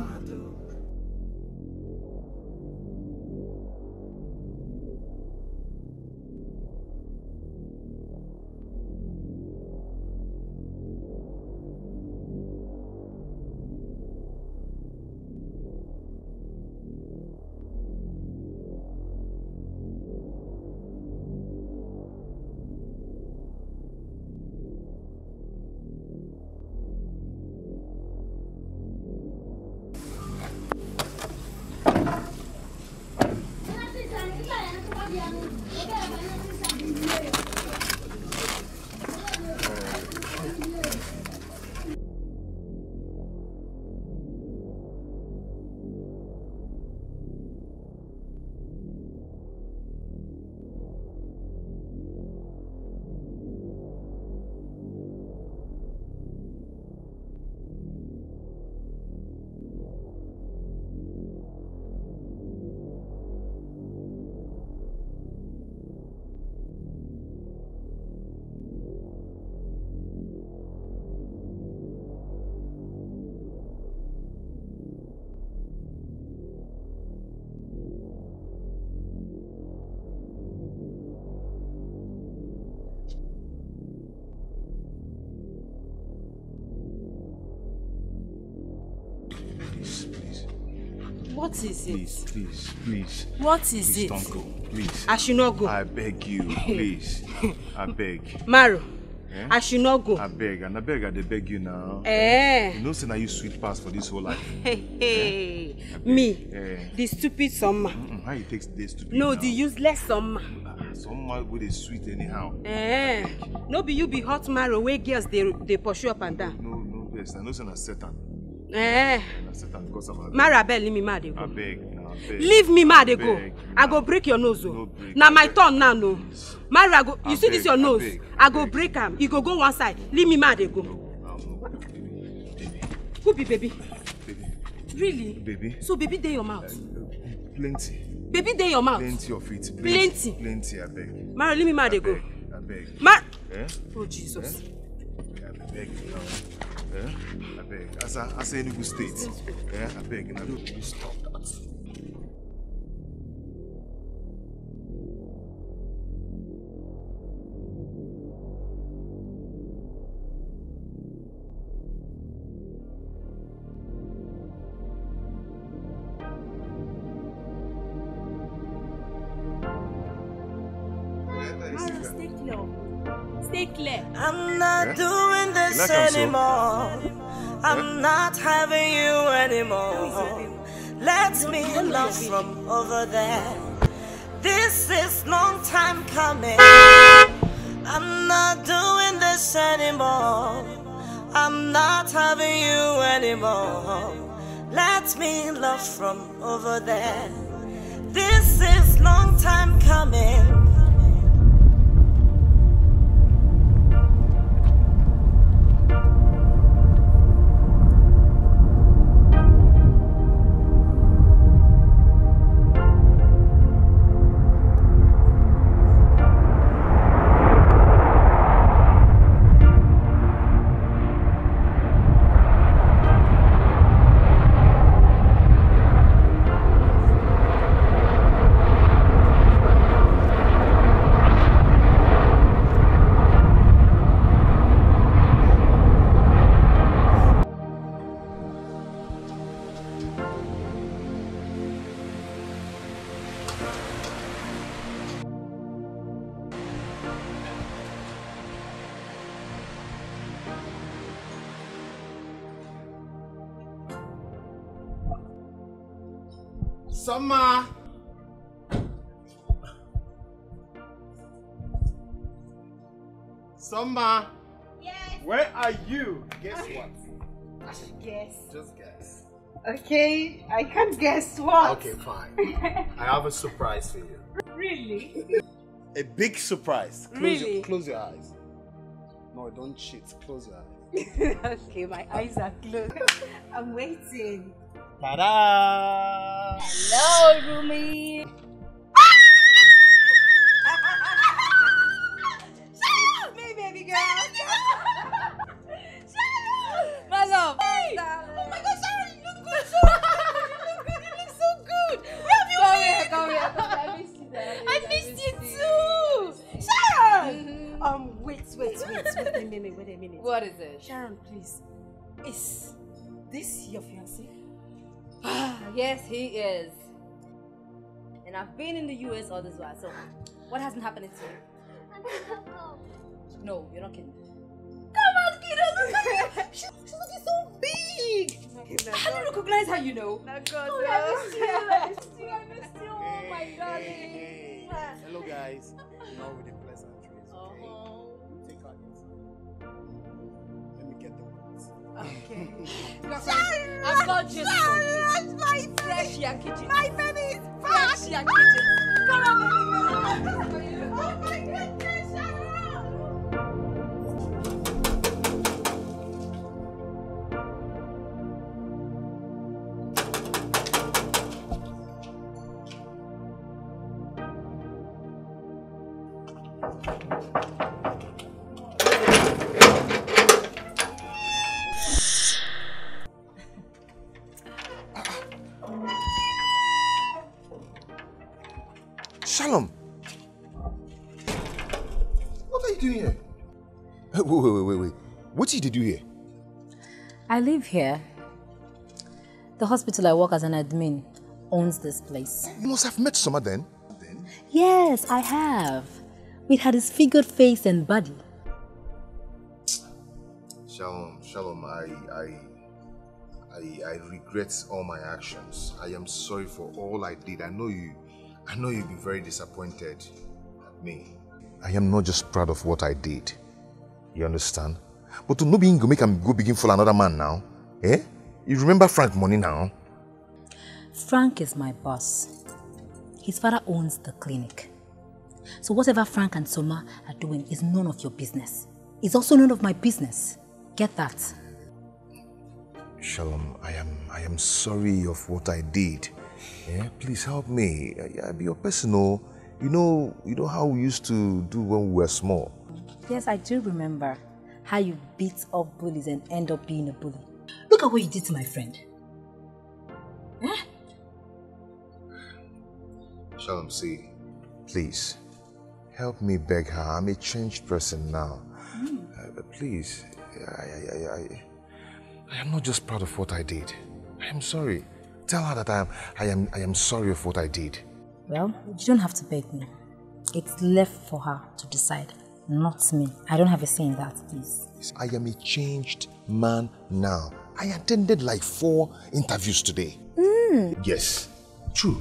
Speaker 2: What is it?
Speaker 1: Please, please, please.
Speaker 2: What is
Speaker 1: please
Speaker 2: it?
Speaker 1: don't go, please.
Speaker 2: I should not go.
Speaker 1: I beg you, please. I beg.
Speaker 2: Maru,
Speaker 1: Eh?
Speaker 2: I should not go.
Speaker 1: I beg, and I beg, I dey beg you now.
Speaker 2: Eh.
Speaker 1: You know, say na you sweet pass for this whole life.
Speaker 2: Hey, hey. Me,
Speaker 1: Eh.
Speaker 2: the stupid summer.
Speaker 1: Mm, How you take this to
Speaker 2: No, the useless summer.
Speaker 1: Someone with a sweet anyhow.
Speaker 2: Eh. No be you be hot marrow wey girls dey dey pursue up and down.
Speaker 1: No, no, yes, I know say na Satan.
Speaker 2: Eh.
Speaker 1: Satan of
Speaker 2: Mara abeg leave me ma dey go.
Speaker 1: I beg, na beg.
Speaker 2: Leave me ma dey go.
Speaker 1: Abeg,
Speaker 2: I go break your nose o.
Speaker 1: break,
Speaker 2: Na my turn now no. Mara I go you see
Speaker 1: Abeg,
Speaker 2: this your nose?
Speaker 1: abeg,
Speaker 2: I go break am. E go go one side. Leave me ma dey go. Who be baby? Really?
Speaker 1: Baby.
Speaker 2: So baby dey your mouth?
Speaker 1: Plenty.
Speaker 2: Baby dey your mouth?
Speaker 1: Plenty of it.
Speaker 2: Plenty?
Speaker 1: Plenty, I beg.
Speaker 2: Mara leave me ma dey go.
Speaker 1: I beg.
Speaker 2: Ma.
Speaker 1: Eh?
Speaker 2: Oh Jesus.
Speaker 1: I beg you now. Eh? I beg. As I, as a Enugu state. Eh? I beg. Now, you stop that.
Speaker 2: Like
Speaker 23: anymore. I'm not having you anymore. Let me love from over there. This is long time coming. I'm not doing this anymore. I'm not having you anymore. Let me love from over there. This is long time coming.
Speaker 21: Summer. Summer.
Speaker 2: Yes.
Speaker 21: Where are you? Guess what?
Speaker 2: I should guess.
Speaker 21: Just guess.
Speaker 2: Okay, I can't guess what.
Speaker 21: Okay, fine. I have a surprise for you.
Speaker 2: Really?
Speaker 21: A big surprise. Close
Speaker 2: Really?
Speaker 21: Your, close your eyes. No, don't cheat. Close your eyes.
Speaker 2: okay, my eyes are closed. I'm waiting.
Speaker 21: Ta-da!
Speaker 2: Hello, Rumi. Me, baby girl.
Speaker 25: My love.
Speaker 2: Hey! Oh my God, Sharon, you look good. So good. You look so good. Where have you
Speaker 25: Come
Speaker 2: been?
Speaker 25: here, come here, come here. I missed you there.
Speaker 2: I missed you too. Sharon. Um, wait, wait, wait, wait a minute, wait a minute.
Speaker 25: What is it?
Speaker 2: Sharon, please. Is this your fiance?
Speaker 14: yes, he is. And I've been in the US all this while, so what hasn't happened to you? No, you're not kidding.
Speaker 2: Come on, kiddo, look at her. She's, she's looking so big.
Speaker 14: How do you recognize how you know?
Speaker 2: Oh, God,
Speaker 14: Oh, I missed you, I missed you, I missed you. Oh, my darling.
Speaker 21: Hello, guys. Now with Okay.
Speaker 25: I've got you.
Speaker 2: Sharon, my
Speaker 25: Fresh yakiji.
Speaker 2: My baby is
Speaker 25: Fresh
Speaker 2: back.
Speaker 25: yakiji.
Speaker 2: Come on, baby. Oh my goodness,
Speaker 1: What did you do here?
Speaker 14: I live here. The hospital I work as an admin owns this place.
Speaker 1: You must have met Summer then.
Speaker 14: Yes, I have. With her disfigured face and body.
Speaker 1: Shalom, Shalom, I, I, I, I regret all my actions. I am sorry for all I did. I know you, I know you'll be very disappointed at me. I am not just proud of what I did. You understand? But to no being go make him go begin for another man now. Eh? You remember Frank money now?
Speaker 14: Frank is my boss. His father owns the clinic. So whatever Frank and Soma are doing is none of your business. It's also none of my business. Get that?
Speaker 1: Shalom, I am I am sorry of what I did. Yeah, please help me. I, I be your personal. You know, you know how we used to do when we were small.
Speaker 14: Yes, I do remember how you beat up bullies and end up being a bully. Look at what you did to my friend.
Speaker 1: Shalom, see, please help me beg her. I'm a changed person now. Uh, but please, I, I, I, I, I am not just proud of what I did. I am sorry. Tell her that I am, I am, I am sorry of what I did.
Speaker 14: Well, you don't have to beg me. It's left for her to decide. Not me. I don't have a say in that, please.
Speaker 1: I am a changed man now. I attended like four interviews today.
Speaker 14: Mm.
Speaker 1: Yes, true.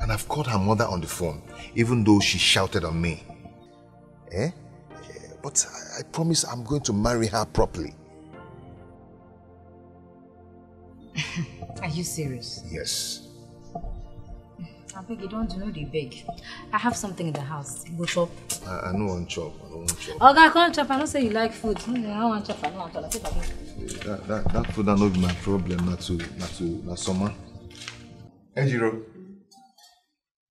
Speaker 1: And I've called her mother on the phone, even though she shouted on me. Eh? But I, I promise I'm going to marry her properly.
Speaker 14: Are you serious?
Speaker 1: Yes.
Speaker 14: I beg you don't know the beg. I have something in the house. Go chop.
Speaker 1: I, I know one chop. I know one chop.
Speaker 14: Oh God, come chop. I don't say you like food. Mm, I don't want chop. I don't want chop. I say that.
Speaker 1: That, that, that food not be my problem, not to, not to, not summer. Ejiro,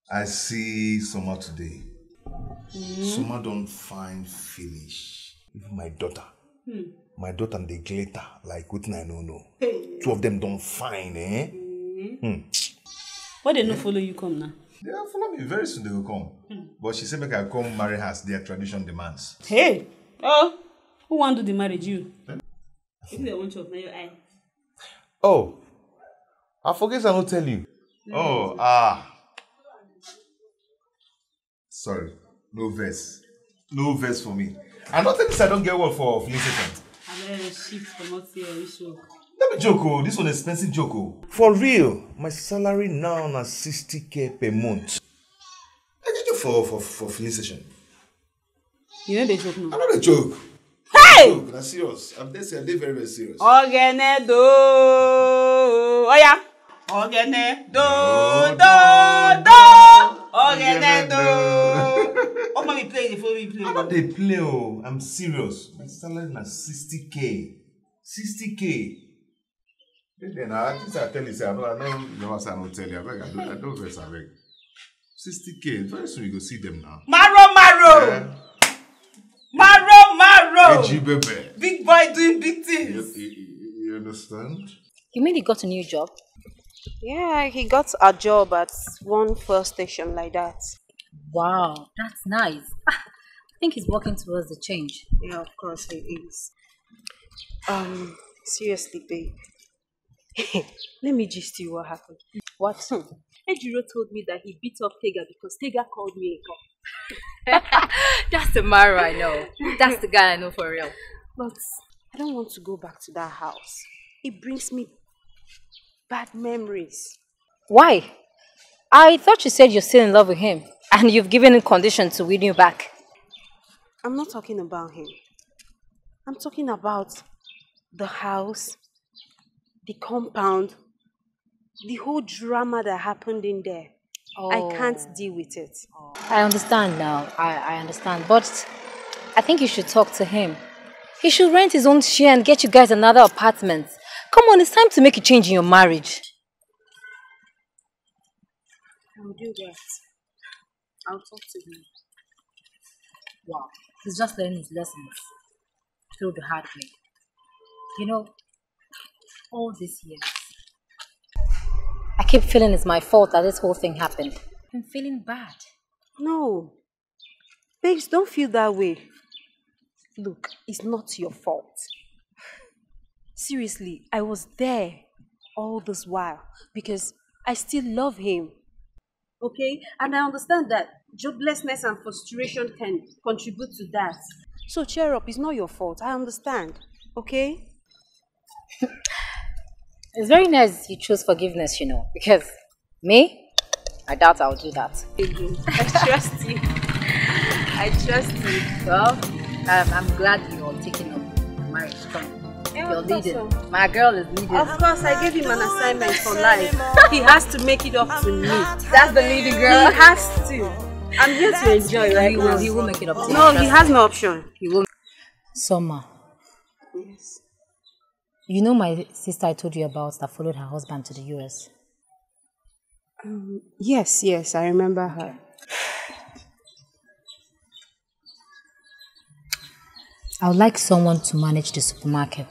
Speaker 1: I see summer today. Summer don't find finish. Even my daughter.
Speaker 8: Hmm.
Speaker 1: My daughter and they glitter like wetin I no know.
Speaker 8: Hey.
Speaker 1: Two of them don't find, eh? Hmm.
Speaker 8: Why they no follow you come now?
Speaker 1: They will follow me. Very soon they will come. But she said make I come marry her as their tradition demands.
Speaker 8: Hey! Oh! Who want to do the marriage? You? If they want chop, now your eye.
Speaker 1: Oh, I forget I not tell you. Oh, ah. Sorry, no verse. No verse for me. I don't think I don't get one for felicitation.
Speaker 8: I better shift from out here, you sure?
Speaker 1: Let me joke, oh. This one expensive joke, oh. For real, my salary now na 60k per month. I get you for for for felicitation.
Speaker 8: You know they joke now.
Speaker 1: I'm not a joke.
Speaker 8: Hey!
Speaker 1: Joke, na serious. I'm dead serious. I'm very very serious.
Speaker 8: Ọ̀gẹ̀nẹ̀ do. Ọ̀ya. Ọ̀gẹ̀nẹ̀ do do do. Ọ̀gẹ̀nẹ̀ do. Ọmọ mi play phone me play.
Speaker 1: I'm not dey play, oh. I'm serious. My salary na 60k. 60k. Then I think I tell you, say I know, I know, you know, say I don't tell you. I beg, I don't, I don't vex, I beg. 60k. Very soon you go see them now.
Speaker 8: Maro maro. Maro maro.
Speaker 1: Hey, G baby.
Speaker 8: Big boy doing big
Speaker 1: You,
Speaker 8: things.
Speaker 1: you, you understand?
Speaker 14: You mean he got a new job?
Speaker 2: Yeah, he got a job at one fuel station like that.
Speaker 14: Wow, that's nice. Ah, I think he's working towards the change.
Speaker 2: Yeah, of course he is. Um, seriously, babe. Let me gist you what happened.
Speaker 14: What?
Speaker 2: Ejiro told me that he beat up Tega because Tega called me a cop.
Speaker 14: That's the Maro I know. That's the guy I know for real.
Speaker 2: But I don't want to go back to that house. It brings me bad memories.
Speaker 14: Why? I thought you said you're still in love with him and you've given him condition to win you back.
Speaker 2: I'm not talking about him. I'm talking about the house, the compound, the whole drama that happened in there. I can't oh. deal with it.
Speaker 14: I understand now. I, I understand. But I think you should talk to him. He should rent his own share and get you guys another apartment. Come on, it's time to make a change in your marriage.
Speaker 2: I'll do that. I'll talk to him.
Speaker 14: Wow. He's just learning his lessons through the hard way. You know, all these years, I keep feeling it's my fault that this whole thing happened. I'm feeling bad.
Speaker 2: No. Babes, don't feel that way. Look, it's not your fault. Seriously, I was there all this while because I still love him. Okay? And I understand that joblessness and frustration can contribute to that. So cheer up, it's not your fault. I understand. Okay?
Speaker 14: It's very nice you choose forgiveness, you know, because me, I doubt I'll do that.
Speaker 2: I trust you. I trust you.
Speaker 14: Well, um, I'm glad you're taking up marriage. Come on.
Speaker 2: Yeah,
Speaker 14: You're leading.
Speaker 2: so.
Speaker 14: My girl is leading.
Speaker 2: Of course, I gave him an assignment for life. He has to make it up to me.
Speaker 14: That's the leading girl.
Speaker 2: He has to. I'm here to enjoy right
Speaker 14: He will- he will make it up to you,
Speaker 2: No, he has no option.
Speaker 14: He will. Summer. You know my sister I told you about that followed her husband to the US?
Speaker 2: Um, yes, yes, I remember her.
Speaker 14: I would like someone to manage the supermarket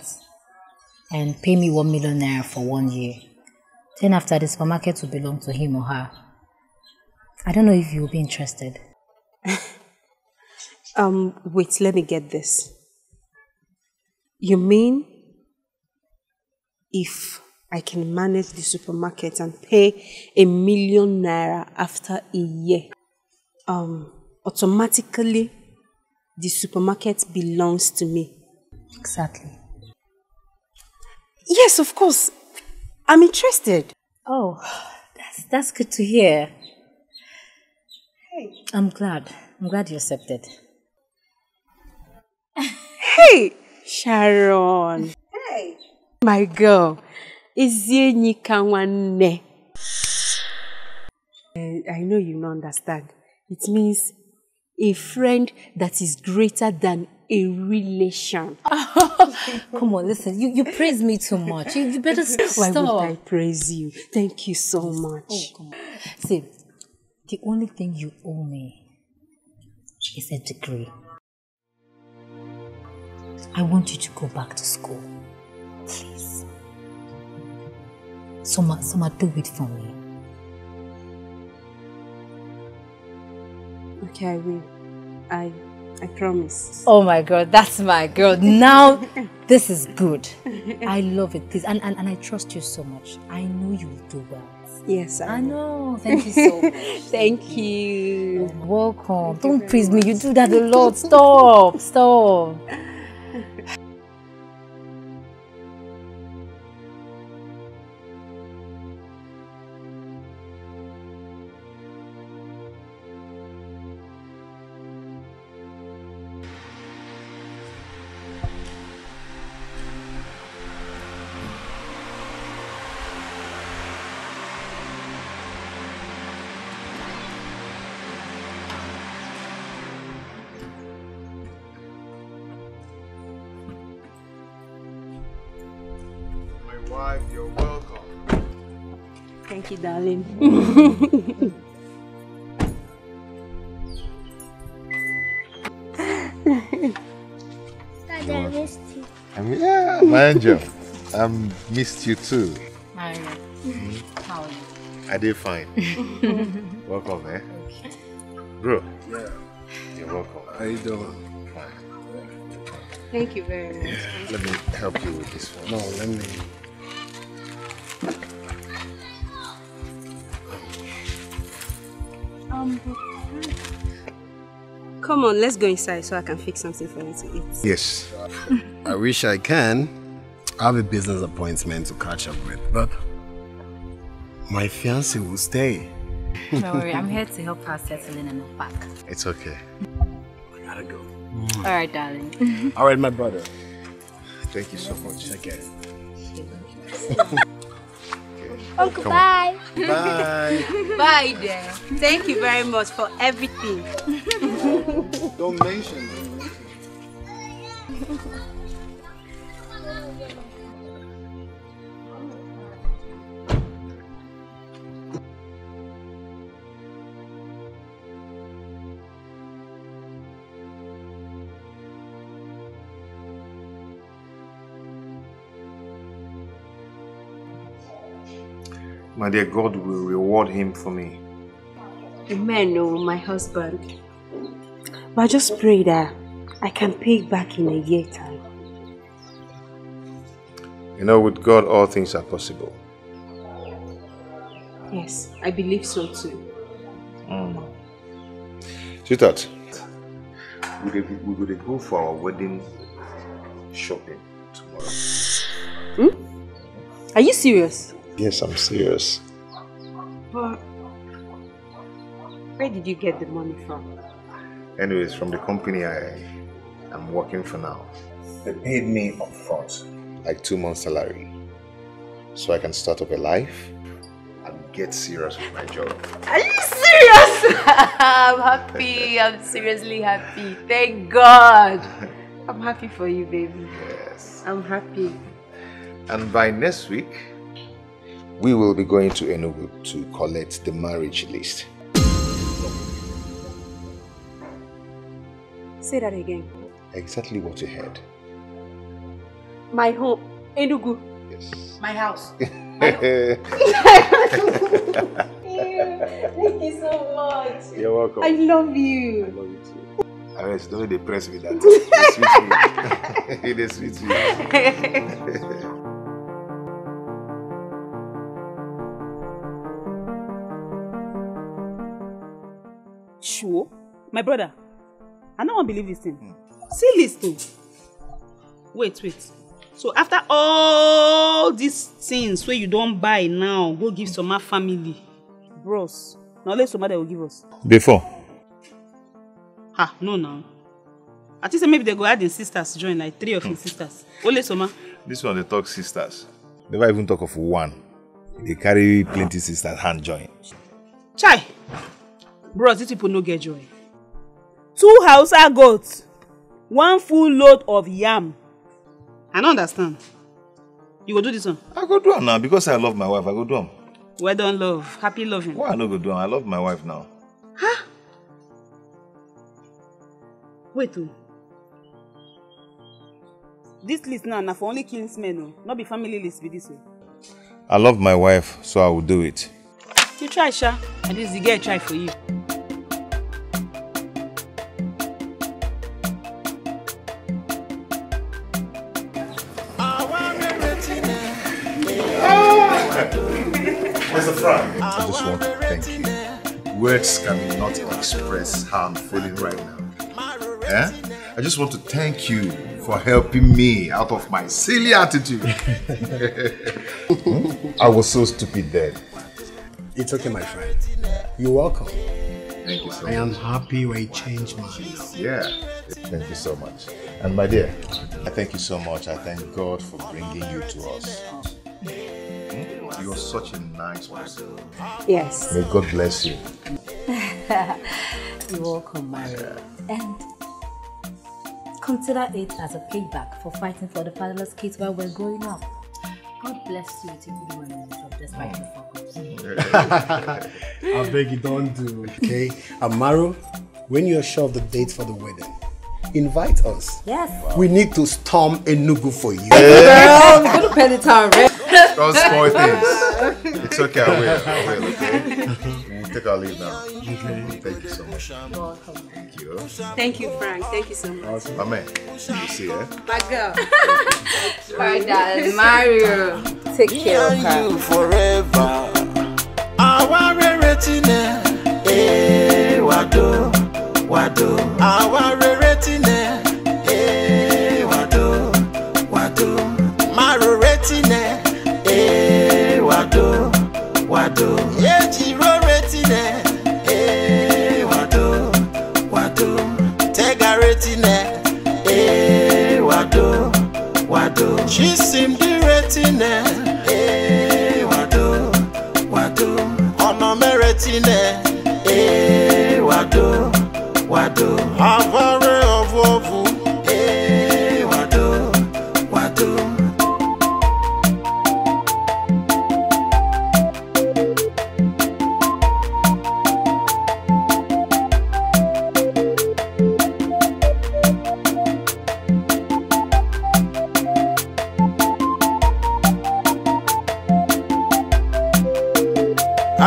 Speaker 14: and pay me one million naira for one year. Then after the supermarket will belong to him or her. I don't know if you will be interested.
Speaker 2: Um, wait, let me get this. You mean if I can manage the supermarket and pay a million naira after a year, um, automatically the supermarket belongs to me.
Speaker 14: Exactly.
Speaker 2: Yes, of course. I'm interested.
Speaker 14: Oh, that's that's good to hear. Hey. I'm glad. I'm glad you accepted.
Speaker 2: Hey, Sharon. Hey. My girl. Ezienyi Kanwane. Eh, I know you don't understand. It means a friend that is greater than a relation.
Speaker 14: Come on, listen. You you praise me too much. You, you better s-
Speaker 2: Why
Speaker 14: stop.
Speaker 2: would I praise you? Thank you so much.
Speaker 14: See, the only thing you owe me is a degree. I want you to go back to school. Soma, Soma, do it for me.
Speaker 2: Okay, I will. I I promise.
Speaker 14: Oh my god, that's my girl. Now this is good. I love it. Please. And, and, and I trust you so much. I know you will do well.
Speaker 2: Yes, I,
Speaker 14: I know. Thank you so much.
Speaker 2: Thank you.
Speaker 14: Welcome. Don't praise me. You do that a lot. Stop. Stop.
Speaker 2: darling.
Speaker 6: Daddy, I missed you.
Speaker 1: I mean, yeah, my angel. I missed you too.
Speaker 14: Mario, hmm? how are you?
Speaker 1: I did fine. welcome, eh? man. Bro.
Speaker 3: Yeah.
Speaker 1: You're welcome.
Speaker 3: How you doing?
Speaker 1: Fine.
Speaker 2: Thank you very much.
Speaker 1: Let me help you with this one.
Speaker 3: No, let me.
Speaker 2: Come on, let's go inside so I can fix something for you to eat.
Speaker 21: Yes. I wish I can. I have a business appointment to catch up with, but my fiance will stay.
Speaker 14: Don't worry, I'm here to help her settle in and unpack.
Speaker 1: It's okay.
Speaker 21: I gotta go.
Speaker 14: All right, darling.
Speaker 21: All right, my brother.
Speaker 1: Thank you so much.
Speaker 21: Take care.
Speaker 6: Uncle,
Speaker 1: Come
Speaker 6: bye.
Speaker 1: Bye.
Speaker 2: Bye, dear. Thank you very much for everything.
Speaker 1: Don't mention. My dear God will reward him for me.
Speaker 2: Amen, oh, my husband. But I just pray that I can pay it back in a year time.
Speaker 1: You know, with God, all things are possible.
Speaker 2: Yes, I believe so too.
Speaker 1: Mm. Sweetheart, we will we will go for our wedding shopping tomorrow.
Speaker 2: Hmm? Are you serious?
Speaker 1: Yes, I'm serious.
Speaker 2: But where did you get the money from?
Speaker 1: Anyways, from the company I am working for now, they paid me upfront, like two months' salary, so I can start up a life and get serious with my job.
Speaker 2: Are you serious? I'm happy. I'm seriously happy. Thank God. I'm happy for you, baby.
Speaker 1: Yes.
Speaker 2: I'm happy.
Speaker 1: And by next week, we will be going to Enugu to collect the marriage list.
Speaker 2: Say that again.
Speaker 1: Exactly what you heard.
Speaker 2: My home, Enugu.
Speaker 1: Yes.
Speaker 2: My house.
Speaker 1: You're
Speaker 2: Thank you so much.
Speaker 1: You're welcome.
Speaker 2: I love you.
Speaker 1: I love you too. I mean, don't depress me that. They sweet me. They sweet
Speaker 8: Sure. My brother, I no wan believe this thing. See list o. Wait, wait. So after all these things wey you don buy now, go give Soma family. Bros, na only Soma dem go give us.
Speaker 1: Before.
Speaker 8: Ah, no now. I think say maybe they go add im sisters join, like three of im sisters. Only Soma.
Speaker 1: This one they talk sisters. Never even talk of one. They carry plenty sisters hand join.
Speaker 8: Chai! Bros, these people no get joy. Two Hausa goats, one full load of yam. I no understand. You go do this one?
Speaker 1: I go do am now because I love my wife. I go do am.
Speaker 8: Well done, love. Happy loving.
Speaker 1: Why I no go do am? I love my wife now.
Speaker 8: Wait o. This list now na for only kinsmen o, no be family list be this o.
Speaker 1: I love my wife, so I will do it.
Speaker 8: You try sha, at least the girl try for you.
Speaker 1: Thank you. Words cannot express how I'm feeling right now. Eh? I just want to thank you for helping me out of my silly attitude. Hmm? I was so stupid then.
Speaker 21: It's okay, my friend. You're welcome.
Speaker 1: Thank you so much.
Speaker 21: I am happy you're changed now.
Speaker 1: Yeah. Thank you so much. And my dear, I thank you so much. I thank God for bringing you to us. You're such a nice person.
Speaker 14: Yes.
Speaker 1: May God bless you.
Speaker 14: You're welcome, Mario. And consider it as a payback for fighting for the fatherless kids while we're growing up. God bless you with a good woman in the job despite the fuck.
Speaker 21: I beg you don't do, it, okay? Amaru, when you're sure of the date for the wedding, invite us.
Speaker 14: Yes.
Speaker 21: We need to storm Enugu for you.
Speaker 14: Girl, we're gonna pen it out, right?
Speaker 1: Don't spoil things. It's okay, I will. I will, okay? We'll take our leave now. Thank you so much. Thank you.
Speaker 2: Thank you, Frank. Thank you so much.
Speaker 1: My man, you see, eh?
Speaker 2: My girl.
Speaker 14: Alright, darling. Mario, take care of her.
Speaker 5: you forever. Àwa rere ti nẹ, ee wàdó, wetin there. Wado, eh, wado. Maro wetin there. Wado, eh, wado. Yeah, jiro wetin eh, there. Wado, wado. Tega wetin there. Wado, wado. Chisim di wetin there. Wado, wado. Ọ̀nà mẹ́rẹ̀ẹ́tì nẹ̀. Hey, wado, wado. Àbọ̀.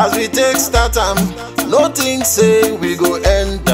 Speaker 5: As we take start time, no think say we go end.